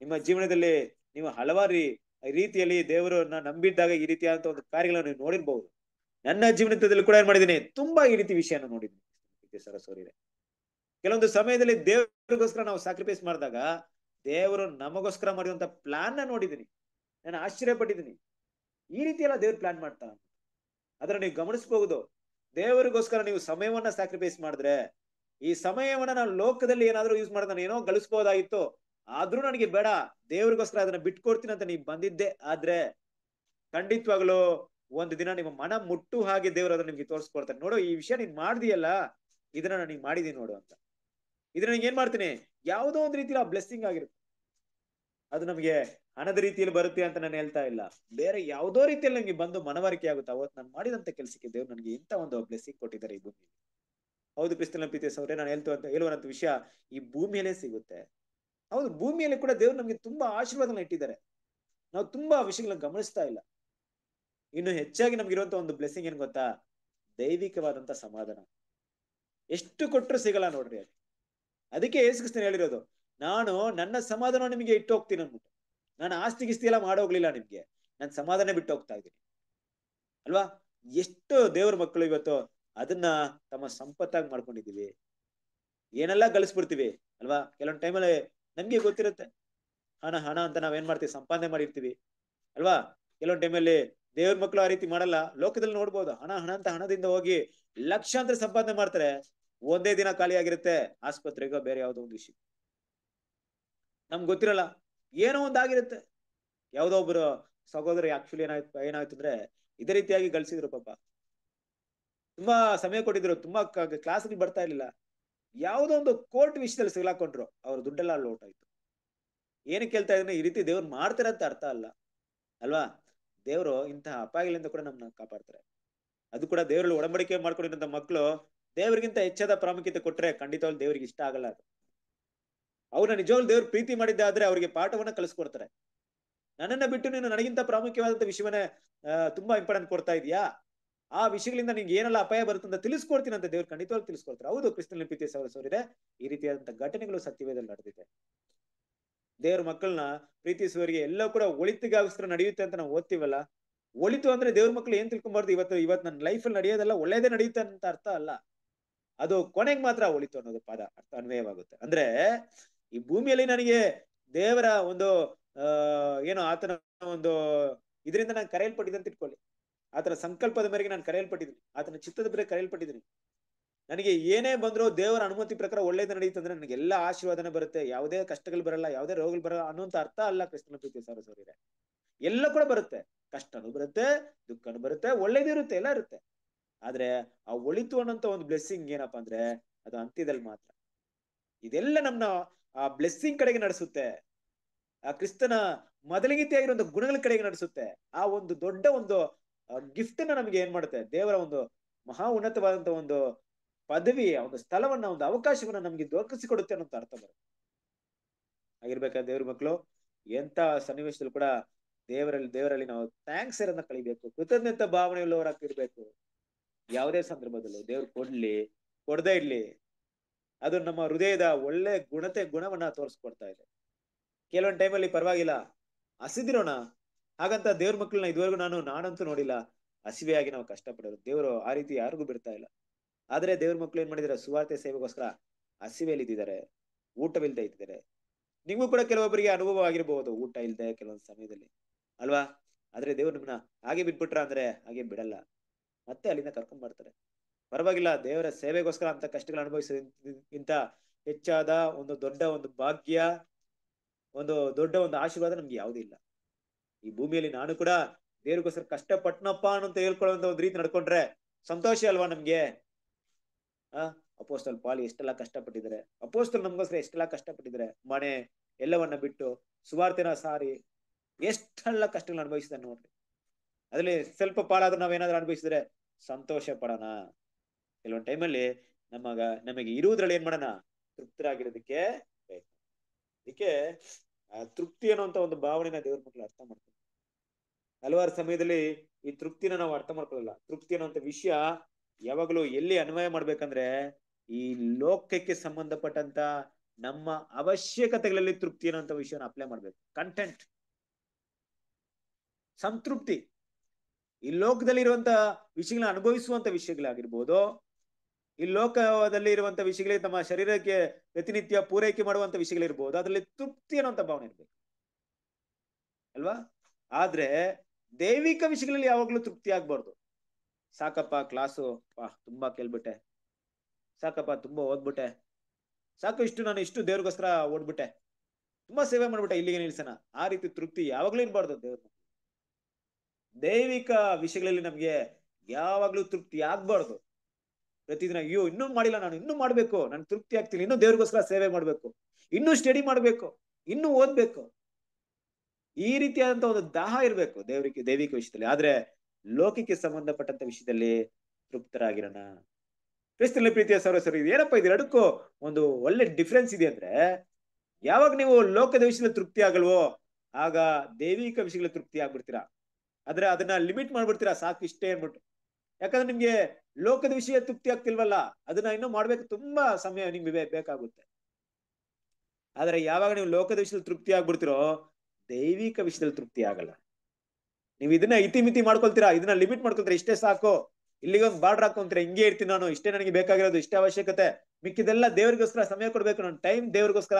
ನಿಮ್ಮ ಜೀವನದಲ್ಲಿ ನೀವು ಹಲವಾರು ರೀತಿಯಲ್ಲಿ ದೇವರನ್ನ ನಂಬಿದ್ದಾಗ ಈ ರೀತಿಯಾದಂತ ಒಂದು ಕಾರ್ಯಗಳನ್ನು ನೀವು ನೋಡಿರ್ಬಹುದು ನನ್ನ ಜೀವನದಲ್ಲಿ ಕೂಡ ಏನ್ ಮಾಡಿದ್ದೀನಿ, ತುಂಬಾ ಈ ರೀತಿ ವಿಷಯನ ನೋಡಿದ್ದೀನಿ. ಸರಸ್ವರಿ ಕೆಲವೊಂದು ಸಮಯದಲ್ಲಿ ದೇವರಿಗೋಸ್ಕರ ನಾವು ಸ್ಯಾಕ್ರಿಫೈಸ್ ಮಾಡಿದಾಗ ದೇವರು ನಮಗೋಸ್ಕರ ಮಾಡಿದಂತ ಪ್ಲಾನ್ನ ನೋಡಿದ್ದೀನಿ. ನಾನು ಆಶ್ಚರ್ಯ ಪಟ್ಟಿದ್ದೀನಿ ಈ ರೀತಿ ಎಲ್ಲ ದೇವ್ರು ಪ್ಲಾನ್ ಮಾಡ್ತಾ ಅದನ್ನ ನೀವು ಗಮನಿಸಬಹುದು. ದೇವರಿಗೋಸ್ಕರ ನೀವು ಸಮಯವನ್ನ ಸ್ಯಾಕ್ರಿಫೈಸ್ ಮಾಡಿದ್ರೆ ಈ ಸಮಯವನ್ನ ನಾನು ಲೋಕದಲ್ಲಿ ಏನಾದ್ರೂ ಯೂಸ್ ಮಾಡಿದ ನಾನು ಏನೋ ಗಳಿಸ್ಬೋದಾಗಿತ್ತು, ಆದ್ರೂ ನನಗೆ ಬೇಡ. ದೇವ್ರಿಗೋಸ್ಕರ ಅದನ್ನ ಬಿಟ್ಕೊಡ್ತೀನಿ ಅಂತ ನೀವು ಬಂದಿದ್ದೆ. ಆದ್ರೆ ಖಂಡಿತವಾಗ್ಲು ಒಂದು ದಿನ ನಿಮ್ಮ ಮನ ಮುಟ್ಟು ಹಾಗೆ ದೇವರು ಅದನ್ನ ನಿಮ್ಗೆ ತೋರಿಸ್ಕೊಡ್ತಾರೆ. ನೋಡು, ಈ ವಿಷಯ ನೀನ್ ಮಾಡ್ದಿಯಲ್ಲ, ಇದನ್ನ ನಾನು ಮಾಡಿದೀನಿ ನೋಡು ಅಂತ. ಇದನ್ನ ನನಗೆ ಏನ್ ಮಾಡ್ತೀನಿ? ಯಾವುದೋ ಒಂದು ರೀತಿಯಲ್ಲಿ ಆ ಬ್ಲೆಸ್ಸಿಂಗ್ ಆಗಿರುತ್ತೆ. ಅದು ನಮಗೆ ಹಣದ ರೀತಿಯಲ್ಲಿ ಬರುತ್ತೆ ಅಂತ ನಾನು ಹೇಳ್ತಾ ಇಲ್ಲ. ಬೇರೆ ಯಾವುದೋ ರೀತಿಯಲ್ಲಿ ನನಗೆ ಬಂದು ಮನವರಿಕೆ ಆಗುತ್ತೆ. ಅವತ್ತು ನಾನು ಮಾಡಿದಂತ ಕೆಲಸಕ್ಕೆ ದೇವ್ರು ನನಗೆ ಇಂಥ ಒಂದು ಬ್ಲೆಸ್ಸಿಂಗ್ ಕೊಟ್ಟಿದ್ದಾರೆ ಈ ಭೂಮಿ ಹೌದು ಕ್ರಿಸ್ತನ ಪ್ರೀತಿ ಸೌರೇ ನಾನು ಹೇಳ್ತು ಹೇಳುವಂತ ವಿಷಯ ಈ ಭೂಮಿಯಲ್ಲೇ ಸಿಗುತ್ತೆ. ಹೌದು, ಭೂಮಿಯಲ್ಲಿ ಕೂಡ ದೇವ್ರು ನಮ್ಗೆ ತುಂಬಾ ಆಶೀರ್ವಾದನ ಇಟ್ಟಿದ್ದಾರೆ. ನಾವು ತುಂಬಾ ವಿಷಯಗಳನ್ನ ಗಮನಿಸ್ತಾ ಇಲ್ಲ. ಇನ್ನು ಹೆಚ್ಚಾಗಿ ನಮ್ಗಿರುವಂತ ಒಂದು ಬ್ಲೆಸ್ಸಿಂಗ್ ಏನ್ ಗೊತ್ತಾ? ದೈವಿಕವಾದಂತ ಸಮಾಧಾನ. ಎಷ್ಟು ಕೊಟ್ಟರು ಸಿಗಲ್ಲ ನೋಡ್ರಿ ಅದು ಅದಕ್ಕೆ ಏಸುಕ್ರಿಸ್ತನ್ ಹೇಳಿರೋದು, ನಾನು ನನ್ನ ಸಮಾಧಾನ ನಿಮಗೆ ಇಟ್ಟು ಹೋಗ್ತೀನಿ ಅನ್ಬಿಟ್ಟು ನಾನು ಆಸ್ತಿ ಗಿಸ್ತಿ ಎಲ್ಲ ಮಾಡೋಗ್ಲಿಲ್ಲ ನಿಮ್ಗೆ. ನಾನು ಸಮಾಧಾನ ಬಿಟ್ಟು ಹೋಗ್ತಾ ಇದ್ದೀನಿ. ಅಲ್ವಾ? ಎಷ್ಟು ದೇವ್ರ ಮಕ್ಕಳು ಇವತ್ತು ಅದನ್ನ ತಮ್ಮ ಸಂಪತ್ತಾಗಿ ಮಾಡ್ಕೊಂಡಿದ್ದೀವಿ. ಏನೆಲ್ಲ ಗಳಿಸ್ಬಿಡ್ತೀವಿ, ಅಲ್ವಾ? ಕೆಲವೊಂದು ಟೈಮಲ್ಲಿ ನಮ್ಗೆ ಗೊತ್ತಿರುತ್ತೆ. ಹಣ ಹಣ ಅಂತ ನಾವೇನ್ ಮಾಡ್ತೀವಿ? ಸಂಪಾದನೆ ಮಾಡಿರ್ತೀವಿ, ಅಲ್ವಾ? ಕೆಲವೊಂದು ಟೈಮಲ್ಲಿ ದೇವ್ರ ಮಕ್ಕಳು ಆ ರೀತಿ ಮಾಡಲ್ಲ. ಲೋಕದಲ್ಲಿ ನೋಡ್ಬೋದು, ಹಣ ಹಣ ಅಂತ ಹಣದಿಂದ ಹೋಗಿ ಲಕ್ಷಾಂತರ ಸಂಪಾದನೆ ಮಾಡ್ತಾರೆ. ಒಂದೇ ದಿನ ಖಾಲಿ ಆಗಿರುತ್ತೆ, ಆಸ್ಪತ್ರೆಗೋ ಬೇರೆ ಯಾವುದೋ ಒಂದು ವಿಷಯ ನಮ್ಗೆ ಗೊತ್ತಿರಲ್ಲ. ಏನೋ ಒಂದಾಗಿರುತ್ತೆ ಯಾವ್ದೋ ಒಬ್ರು ಸಹೋದರ ಆಕ್ಚುಲಿ ಏನಾಯ್ತು ಏನಾಯ್ತು ಅಂದ್ರೆ ಇದೇ ರೀತಿಯಾಗಿ ಗಳಿಸಿದ್ರು ಪಾಪ. ತುಂಬಾ ಸಮಯ ಕೊಟ್ಟಿದ್ರು, ತುಂಬಾ ಕ್ಲಾಸ್ಗೆ ಬರ್ತಾ ಇರ್ಲಿಲ್ಲ. ಯಾವುದೋ ಒಂದು ಕೋರ್ಟ್ ವಿಷಯದಲ್ಲಿ ಸಿಗ್ಲಾಕೊಂಡ್ರು ಅವ್ರ ದುಡ್ಡೆಲ್ಲ ಲೋಟ್ ಆಯ್ತು ಏನಕ್ಕೆ ಕೇಳ್ತಾ ಇದ್ರೆ ಈ ರೀತಿ ದೇವ್ರು ಮಾಡ್ತಾರೆ ಅಂತ ಅರ್ಥ ಅಲ್ಲ. ಅಲ್ವಾ? ದೇವರು ಇಂತಹ ಅಪಾಯಗಳಿಂದ ಕೂಡ ನಮ್ಮನ್ನ ಕಾಪಾಡ್ತಾರೆ. ಅದು ಕೂಡ ದೇವರಲ್ಲಿ ಒಡಂಬಡಿಕೆ ಮಾಡ್ಕೊಂಡಿರೋ ಮಕ್ಕಳು ದೇವರಿಗಿಂತ ಹೆಚ್ಚಾದ ಪ್ರಾಮುಖ್ಯತೆ ಕೊಟ್ರೆ ಖಂಡಿತವಾಗ್ಲು ದೇವರಿಗೆ ಇಷ್ಟ ಆಗಲ್ಲ ಅದು. ಅವ್ರನ್ನ ನಿಜವಾಗ್ಲು ದೇವ್ರು ಪ್ರೀತಿ ಮಾಡಿದ್ದಾದ್ರೆ ಅವ್ರಿಗೆ ಪಾಠವನ್ನ ಕಲಿಸ್ಕೊಡ್ತಾರೆ. ನನ್ನನ್ನ ಬಿಟ್ಟು ನೀನು ನನಗಿಂತ ಪ್ರಾಮುಖ್ಯವಾದಂತ ವಿಷಯವನ್ನ ತುಂಬಾ ಇಂಪಾರ್ಟೆಂಟ್ ಕೊಡ್ತಾ ಇದೀಯಾ? ಆ ವಿಷಯಗಳಿಂದ ನಿಮ್ಗೆ ಏನೆಲ್ಲ ಅಪಾಯ ಬರುತ್ತೆ ಅಂತ ತಿಳಿಸ್ಕೊಡ್ತೀನಿ ಅಂತ ದೇವ್ರು ಖಂಡಿತವಾಗಿ ತಿಳಿಸ್ಕೊಡ್ತಾರೆ. ಹೌದು ಕ್ರಿಸ್ತನ ಪ್ರೀತಿ ಸವರಿದೆ. ಈ ರೀತಿಯಾದಂತ ಘಟನೆಗಳು ಸತ್ಯವೇದಲ್ಲಿ ನಡೆದಿದೆ. ದೇವ್ರ ಮಕ್ಕಳನ್ನ ಪ್ರೀತಿಸುವವರಿಗೆ ಎಲ್ಲ ಕೂಡ ಒಳಿತಿಗೋಸ್ಕರ ನಡೆಯುತ್ತೆ ಅಂತ ನಾವು ಓದ್ತೀವಲ್ಲ? ಒಳಿತು ಅಂದ್ರೆ ದೇವ್ರ ಮಕ್ಳು ಏನ್ ತಿಳ್ಕೊಂಬಾರ್ದು? ಇವತ್ತು ಇವತ್ತು ನನ್ನ ಲೈಫಲ್ಲಿ ನಡೆಯೋದಲ್ಲ ಒಳ್ಳೇದೇ ನಡೆಯುತ್ತೆ ಅಂತ ಅರ್ಥ ಅಲ್ಲ. ಅದು ಕೊನೆಗೆ ಮಾತ್ರ ಒಳಿತು ಅನ್ನೋದು ಪದ ಅರ್ಥ ಅನ್ವಯವಾಗುತ್ತೆ. ಅಂದ್ರೆ ಈ ಭೂಮಿಯಲ್ಲಿ ನನಗೆ ದೇವರ ಒಂದು ಏನು ಆತನ ಒಂದು ಇದರಿಂದ ನಾನು ಕರೆಯಲ್ಪಟ್ಟಿದ್ದಂತ ಅಂತ ಇಟ್ಕೊಳ್ಳಿ. ಆತನ ಸಂಕಲ್ಪದ ಮೇರೆಗೆ ನಾನು ಕರೆಯಲ್ಪಟ್ಟಿದ್ದೀನಿ. ಆತನ ಚಿತ್ತದ ಮೇರೆಗೆ ಕರೆಯಲ್ಪಟ್ಟಿದ್ದೀನಿ. ನನಗೆ ಏನೇ ಬಂದರೂ ದೇವರ ಅನುಮತಿ ಪ್ರಕಾರ ಒಳ್ಳೇದು ನಡೆಯುತ್ತೆ ಅಂದ್ರೆ ನನಗೆ ಎಲ್ಲ ಆಶೀರ್ವಾದನೆ ಬರುತ್ತೆ. ಯಾವುದೇ ಕಷ್ಟಗಳು ಬರಲ್ಲ, ಯಾವುದೇ ರೋಗಗಳು ಬರಲ್ಲ ಅನ್ನೋಂತ ಅರ್ಥ ಅಲ್ಲ ಕ್ರಿಸ್ತನ ಪ್ರೀತಿ ಸೋರಿದೆ ಎಲ್ಲ ಕೂಡ ಬರುತ್ತೆ. ಕಷ್ಟನೂ ಬರುತ್ತೆ, ದುಃಖನೂ ಬರುತ್ತೆ, ಒಳ್ಳೇದು ಇರುತ್ತೆ, ಎಲ್ಲ ಇರುತ್ತೆ. ಆದ್ರೆ ಆ ಒಳಿತು ಅನ್ನೋಂತ ಒಂದು ಬ್ಲೆಸ್ಸಿಂಗ್ ಏನಪ್ಪಾ ಅಂದ್ರೆ ಅದು ಅಂತ್ಯದಲ್ಲಿ ಮಾತ್ರ. ಇದೆಲ್ಲ ನಮ್ಮ ಆ ಬ್ಲೆಸ್ಸಿಂಗ್ ಕಡೆಗೆ ನಡೆಸುತ್ತೆ. ಆ ಕ್ರಿಸ್ತನ ಮೊದಲಿಗಿತಿಯಾಗಿರೋ ಗುಣಗಳ ಕಡೆಗೆ ನಡೆಸುತ್ತೆ. ಆ ಒಂದು ದೊಡ್ಡ ಒಂದು ಗಿಫ್ಟ್ ನಮಗೆ ಏನ್ ಮಾಡುತ್ತೆ? ದೇವರ ಒಂದು ಮಹಾ ಉನ್ನತವಾದಂತ ಒಂದು ಪದವಿ ಒಂದು ಸ್ಥಳವನ್ನ, ಒಂದು ಅವಕಾಶವನ್ನ ನಮ್ಗೆ ದೊರಕಿಸಿಕೊಡುತ್ತೆ ಅನ್ನೋ ಅರ್ಥ ಬರುತ್ತೆ. ಆಗಿರ್ಬೇಕಾದ್ರೆ ದೇವ್ರ ಮಕ್ಕಳು, ಎಂತ ಸನ್ನಿವೇಶದಲ್ಲಿ ಕೂಡ ದೇವರಲ್ಲಿ ದೇವರಲ್ಲಿ ನಾವು ಥ್ಯಾಂಕ್ಸ್ ಅನ್ನ ಕಳಿಬೇಕು, ಕೃತಜ್ಞತ ಭಾವನೆಯುಳ್ಳವರಾಗಿರ್ಬೇಕು ಯಾವುದೇ ಸಂದರ್ಭದಲ್ಲೂ ದೇವ್ರು ಕೊಡ್ಲಿ, ಕೊಡದೇ ಇರ್ಲಿ. ಅದು ನಮ್ಮ ಹೃದಯದ ಒಳ್ಳೆ ಗುಣತೆ, ಗುಣವನ್ನ ತೋರಿಸ್ಕೊಡ್ತಾ ಇದೆ. ಕೆಲವೊಂದು ಟೈಮಲ್ಲಿ ಪರವಾಗಿಲ್ಲ, ಹಸಿದಿರೋಣ ಹಾಗಂತ ದೇವ್ರ ಮಕ್ಕಳನ್ನ ಇದುವರೆಗೂ ನಾನು ನಾನಂತೂ ನೋಡಿಲ್ಲ. ಹಸಿವೆಯಾಗಿ ನಾವು ಕಷ್ಟಪಡೋರು. ದೇವರು ಆ ರೀತಿ ಯಾರಿಗೂ ಬಿಡ್ತಾ ಇಲ್ಲ. ಆದ್ರೆ ದೇವ್ರ ಮಕ್ಕಳು ಏನ್ ಮಾಡಿದಾರೆ? ಸುವಾರ್ತೆ ಸೇವೆಗೋಸ್ಕರ ಹಸಿವೆಯಲ್ಲಿ ಇದ್ದಿದ್ದಾರೆ. ಊಟವಿಲ್ದೆ ಇದ್ದಿದ್ದಾರೆ. ನಿಮಗೂ ಕೂಡ ಕೆಲವೊಬ್ಬರಿಗೆ ಅನುಭವ ಆಗಿರ್ಬೋದು. ಊಟ ಇಲ್ದೆ ಕೆಲವೊಂದು ಸಮಯದಲ್ಲಿ. ಅಲ್ವಾ? ಆದ್ರೆ ದೇವ್ರು ನಿಮ್ಮನ್ನ ಹಾಗೆ ಬಿಟ್ಬಿಟ್ರ ಅಂದ್ರೆ ಹಾಗೆ ಬಿಡಲ್ಲ. ಮತ್ತೆ ಅಲ್ಲಿಂದ ಕರ್ಕೊಂಡ್ ಬರ್ತಾರೆ. ಪರವಾಗಿಲ್ಲ, ದೇವರ ಸೇವೆಗೋಸ್ಕರ ಅಂತ ಕಷ್ಟಗಳು ಅನುಭವಿಸೋದಿಂತ ಹೆಚ್ಚಾದ ಒಂದು ದೊಡ್ಡ ಒಂದು ಭಾಗ್ಯ, ಒಂದು ದೊಡ್ಡ ಒಂದು ಆಶೀರ್ವಾದ ನಮ್ಗೆ ಯಾವುದೂ ಇಲ್ಲ. ಈ ಭೂಮಿಯಲ್ಲಿ ನಾನು ಕೂಡ ದೇವ್ರಿಗೋಸ್ಕರ ಕಷ್ಟಪಟ್ನಪ್ಪ ಅಂತ ಹೇಳ್ಕೊಳ್ಳೋ ಒಂದು ರೀತಿ ನಡ್ಕೊಂಡ್ರೆ ಸಂತೋಷ ಅಲ್ವಾ ನಮ್ಗೆ? ಆ, ಅಪೋಸ್ತಲ್ ಪಾಲಿ ಎಷ್ಟೆಲ್ಲ ಕಷ್ಟಪಟ್ಟಿದ್ದಾರೆ. ಅಪೋಸ್ತಲ್ ನಮ್ಗೋಸ್ಕರ ಎಷ್ಟೆಲ್ಲ ಕಷ್ಟಪಟ್ಟಿದ್ದಾರೆ. ಮನೆ ಎಲ್ಲವನ್ನ ಬಿಟ್ಟು ಸುವಾರ್ತೆನ ಸಾರಿ ಎಷ್ಟೆಲ್ಲ ಕಷ್ಟಗಳನ್ನ ಅನುಭವಿಸಿದ ನೋಡ್ರಿ. ಅದ್ರಲ್ಲಿ ಸ್ವಲ್ಪ ಪಾಲಾದ್ರೂ ನಾವೇನಾದ್ರೂ ಅನುಭವಿಸಿದ್ರೆ ಸಂತೋಷ ಪಡೋಣ. ಕೆಲವೊಂದ್ ಟೈಮಲ್ಲಿ ನಮಗ, ನಮಗೆ ಇರುವುದ್ರಲ್ಲಿ ಏನ್ ಮಾಡೋಣ? ತೃಪ್ತರಾಗಿರೋದಕ್ಕೆ ಬೇಕು ಅದಕ್ಕೆ ತೃಪ್ತಿ ಅನ್ನುವಂತ ಒಂದು ಭಾವನೆನ ದೇವ್ರ ಮಕ್ಕಳು ಅರ್ಥ ಮಾಡ್ತಾರೆ ಹಲವಾರು ಸಮಯದಲ್ಲಿ ಈ ತೃಪ್ತಿನ ನಾವು ಅರ್ಥ ಮಾಡ್ಕೊಳ್ಳಲ್ಲ. ತೃಪ್ತಿ ಅನ್ನುವಂತ ವಿಷಯ ಯಾವಾಗಲೂ ಎಲ್ಲಿ ಅನ್ವಯ ಮಾಡ್ಬೇಕಂದ್ರೆ ಈ ಲೋಕಕ್ಕೆ ಸಂಬಂಧಪಟ್ಟಂತ ನಮ್ಮ ಅವಶ್ಯಕತೆಗಳಲ್ಲಿ ತೃಪ್ತಿ ಅನ್ನೋಂಥ ವಿಷಯನ ಅಪ್ಲೈ ಮಾಡ್ಬೇಕು. ಕಂಟೆಂಟ್ ಸಂತೃಪ್ತಿ. ಈ ಲೋಕದಲ್ಲಿ ಇರುವಂತ ವಿಷಯಗಳನ್ನ ಅನುಭವಿಸುವಂತ ವಿಷಯಗಳಾಗಿರ್ಬೋದು, ಈ ಲೋಕದಲ್ಲಿ ಇರುವಂತ ವಿಷಯಗಳಿಗೆ ತಮ್ಮ ಶರೀರಕ್ಕೆ ಪ್ರತಿನಿತ್ಯ ಪೂರೈಕೆ ಮಾಡುವಂತ ವಿಷಯಗಳಿರ್ಬೋದು, ಅದರಲ್ಲಿ ತೃಪ್ತಿ ಅನ್ನೋಂಥ ಭಾವನೆ ಇರ್ಬೇಕು. ಅಲ್ವಾ? ಆದ್ರೆ ದೈವಿಕ ವಿಷಯಗಳಲ್ಲಿ ಯಾವಾಗ್ಲೂ ತೃಪ್ತಿ ಆಗ್ಬಾರ್ದು. ಸಾಕಪ್ಪ ಕ್ಲಾಸು ವಾ ತುಂಬಾ ಕೇಳ್ಬಿಟ್ಟೆ. ಸಾಕಪ್ಪ, ತುಂಬಾ ಓದ್ಬಿಟ್ಟೆ. ಸಾಕು ಇಷ್ಟು, ನಾನು ಇಷ್ಟು ದೇವ್ರಿಗೋಸ್ಕರ ಓದ್ಬಿಟ್ಟೆ. ತುಂಬಾ ಸೇವೆ ಮಾಡ್ಬಿಟ್ಟೆ ಇಲ್ಲಿಗೆ ನಿಲ್ಸನ. ಆ ರೀತಿ ತೃಪ್ತಿ ಯಾವಾಗ್ಲೂ ಇರ್ಬಾರ್ದು ದೇವ್ರ ದೈವಿಕ ವಿಷಯಗಳಲ್ಲಿ ನಮ್ಗೆ ಯಾವಾಗ್ಲೂ ತೃಪ್ತಿ ಆಗ್ಬಾರ್ದು. ಪ್ರತಿದಿನ, ಅಯ್ಯೋ, ಇನ್ನೂ ಮಾಡಿಲ್ಲ ನಾನು, ಇನ್ನೂ ಮಾಡ್ಬೇಕು. ನಾನು ತೃಪ್ತಿ ಆಗ್ತೀನಿ ಇನ್ನೂ ದೇವ್ರಿಗೋಸ್ಕರ ಸೇವೆ ಮಾಡ್ಬೇಕು. ಇನ್ನೂ ಸ್ಟಡಿ ಮಾಡ್ಬೇಕು. ಇನ್ನೂ ಓದ್ಬೇಕು. ಈ ರೀತಿಯಾದಂತ ಒಂದು ದಾಹ ಇರಬೇಕು ದೇವರಿಗೆ, ದೈವಿಕ ವಿಷಯದಲ್ಲಿ. ಆದ್ರೆ ಲೋಕಕ್ಕೆ ಸಂಬಂಧಪಟ್ಟಂತ ವಿಷಯದಲ್ಲಿ ತೃಪ್ತರಾಗಿರೋಣ. ಕ್ರಿಸ್ತನ ಪ್ರೀತಿಯ ಸರ್ವಸರು ಇದು ಏನಪ್ಪ ಇದೆರಡಕ್ಕೂ ಒಂದು ಒಳ್ಳೆ ಡಿಫ್ರೆನ್ಸ್ ಇದೆ ಅಂದ್ರೆ, ಯಾವಾಗ ನೀವು ಲೋಕದ ವಿಷಯದಲ್ಲಿ ತೃಪ್ತಿ ಆಗಲ್ವೋ ಆಗ ದೈವಿಕ ವಿಷಯಗಳ ತೃಪ್ತಿ ಆಗ್ಬಿಡ್ತೀರಾ ಆದ್ರೆ ಅದನ್ನ ಲಿಮಿಟ್ ಮಾಡ್ಬಿಡ್ತೀರಾ ಸಾಕು ಇಷ್ಟೇ ಅನ್ಬಿಟ್ಟು ಯಾಕಂದ್ರೆ ನಿಮ್ಗೆ ಲೋಕದ ವಿಷಯ ತೃಪ್ತಿ ಆಗ್ತಿಲ್ವಲ್ಲ, ಅದನ್ನ ಇನ್ನೂ ಮಾಡ್ಬೇಕು ತುಂಬಾ ಸಮಯ ನಿಮ್ಗೆ ಬೇಕಾಗುತ್ತೆ. ಆದ್ರೆ ಯಾವಾಗ ನೀವು ಲೋಕದ ವಿಷಯದಲ್ಲಿ ತೃಪ್ತಿ ಆಗ್ಬಿಡ್ತಿರೋ ದೈವಿಕ ವಿಷಯದಲ್ಲಿ ತೃಪ್ತಿ ಆಗಲ್ಲ. ನೀವು ಇದನ್ನ ಇತಿಮಿತಿ ಮಾಡ್ಕೊಳ್ತೀರಾ, ಇದನ್ನ ಲಿಮಿಟ್ ಮಾಡ್ಕೊಳ್ತೀರಾ, ಇಷ್ಟೇ ಸಾಕು. ಇಲ್ಲಿಗೆ ಒಂದು ಬಾರ್ಡರ್ ಹಾಕೊಂತೀರಾ, ಹಿಂಗೆ ಇರ್ತೀನಿ ನಾನು, ಇಷ್ಟೇ ನನಗೆ ಬೇಕಾಗಿರೋದು, ಇಷ್ಟೇ ಅವಶ್ಯಕತೆ. ಮಿಕ್ಕಿದೆಲ್ಲ ದೇವರಿಗೋಸ್ಕರ ಸಮಯ ಕೊಡ್ಬೇಕು ನನ್ನ ಟೈಮ್ ದೇವ್ರಿಗೋಸ್ಕರ,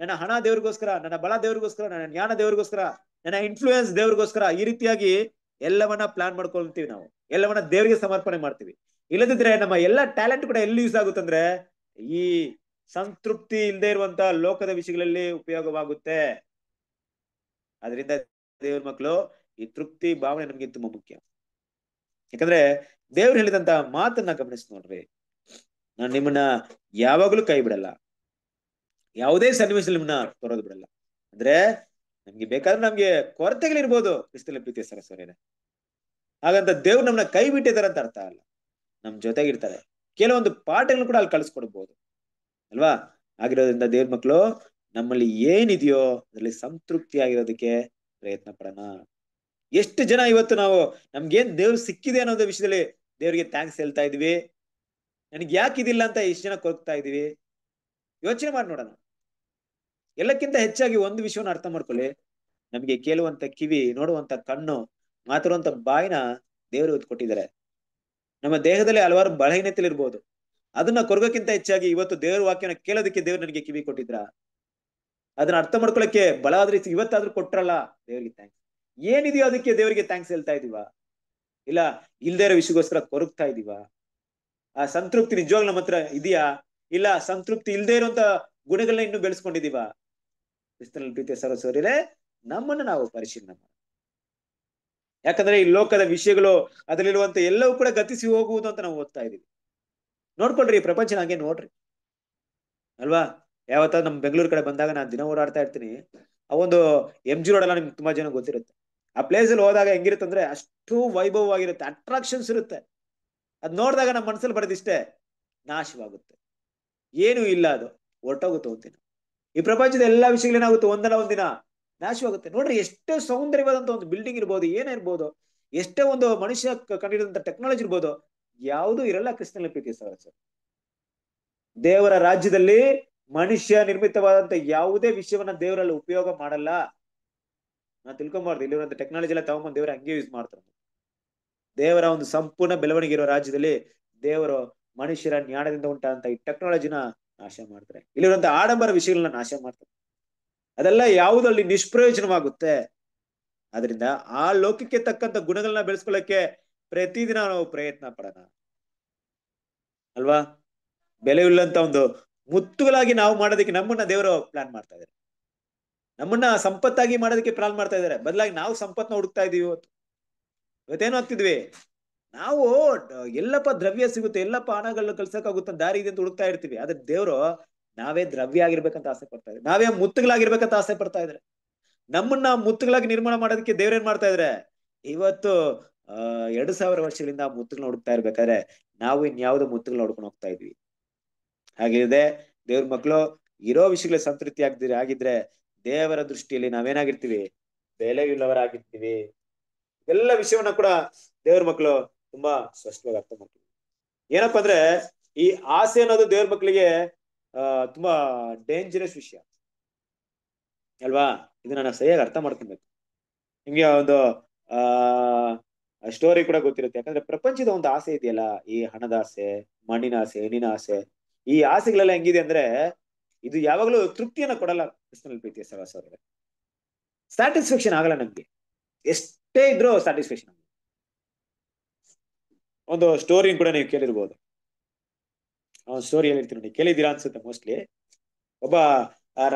ನನ್ನ ಹಣ ದೇವ್ರಿಗೋಸ್ಕರ, ನನ್ನ ಬಲ ದೇವರಿಗೋಸ್ಕರ, ನನ್ನ ಜ್ಞಾನ ದೇವರಿಗೋಸ್ಕರ, ನನ್ನ ಇನ್ಫ್ಲೂಯೆನ್ಸ್ ದೇವ್ರಿಗೋಸ್ಕರ ಈ ರೀತಿಯಾಗಿ ಎಲ್ಲವನ್ನ ಪ್ಲಾನ್ ಮಾಡ್ಕೊಳ್ತೀವಿ ನಾವು. ಎಲ್ಲವನ್ನ ದೇವರಿಗೆ ಸಮರ್ಪಣೆ ಮಾಡ್ತೀವಿ. ಇಲ್ಲದಿದ್ರೆ ನಮ್ಮ ಎಲ್ಲ ಟ್ಯಾಲೆಂಟ್ ಕೂಡ ಎಲ್ಲಿ ಯೂಸ್ ಆಗುತ್ತಂದ್ರೆ, ಈ ಸಂತೃಪ್ತಿ ಇಲ್ಲದೆ ಇರುವಂತಹ ಲೋಕದ ವಿಷಯಗಳಲ್ಲಿ ಉಪಯೋಗವಾಗುತ್ತೆ. ಅದರಿಂದ ದೇವ್ರ ಮಕ್ಕಳು ಈ ತೃಪ್ತಿ ಭಾವನೆ ನಮ್ಗೆ ತುಂಬಾ ಮುಖ್ಯ. ಯಾಕಂದ್ರೆ ದೇವ್ರು ಹೇಳಿದಂತ ಮಾತನ್ನ ಗಮನಿಸಿ ನೋಡ್ರಿ. ನಾನು ನಿಮ್ಮನ್ನ ಯಾವಾಗ್ಲೂ ಕೈ ಬಿಡಲ್ಲ. ಯಾವುದೇ ಸನ್ನಿವೇಶ ನಿಮ್ಮನ್ನ ತೊರೆದು ಬಿಡಲ್ಲ. ಅಂದ್ರೆ ನಮ್ಗೆ ಬೇಕಾದ್ರೆ ನಮ್ಗೆ ಕೊರತೆಗಳಿರ್ಬೋದು ಕ್ರಿಸ್ತಲ ಪ್ರೀತಿ ಸರಸ್ವರೇನೆ ಹಾಗಂತ ದೇವ್ರು ನಮ್ಮನ್ನ ಕೈ ಬಿಟ್ಟಿದ್ದಾರೆ ಅಂತ ಅರ್ಥ ಅಲ್ಲ. ನಮ್ ಜೊತೆಗಿರ್ತಾರೆ ಕೆಲವೊಂದು ಪಾಠಗಳನ್ನು ಕೂಡ ಅಲ್ಲಿ ಕಳಿಸ್ಕೊಡ್ಬೋದು ಅಲ್ವಾ? ಆಗಿರೋದ್ರಿಂದ ದೇವ್ರ ಮಕ್ಕಳು ನಮ್ಮಲ್ಲಿ ಏನಿದೆಯೋ ಅದರಲ್ಲಿ ಸಂತೃಪ್ತಿ ಆಗಿರೋದಕ್ಕೆ ಪ್ರಯತ್ನ ಪಡೋಣ. ಎಷ್ಟು ಜನ ಇವತ್ತು ನಾವು ನಮ್ಗೇನ್ ದೇವ್ರು ಸಿಕ್ಕಿದೆ ಅನ್ನೋದು ವಿಷಯದಲ್ಲಿ ದೇವ್ರಿಗೆ ಥ್ಯಾಂಕ್ಸ್ ಹೇಳ್ತಾ ಇದೀವಿ ನನಗೆ ಯಾಕೆ ಇದಿಲ್ಲ ಅಂತ ಎಷ್ಟು ಜನ ಕೊರಗ್ತಾ ಇದೀವಿ ಯೋಚನೆ ಮಾಡಿ ನೋಡೋಣ. ಎಲ್ಲಕ್ಕಿಂತ ಹೆಚ್ಚಾಗಿ ಒಂದು ವಿಷಯವನ್ನು ಅರ್ಥ ಮಾಡ್ಕೊಳ್ಳಿ. ನಮಗೆ ಕೇಳುವಂತ ಕಿವಿ, ನೋಡುವಂತ ಕಣ್ಣು ಮಾತಾಡುವಂತ ಬಾಯಿನ ದೇವರು ಕೊಟ್ಟಿದ್ದಾರೆ. ನಮ್ಮ ದೇಹದಲ್ಲಿ ಹಲವಾರು ಬಲಹೀನತೆಲಿರ್ಬೋದು ಅದನ್ನ ಕೊರಗೋಕ್ಕಿಂತ ಹೆಚ್ಚಾಗಿ ಇವತ್ತು ದೇವರ ವಾಕ್ಯನ ಕೇಳೋದಕ್ಕೆ ದೇವ್ರು ನನಗೆ ಕಿವಿ ಕೊಟ್ಟಿದ್ರ? ಅದನ್ನ ಅರ್ಥ ಮಾಡ್ಕೊಳಕ್ಕೆ ಬಲ ಆದ್ರೆ ಇವತ್ತಾದ್ರೂ ಕೊಟ್ರಲ್ಲ, ದೇವರಿಗೆ ಥ್ಯಾಂಕ್ಸ್ ಏನಿದೆಯೋ ಅದಕ್ಕೆ ದೇವರಿಗೆ ಥ್ಯಾಂಕ್ಸ್ ಹೇಳ್ತಾ ಇದೀವ? ಇಲ್ಲ, ಇಲ್ದೇ ಇರೋ ವಿಷಯಗೋಸ್ಕರ ಕೊರಗ್ತಾ ಇದೀವ? ಆ ಸಂತೃಪ್ತಿ ನಿಜವಾಗ್ಲೂ ನಮ್ಮ ಹತ್ರ ಇದೆಯಾ? ಇಲ್ಲ, ಸಂತೃಪ್ತಿ ಇಲ್ದೇ ಇರುವಂತ ಗುಣಗಳನ್ನ ಇನ್ನು ಬೆಳೆಸ್ಕೊಂಡಿದೀವ ಕ್ರಿಸ್ತನಲ್ಲಿ ಪ್ರೀತಿಯ ಸರಸ್ವರಿರೇ ನಮ್ಮನ್ನ ನಾವು ಪರಿಶೀಲನೆ ಯಾಕಂದ್ರೆ ಈ ಲೋಕದ ವಿಷಯಗಳು ಅದರಲ್ಲಿರುವಂತ ಎಲ್ಲವೂ ಕೂಡ ಗತಿಸಿ ಹೋಗುವುದು ಅಂತ ನಾವು ಓದ್ತಾ ಇದೀವಿ. ನೋಡ್ಕೊಳ್ರಿ ಪ್ರಪಂಚನ ಹಾಗೆ ನೋಡ್ರಿ. ಅಲ್ವಾ? ಯಾವತ್ತ ನಮ್ ಬೆಂಗಳೂರು ಕಡೆ ಬಂದಾಗ ನಾನು ದಿನ ಓಡಾಡ್ತಾ ಇರ್ತೀನಿ. ಆ ಒಂದು ಎಂ ಜಿ ರೋಡ್ ಎಲ್ಲ ನಿಮ್ಗೆ ತುಂಬಾ ಜನ ಗೊತ್ತಿರುತ್ತೆ. ಆ ಪ್ಲೇಸ್ ಅಲ್ಲಿ ಹೋದಾಗ ಹೆಂಗಿರುತ್ತೆ ಅಂದ್ರೆ ಅಷ್ಟು ವೈಭವವಾಗಿರುತ್ತೆ ಅಟ್ರಾಕ್ಷನ್ಸ್ ಇರುತ್ತೆ. ಅದ್ ನೋಡಿದಾಗ ನಮ್ಮ ಮನಸ್ಸಲ್ಲಿ ಬರೆದಿಷ್ಟೇ ನಾಶವಾಗುತ್ತೆ. ಏನು ಇಲ್ಲ ಅದು ಹೊರಟೋಗುತ್ತೆ ಒಂದಿನ ಈ ಪ್ರಪಂಚದ ಎಲ್ಲಾ ವಿಷಯಗಳೇನಾಗುತ್ತೆ ಒಂದಲ್ಲ ಒಂದಿನ ನಾಶವಾಗುತ್ತೆ. ನೋಡ್ರಿ ಎಷ್ಟೇ ಸೌಂದರ್ಯವಾದಂತ ಒಂದು ಬಿಲ್ಡಿಂಗ್ ಇರ್ಬೋದು, ಏನೇ ಇರ್ಬೋದು, ಎಷ್ಟೇ ಒಂದು ಮನುಷ್ಯ ಕಂಡಿಡಿದಂತ ಟೆಕ್ನಾಲಜಿ ಇರ್ಬೋದು, ಯಾವುದು ಇರಲ್ಲ ಕ್ರಿಸ್ತನ ಪ್ರೀತಿ ಸರ್. ದೇವರ ರಾಜ್ಯದಲ್ಲಿ ಮನುಷ್ಯ ನಿರ್ಮಿತವಾದಂತ ಯಾವುದೇ ವಿಷಯವನ್ನ ದೇವರಲ್ಲಿ ಉಪಯೋಗ ಮಾಡಲ್ಲ. ನಾ ತಿಳ್ಕೊಂಬಾರ್ದು, ಇಲ್ಲಿರುವಂತ ಟೆಕ್ನಾಲಜಿ ಎಲ್ಲ ತಗೊಂಡ್ಬಂದು ದೇವರ ಹಂಗೆ ಯೂಸ್ ಮಾಡ್ತಾರೆ. ದೇವರ ಒಂದು ಸಂಪೂರ್ಣ ಬೆಳವಣಿಗೆ ಇರೋ ರಾಜ್ಯದಲ್ಲಿ ದೇವರು ಮನುಷ್ಯರ ಜ್ಞಾನದಿಂದ ಉಂಟಾದಂತ ಈ ಟೆಕ್ನಾಲಜಿನ ನಾಶ ಮಾಡ್ತಾರೆ. ಇಲ್ಲಿರುವಂತ ಆಡಂಬರ ವಿಷಯಗಳನ್ನ ನಾಶ ಮಾಡ್ತಾರೆ. ಅದೆಲ್ಲ ಯಾವುದಲ್ಲಿ ನಿಷ್ಪ್ರಯೋಜನವಾಗುತ್ತೆ? ಅದರಿಂದ ಆ ಲೋಕಕ್ಕೆ ತಕ್ಕಂತ ಗುಣಗಳನ್ನ ಬೆಳೆಸ್ಕೊಳ್ಳಕ್ಕೆ ಪ್ರತಿದಿನ ನಾವು ಪ್ರಯತ್ನ ಪಡೋಣ. ಅಲ್ವಾ? ಬೆಲೆ ಇಲ್ಲಂತ ಒಂದು ಮುತ್ತುಗಳಾಗಿ ನಾವು ಮಾಡೋದಕ್ಕೆ ನಮ್ಮನ್ನ ದೇವರು ಪ್ಲಾನ್ ಮಾಡ್ತಾ ಇದ್ದಾರೆ. ನಮ್ಮನ್ನ ಸಂಪತ್ತಾಗಿ ಮಾಡೋದಕ್ಕೆ ಪ್ಲಾನ್ ಮಾಡ್ತಾ ಇದ್ದಾರೆ. ಬದಲಾಗಿ ನಾವು ಸಂಪತ್ನ ಹುಡುಕ್ತಾ ಇದೀವಿ ಇವತ್ತು. ಇವತ್ತೇನು ಆಗ್ತಿದ್ವಿ? ನಾವು ಎಲ್ಲಪ್ಪ ದ್ರವ್ಯ ಸಿಗುತ್ತೆ, ಎಲ್ಲಪ್ಪ ಹಣಗಳನ್ನ ಕಳ್ಸಕ್ಕಾಗುತ್ತೆ ದಾರಿ ಇದೆ ಅಂತ ಹುಡುಕ್ತಾ ಇರ್ತೀವಿ. ಆದ್ರೆ ದೇವ್ರು ನಾವೇ ದ್ರವ್ಯ ಆಗಿರ್ಬೇಕಂತ ಆಸೆ ಪಡ್ತಾ ಇದ್ದಾರೆ. ನಾವೇ ಮುತ್ತುಗಳಾಗಿರ್ಬೇಕಂತ ಆಸೆ ಪಡ್ತಾ ಇದ್ದಾರೆ. ನಮ್ಮನ್ನ ಮುತ್ತುಗಳಾಗಿ ನಿರ್ಮಾಣ ಮಾಡೋದಕ್ಕೆ ದೇವ್ರೇನ್ ಮಾಡ್ತಾ ಇದ್ರೆ? ಇವತ್ತು ಅಹ್ ಎರಡು ಸಾವಿರ ವರ್ಷಗಳಿಂದ ಮುತ್ತುಗಳ ಮುತ್ತುಗಳನ್ನ ಹುಡುಕ್ತಾ ಇರ್ಬೇಕಾದ್ರೆ ನಾವು ಇನ್ಯಾವುದೋ ಮುತ್ತುಗಳನ್ನ ಹುಡ್ಕೊಂಡು ಹೋಗ್ತಾ ಇದ್ವಿ. ಹಾಗಿದೆ ದೇವ್ರ ಮಕ್ಕಳು ಇರೋ ವಿಷಯಗಳ ಸಂತೃಪ್ತಿ ಆಗ್ದಿರ, ಆಗಿದ್ರೆ ದೇವರ ದೃಷ್ಟಿಯಲ್ಲಿ ನಾವೇನಾಗಿರ್ತೀವಿ? ಬೆಲೆ ಇಲ್ಲವರಾಗಿರ್ತೀವಿ ಎಲ್ಲ ವಿಷಯವನ್ನ ಕೂಡ ದೇವ್ರ ಮಕ್ಕಳು ತುಂಬಾ ಸ್ಪಷ್ಟವಾಗಿ ಅರ್ಥ ಮಾಡ್ತೀವಿ ಏನಪ್ಪಾ ಅಂದ್ರೆ ಈ ಆಸೆ ಅನ್ನೋದು ದೇವ್ರ ಮಕ್ಕಳಿಗೆ, ಆ, ತುಂಬಾ ಡೇಂಜರಸ್ ವಿಷಯ. ಅಲ್ವಾ? ಇದನ್ನ ನಾವು ಸರಿಯಾಗಿ ಅರ್ಥ ಮಾಡ್ಕೊಬೇಕು ನಿಮ್ಗೆ ಒಂದು, ಆ ಸ್ಟೋರಿ ಕೂಡ ಗೊತ್ತಿರುತ್ತೆ. ಯಾಕಂದ್ರೆ ಪ್ರಪಂಚದ ಒಂದು ಆಸೆ ಇದೆಯಲ್ಲ, ಈ ಹಣದ ಆಸೆ, ಮಣ್ಣಿನ ಆಸೆ, ಹೆಣ್ಣಿನ ಆಸೆ. ಈ ಆಸೆಗಳೆಲ್ಲ ಹೆಂಗಿದೆ ಅಂದ್ರೆ ಇದು ಯಾವಾಗಲೂ ತೃಪ್ತಿಯನ್ನ ಕೊಡಲ್ಲ ಪರ್ಸನಲ್ ಪ್ರೀತಿಯ ಸಹವಾಸ ಅವರಿಗೆ. ಸ್ಯಾಟಿಸ್ಫ್ಯಾಕ್ಷನ್ ಆಗಲ್ಲ ನಮ್ಗೆ. ಎಷ್ಟೇ ಇದ್ರೂ ಸ್ಯಾಟಿಸ್ಫ್ಯಾಕ್ಷನ್ ಒಂದು ಸ್ಟೋರಿ ಕೂಡ ನೀವು ಕೇಳಿರ್ಬೋದು. ಸ್ಟೋರಿ ಹೇಳಿರ್ತೀನಿ ನೋಡಿ, ಕೇಳಿದ್ದೀರಾ ಅನ್ಸುತ್ತೆ ಮೋಸ್ಟ್ಲಿ ಒಬ್ಬ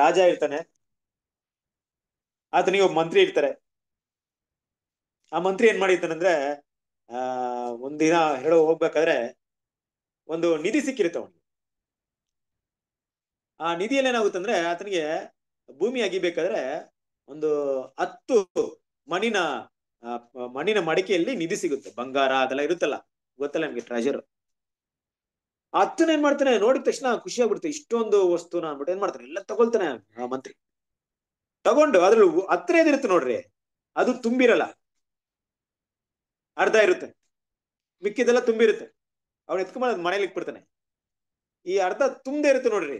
ರಾಜ ಇರ್ತಾನೆ. ಆತನಿಗೆ ಒಬ್ಬ ಮಂತ್ರಿ ಇರ್ತಾರೆ. ಆ ಮಂತ್ರಿ ಏನ್ ಮಾಡಿರ್ತಾನಂದ್ರೆ ಆ, ಒಂದಿನ ಹೇಳೋ ಹೋಗ್ಬೇಕಾದ್ರೆ ಒಂದು ನಿಧಿ ಸಿಕ್ಕಿರುತ್ತೆ ಆ ನಿಧಿಯಲ್ಲಿ ಏನಾಗುತ್ತಂದ್ರೆ ಆತನಿಗೆ ಭೂಮಿ ಅಗಿಬೇಕಾದ್ರೆ ಒಂದು ಹತ್ತು ಮಣ್ಣಿನ ಮಣ್ಣಿನ ಮಡಿಕೆಯಲ್ಲಿ ನಿಧಿ ಸಿಗುತ್ತೆ. ಬಂಗಾರ ಅದೆಲ್ಲ ಇರುತ್ತಲ್ಲ, ಗೊತ್ತಲ್ಲ ನಮ್ಗೆ ಟ್ರೆಜರ್ ಹತ್ತನ ಏನ್ ಮಾಡ್ತಾನೆ, ನೋಡಿದ ತಕ್ಷಣ ಖುಷಿ ಆಗ್ಬಿಡುತ್ತೆ. ಇಷ್ಟೊಂದು ವಸ್ತುನ ಅನ್ಬಿಟ್ಟು ಏನ್ ಮಾಡ್ತಾನೆ, ಎಲ್ಲ ತಗೊಳ್ತಾನೆ ಆ ಮಂತ್ರಿ. ತಗೊಂಡು ಅದ್ರಲ್ಲಿ ಹತ್ರ ಏನಿರುತ್ತೆ ನೋಡ್ರಿ, ಅದು ತುಂಬಿರಲ್ಲ. ಅರ್ಧ ಇರುತ್ತೆ. ಮಿಕ್ಕಿದೆಲ್ಲ ತುಂಬಿರುತ್ತೆ. ಅವ್ನು ಎತ್ಕೊಂಡ್ ಮನೇಲಿ ಇಟ್ಬಿಡ್ತಾನೆ. ಈ ಅರ್ಧ ತುಂಬದೇ ಇರುತ್ತೆ ನೋಡ್ರಿ.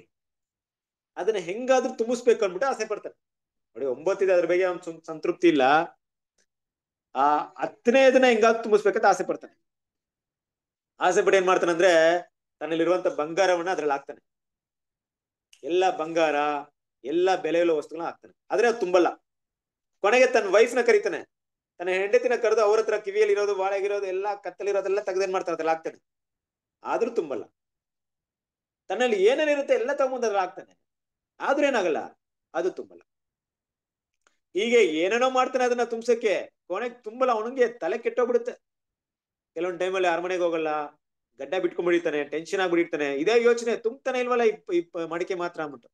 ಅದನ್ನ ಹೆಂಗಾದ್ರೂ ತುಂಬಿಸ್ಬೇಕು ಅನ್ಬಿಟ್ಟು ಆಸೆ ಪಡ್ತಾನೆ ನೋಡಿ, ಒಂಬತ್ತಿದೆ, ಅದ್ರ ಬಗ್ಗೆ ಅವ್ನ್ ಸಂತೃಪ್ತಿ ಇಲ್ಲ. ಆ ಹತ್ತನೇದನ್ನ ಹೆಂಗಾದ್ರೂ ತುಂಬಿಸ್ಬೇಕಂತ ಆಸೆ ಪಡ್ತಾನೆ. ಆಸೆ ಪಟ್ಟು ಏನ್ ಮಾಡ್ತಾನೆ ಅಂದ್ರೆ, ತನ್ನಲ್ಲಿರುವಂತ ಬಂಗಾರವನ್ನ ಅದ್ರಲ್ಲಿ ಹಾಕ್ತಾನೆ. ಎಲ್ಲ ಬಂಗಾರ, ಎಲ್ಲ ಬೆಲೆ ವಸ್ತುಗಳನ್ನ ಹಾಕ್ತಾನೆ. ಆದ್ರೆ ಅದು ತುಂಬಲ್ಲ. ಕೊನೆಗೆ ತನ್ನ ವೈಫ್ನ ಕರೀತಾನೆ. ತನ್ನ ಹೆಂಡತಿನ ಕರೆದು ಅವ್ರ ಹತ್ರ ಕಿವಿಯಲ್ಲಿ ಇರೋದು, ಬಾಳೆಗಿರೋದು, ಎಲ್ಲ ಕತ್ತಲಿರೋದೆಲ್ಲ ತೆಗೆದೇನ್ ಮಾಡ್ತಾರೆ ಅದ್ರಲ್ಲಿ ಹಾಕ್ತಾನೆ. ಆದ್ರೂ ತುಂಬಲ್ಲ. ತನ್ನಲ್ಲಿ ಏನೇನಿರುತ್ತೆ ಎಲ್ಲ ತಗೊಂಡ್ ಅದ್ರಲ್ಲಿ ಹಾಕ್ತಾನೆ. ಆದ್ರೂ ಏನಾಗಲ್ಲ, ಅದು ತುಂಬಲ್ಲ. ಹೀಗೆ ಏನೇನೋ ಮಾಡ್ತಾನೆ ಅದನ್ನ ತುಂಬಸಕ್ಕೆ, ಕೊನೆಗೆ ತುಂಬಲ್ಲ, ಅವನಿಗೆ ತಲೆ ಕೆಟ್ಟೋಗ್ಬಿಡುತ್ತೆ. ಕೆಲವೊಂದ್ ಟೈಮಲ್ಲಿ ಅರಮನೆಗೆ ಹೋಗಲ್ಲ, ಗಡ್ಡ ಬಿಟ್ಕೊಂಡ್ಬಿಡಿತಾನೆ ಟೆನ್ಷನ್ ಆಗ್ಬಿಡಿರ್ತಾನೆ ಇದೇ ಯೋಚನೆ ತುಂಬತಾನೆ ಇಲ್ವಲ್ಲ ಈ ಇಪ್ ಮಡಿಕೆ ಮಾತ್ರ ಅಂದ್ಬಿಟ್ಟು.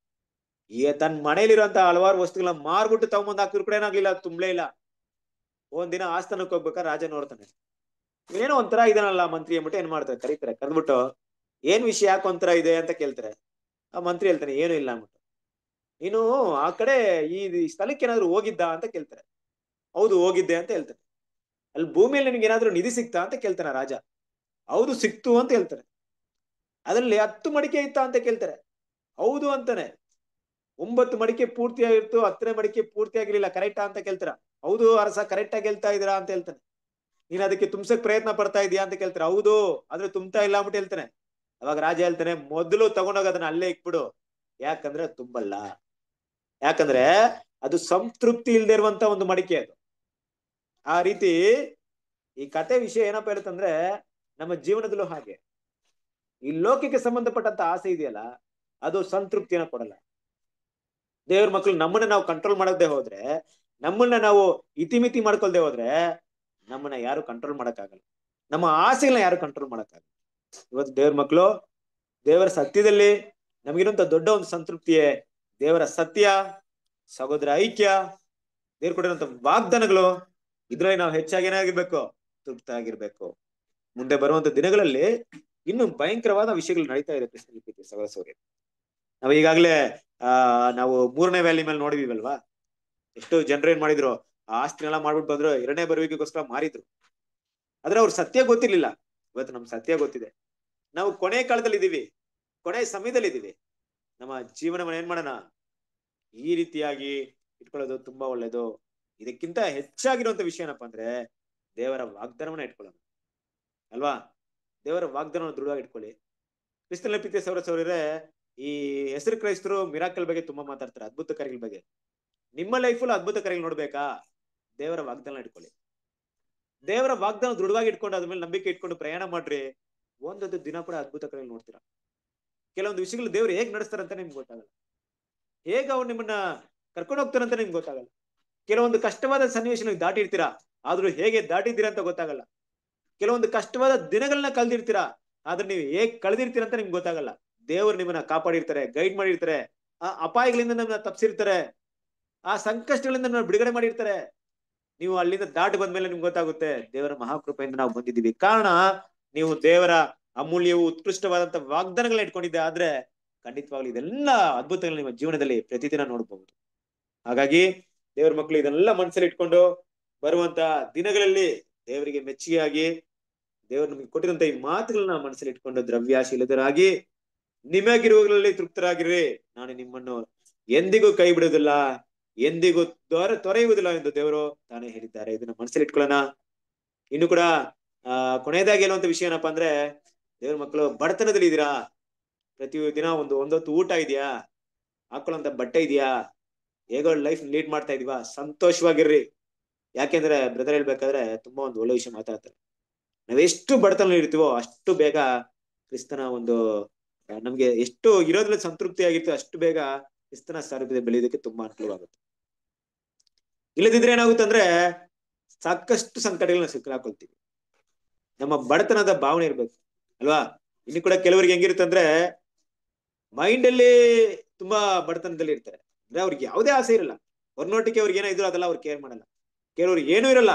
ಈ ತನ್ನ ಮನೇಲಿರುವಂತ ಹಲವಾರು ವಸ್ತುಗಳನ್ನ ಮಾರ್ಬಿಟ್ಟು ತಗೊಂಬಂದ್ ಹಾಕಿದ್ರು ಕೂಡ ಏನಾಗ್ಲಿಲ್ಲ, ತುಂಬಲೇ ಇಲ್ಲ. ಒಂದಿನ ಆಸ್ಥಾನಕ್ಕೆ ಹೋಗ್ಬೇಕಾ ರಾಜ ನೋಡ್ತಾನೆ ಏನೋ ಒಂಥರ ಇದನ್ನಲ್ಲ ಮಂತ್ರಿ ಅಂದ್ಬಿಟ್ಟು ಏನ್ ಮಾಡ್ತಾರೆ, ಕರೀತಾರೆ. ಕರೆದ್ಬಿಟ್ಟು, ಏನ್ ವಿಷಯ, ಯಾಕೆ ಒಂಥರ ಇದೆ? ಅಂತ ಕೇಳ್ತಾರೆ. ಆ ಮಂತ್ರಿ ಹೇಳ್ತಾನೆ, ಏನು ಇಲ್ಲ ಅಂದ್ಬಿಟ್ಟು. ನೀನು ಆ ಕಡೆ ಈ ಸ್ಥಳಕ್ಕೆ ಏನಾದ್ರು ಹೋಗಿದ್ದ ಅಂತ ಕೇಳ್ತಾರೆ. ಹೌದು, ಹೋಗಿದ್ದೆ ಅಂತ ಹೇಳ್ತಾರೆ. ಅಲ್ಲಿ ಭೂಮಿಯಲ್ಲಿ ನಿನ್ಗೆ ಏನಾದ್ರು ನಿಧಿ ಸಿಕ್ತಾ ಅಂತ ಕೇಳ್ತಾನೆ ರಾಜ. ಹೌದು, ಸಿಕ್ತು ಅಂತ ಹೇಳ್ತಾರೆ. ಅದರಲ್ಲಿ ಹತ್ತು ಮಡಿಕೆ ಇತ್ತ ಅಂತ ಕೇಳ್ತಾರೆ. ಹೌದು ಅಂತಾನೆ. ಒಂಬತ್ತು ಮಡಿಕೆ ಪೂರ್ತಿಯಾಗಿತ್ತು, ಹತ್ತನೇ ಮಡಿಕೆ ಪೂರ್ತಿ ಆಗಿರ್ಲಿಲ್ಲ ಕರೆಕ್ಟಾ ಅಂತ ಕೇಳ್ತಾರ. ಹೌದು, ಅರಸ ಕರೆಕ್ಟ್ ಆಗಿ ಹೇಳ್ತಾ ಇದೀರಾ ಅಂತ ಹೇಳ್ತಾನೆ. ನೀನ್ ಅದಕ್ಕೆ ತುಂಬಸಕ್ ಪ್ರಯತ್ನ ಪಡ್ತಾ ಇದೀಯಾ ಅಂತ ಕೇಳ್ತಾರೆ. ಹೌದು, ಆದ್ರೆ ತುಂಬ್ತಾ ಇಲ್ಲ ಅಂದ್ಬಿಟ್ಟು ಹೇಳ್ತಾನೆ. ಅವಾಗ ರಾಜ ಹೇಳ್ತಾನೆ, ಮೊದಲು ತಗೊಂಡೋಗ ಅದನ್ನ ಅಲ್ಲೇ ಇಕ್ಬಿಡು ಯಾಕಂದ್ರೆ ತುಂಬಲ್ಲ. ಯಾಕಂದ್ರೆ ಅದು ಸಂತೃಪ್ತಿ ಇಲ್ದೇ ಇರುವಂತ ಒಂದು ಮಡಿಕೆ ಅದು. ಆ ರೀತಿ ಈ ಕತೆ ವಿಷಯ ಏನಪ್ಪ ಹೇಳುತ್ತಂದ್ರೆ ನಮ್ಮ ಜೀವನದಲ್ಲೂ ಹಾಗೆ. ಈ ಲೋಕಕ್ಕೆ ಸಂಬಂಧಪಟ್ಟಂತ ಆಸೆ ಇದೆಯಲ್ಲ, ಅದು ಸಂತೃಪ್ತಿಯನ್ನ ಕೊಡಲ್ಲ. ದೇವ್ರ ಮಕ್ಕಳು ನಮ್ಮನ್ನ ನಾವು ಕಂಟ್ರೋಲ್ ಮಾಡದೆ ಹೋದ್ರೆ, ನಮ್ಮನ್ನ ನಾವು ಇತಿಮಿತಿ ಮಾಡ್ಕೊಳ್ದೆ ಹೋದ್ರೆ ನಮ್ಮನ್ನ ಯಾರು ಕಂಟ್ರೋಲ್ ಮಾಡಕ್ಕಾಗಲ್ಲ. ನಮ್ಮ ಆಸೆಗಳನ್ನ ಯಾರು ಕಂಟ್ರೋಲ್ ಮಾಡಕ್ಕಾಗಲ್ಲ. ಇವತ್ತು ದೇವ್ರ ಮಕ್ಕಳು ದೇವರ ಸತ್ಯದಲ್ಲಿ ನಮಗಿರುವಂತ ದೊಡ್ಡ ಒಂದು ಸಂತೃಪ್ತಿಯೇ ದೇವರ ಸತ್ಯ, ಸಹೋದರ ಐಕ್ಯ, ದೇವ್ರು ಕೊಟ್ಟಿರುವಂತ ವಾಗ್ದಾನಗಳು ಇದ್ರಲ್ಲಿ ನಾವು ಹೆಚ್ಚಾಗಿ ಏನಾಗಿರ್ಬೇಕು? ತೃಪ್ತ ಆಗಿರ್ಬೇಕು ಮುಂದೆ ಬರುವಂತ ದಿನಗಳಲ್ಲಿ ಇನ್ನು ಭಯಂಕರವಾದ ವಿಷಯಗಳು ನಡೀತಾ ಇದೆ ಕೃಷ್ಣ ಸಹೋದರ ಸೌರ್ಯ ನಾವು ಈಗಾಗಲೇ, ಆ, ನಾವು ಮೂರನೇ ವ್ಯಾಲಿ ಮೇಲೆ ನೋಡಿದೀವಲ್ವಾ? ಎಷ್ಟು ಜನರು ಏನ್ ಮಾಡಿದ್ರು? ಆಸ್ತಿನೆಲ್ಲ ಮಾಡ್ಬಿಟ್ಟು ಬಂದ್ರು, ಎರಡನೇ ಬರುವಿಕೆಗೋಸ್ಕರ ಮಾರಿದ್ರು. ಆದ್ರೆ ಅವ್ರ ಸತ್ಯ ಗೊತ್ತಿರ್ಲಿಲ್ಲ. ಇವತ್ತು ನಮ್ ಸತ್ಯ ಗೊತ್ತಿದೆ. ನಾವು ಕೊನೆ ಕಾಲದಲ್ಲಿ ಇದೀವಿ ಕೊನೆ ಸಮಯದಲ್ಲಿ ಇದೀವಿ ನಮ್ಮ ಜೀವನವನ್ನ ಏನ್ ಮಾಡೋಣ? ಈ ರೀತಿಯಾಗಿ ಇಟ್ಕೊಳ್ಳೋದು ತುಂಬಾ ಒಳ್ಳೇದು. ಇದಕ್ಕಿಂತ ಹೆಚ್ಚಾಗಿರುವಂತ ವಿಷಯ ಏನಪ್ಪಾ ಅಂದ್ರೆ ದೇವರ ವಾಗ್ದಾನವನ್ನ ಇಟ್ಕೊಳ್ಳೋಣ ಅಲ್ವಾ? ದೇವರ ವಾಗ್ದಾನವನ್ನು ದೃಢವಾಗಿ ಇಟ್ಕೊಳ್ಳಿ. ಕ್ರಿಸ್ತನ ಪ್ರೀತಿಯ ಸೌರ ಸೌರ್ಯರೇ ಈ ಹೆಸರು ಕ್ರೈಸ್ತರು ಮಿರಾಕಲ್ ಬಗ್ಗೆ ತುಂಬಾ ಮಾತಾಡ್ತಾರೆ, ಅದ್ಭುತ ಕಾರ್ಯಗಳ ಬಗ್ಗೆ. ನಿಮ್ಮ ಲೈಫಲ್ಲಿ ಅದ್ಭುತ ಕಾರ್ಯಗಳು ನೋಡ್ಬೇಕಾ? ದೇವರ ವಾಗ್ದಾನ ಇಟ್ಕೊಳ್ಳಿ. ದೇವರ ವಾಗ್ದಾನ ದೃಢವಾಗಿ ಇಟ್ಕೊಂಡು ಅದ್ಮೇಲೆ ನಂಬಿಕೆ ಇಟ್ಕೊಂಡು ಪ್ರಯಾಣ ಮಾಡ್ರಿ. ಒಂದೊಂದು ದಿನ ಕೂಡ ಅದ್ಭುತ ಕಾರ್ಯಗಳು ನೋಡ್ತೀರಾ? ಕೆಲವೊಂದು ವಿಷಯಗಳು ದೇವರು ಹೇಗೆ ನಡೆಸ್ತಾರಂತ ನಿಮ್ಗೆ ಗೊತ್ತಾಗಲ್ಲ. ಹೇಗೆ ಅವ್ರು ನಿಮ್ಮನ್ನ ಕರ್ಕೊಂಡು ಹೋಗ್ತಾರಂತ ನಿಮ್ಗೆ ಗೊತ್ತಾಗಲ್ಲ. ಕೆಲವೊಂದು ಕಷ್ಟವಾದ ಸನ್ನಿವೇಶ ನೀವು ದಾಟಿರ್ತೀರಾ, ಆದ್ರೂ ಹೇಗೆ ದಾಟಿದ್ದೀರಾ ಅಂತ ಗೊತ್ತಾಗಲ್ಲ. ಕೆಲವೊಂದು ಕಷ್ಟವಾದ ದಿನಗಳನ್ನ ಕಳೆದಿರ್ತೀರಾ, ಆದ್ರೆ ನೀವು ಹೇಗ್ ಕಳೆದಿರ್ತೀರಾ ಅಂತ ನಿಮ್ಗೆ ಗೊತ್ತಾಗಲ್ಲ. ದೇವರು ನಿಮ್ಮನ್ನ ಕಾಪಾಡಿರ್ತಾರೆ, ಗೈಡ್ ಮಾಡಿರ್ತಾರೆ, ಆ ಅಪಾಯಗಳಿಂದ ನಮ್ಮನ್ನ ತಪ್ಸಿರ್ತಾರೆ, ಆ ಸಂಕಷ್ಟಗಳಿಂದ ನಮ್ಮನ್ನ ಬಿಡುಗಡೆ ಮಾಡಿರ್ತಾರೆ. ನೀವು ಅಲ್ಲಿಂದ ದಾಟಿ ಬಂದ್ಮೇಲೆ ನಿಮ್ಗೆ ಗೊತ್ತಾಗುತ್ತೆ, ದೇವರ ಮಹಾಕೃಪೆಯಿಂದ ನಾವು ಬಂದಿದ್ದೀವಿ. ಕಾರಣ, ನೀವು ದೇವರ ಅಮೂಲ್ಯವು ಉತ್ಕೃಷ್ಟವಾದಂತ ವಾಗ್ದಾನಗಳನ್ನ ಇಟ್ಕೊಂಡಿದ್ದೆ ಆದ್ರೆ ಖಂಡಿತವಾಗ್ಲು ಇದೆಲ್ಲ ಅದ್ಭುತಗಳು ನಿಮ್ಮ ಜೀವನದಲ್ಲಿ ಪ್ರತಿದಿನ ನೋಡಬಹುದು ಹಾಗಾಗಿ ದೇವರ ಮಕ್ಕಳು ಇದನ್ನೆಲ್ಲ ಮನಸ್ಸಲ್ಲಿ ಇಟ್ಕೊಂಡು ಬರುವಂತ ದಿನಗಳಲ್ಲಿ ದೇವರಿಗೆ ಮೆಚ್ಚುಗೆಯಾಗಿ ದೇವರು ನಮಗೆ ಕೊಟ್ಟಿರುವಂತ ಈ ಮಾತುಗಳನ್ನ ಮನಸ್ಸಲ್ಲಿ ಇಟ್ಕೊಂಡು ದ್ರವ್ಯಾಶೀಲತರಾಗಿ ನಿಮಗಿರುವುಗಳಲ್ಲಿ ತೃಪ್ತರಾಗಿರ್ರಿ. ನಾನು ನಿಮ್ಮನ್ನು ಎಂದಿಗೂ ಕೈ ಬಿಡುವುದಿಲ್ಲ, ಎಂದಿಗೂ ದೊರೆ ತೊರೆಯುವುದಿಲ್ಲ ಎಂದು ದೇವರು ತಾನೇ ಹೇಳಿದ್ದಾರೆ. ಇದನ್ನ ಮನಸ್ಸಲ್ಲಿ ಇಟ್ಕೊಳ್ಳೋಣ. ಇನ್ನು ಕೂಡ, ಆ, ಕೊನೆಯದಾಗಿ ಹೇಳುವಂತ ವಿಷಯ ಏನಪ್ಪಾ ಅಂದ್ರೆ ದೇವ್ರ ಮಕ್ಕಳು, ಬಡತನದಲ್ಲಿ ಇದೀರಾ? ಪ್ರತಿ ದಿನ ಒಂದು ಒಂದೊತ್ತು ಊಟ ಇದೆಯಾ? ಹಾಕೊಳ್ಳೋಂತ ಬಟ್ಟೆ ಇದೆಯಾ? ಹೇಗೋ ಲೈಫ್ ಲೀಡ್ ಮಾಡ್ತಾ ಇದೀವಾ? ಸಂತೋಷವಾಗಿರ್ರಿ. ಯಾಕೆಂದ್ರೆ ಬ್ರದರ್ ಹೇಳ್ಬೇಕಾದ್ರೆ ತುಂಬಾ ಒಂದು ಒಳ್ಳೆ ವಿಷಯ ಮಾತಾಡ್ತಾರೆ. ನಾವೆಷ್ಟು ಬಡತನ ಇರ್ತೀವೋ ಅಷ್ಟು ಬೇಗ ಕ್ರಿಸ್ತನ ಒಂದು, ನಮ್ಗೆ ಎಷ್ಟು ಇರೋದ್ರಲ್ಲಿ ಸಂತೃಪ್ತಿ ಆಗಿರ್ತೀವೋ ಅಷ್ಟು ಬೇಗ ಕ್ರಿಸ್ತನ ಸಾರೂಪ್ಯತೆ ಬೆಳೆಯೋದಕ್ಕೆ ತುಂಬಾ ಅನುಕೂಲವಾಗುತ್ತೆ. ಇಲ್ಲದಿದ್ರೆ ಏನಾಗುತ್ತಂದ್ರೆ ಸಾಕಷ್ಟು ಸಂಕಟಗಳನ್ನ ಸಿಕ್ಕಾಕೊಳ್ತೀವಿ. ನಮ್ಮ ಬಡತನದ ಭಾವನೆ ಇರ್ಬೇಕು. ಅಲ್ವಾ? ಇನ್ನು ಕೂಡ ಕೆಲವರಿಗೆ ಹೆಂಗಿರುತ್ತೆ ಅಂದ್ರೆ ಮೈಂಡ್ ಅಲ್ಲಿ ತುಂಬಾ ಬಡತನದಲ್ಲಿ ಇರ್ತಾರೆ. ಅಂದ್ರೆ ಅವ್ರಿಗೆ ಯಾವುದೇ ಆಸೆ ಇರಲ್ಲ. ಹೊರನೋಟಿಗೆ ಅವ್ರಿಗೆ ಏನೋ ಇದ್ರು ಅದೆಲ್ಲ ಅವ್ರು ಕೇರ್ ಮಾಡಲ್ಲ. ಕೆಲವ್ರು ಏನೂ ಇರಲ್ಲ.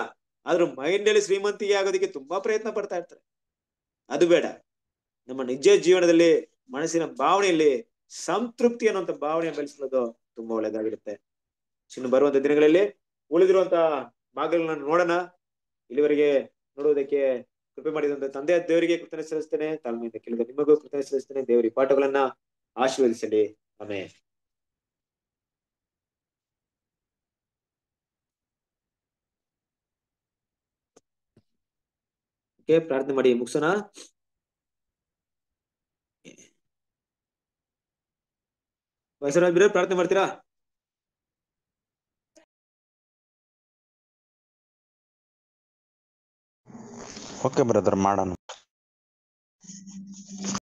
ಆದ್ರೂ ಮೈಂಡ್ ಅಲ್ಲಿ ಶ್ರೀಮಂತಿಗೆ ಆಗೋದಕ್ಕೆ ತುಂಬಾ ಪ್ರಯತ್ನ ಪಡ್ತಾ ಇರ್ತಾರೆ. ಅದು ಬೇಡ. ನಮ್ಮ ನಿಜ ಜೀವನದಲ್ಲಿ ಮನಸ್ಸಿನ ಭಾವನೆಯಲ್ಲಿ ಸಂತೃಪ್ತಿ ಅನ್ನುವಂಥ ಭಾವನೆ ಬೆಳೆಸೋದು ತುಂಬಾ ಒಳ್ಳೇದಾಗಿರುತ್ತೆ ಇನ್ನು ಬರುವಂತ ದಿನಗಳಲ್ಲಿ ಉಳಿದಿರುವಂತ ಭಾಗಗಳನ್ನ ನೋಡೋಣ. ಇಲ್ಲಿವರೆಗೆ ನೋಡುವುದಕ್ಕೆ ಕೃಪೆ ಮಾಡಿದಂತ ತಂದೆ ದೇವರಿಗೆ ಕೃತಜ್ಞತೆ ಸಲ್ಲಿಸ್ತೇನೆ ತಾಳ್ಮೆಯಿಂದ ಕೇಳಿದ ನಿಮಗೂ ಕೃತಜ್ಞತೆ ಸಲ್ಲಿಸ್ತೇನೆ ದೇವರ ಪಾಠಗಳನ್ನ ಆಶೀರ್ವದಿಸಲಿ. ಆಮೇಲೆ ಪ್ರಾರ್ಥನೆ ಮಾಡಿ, ಮುಗಿಸೋಣ? ವಯಸ್ಸರಾಜ್ ಬಿಡ್ರೆ, ಪ್ರಾರ್ಥನೆ ಮಾಡ್ತೀರಾ? ಓಕೆ ಬ್ರದರ್ ಮಾಡೋಣ.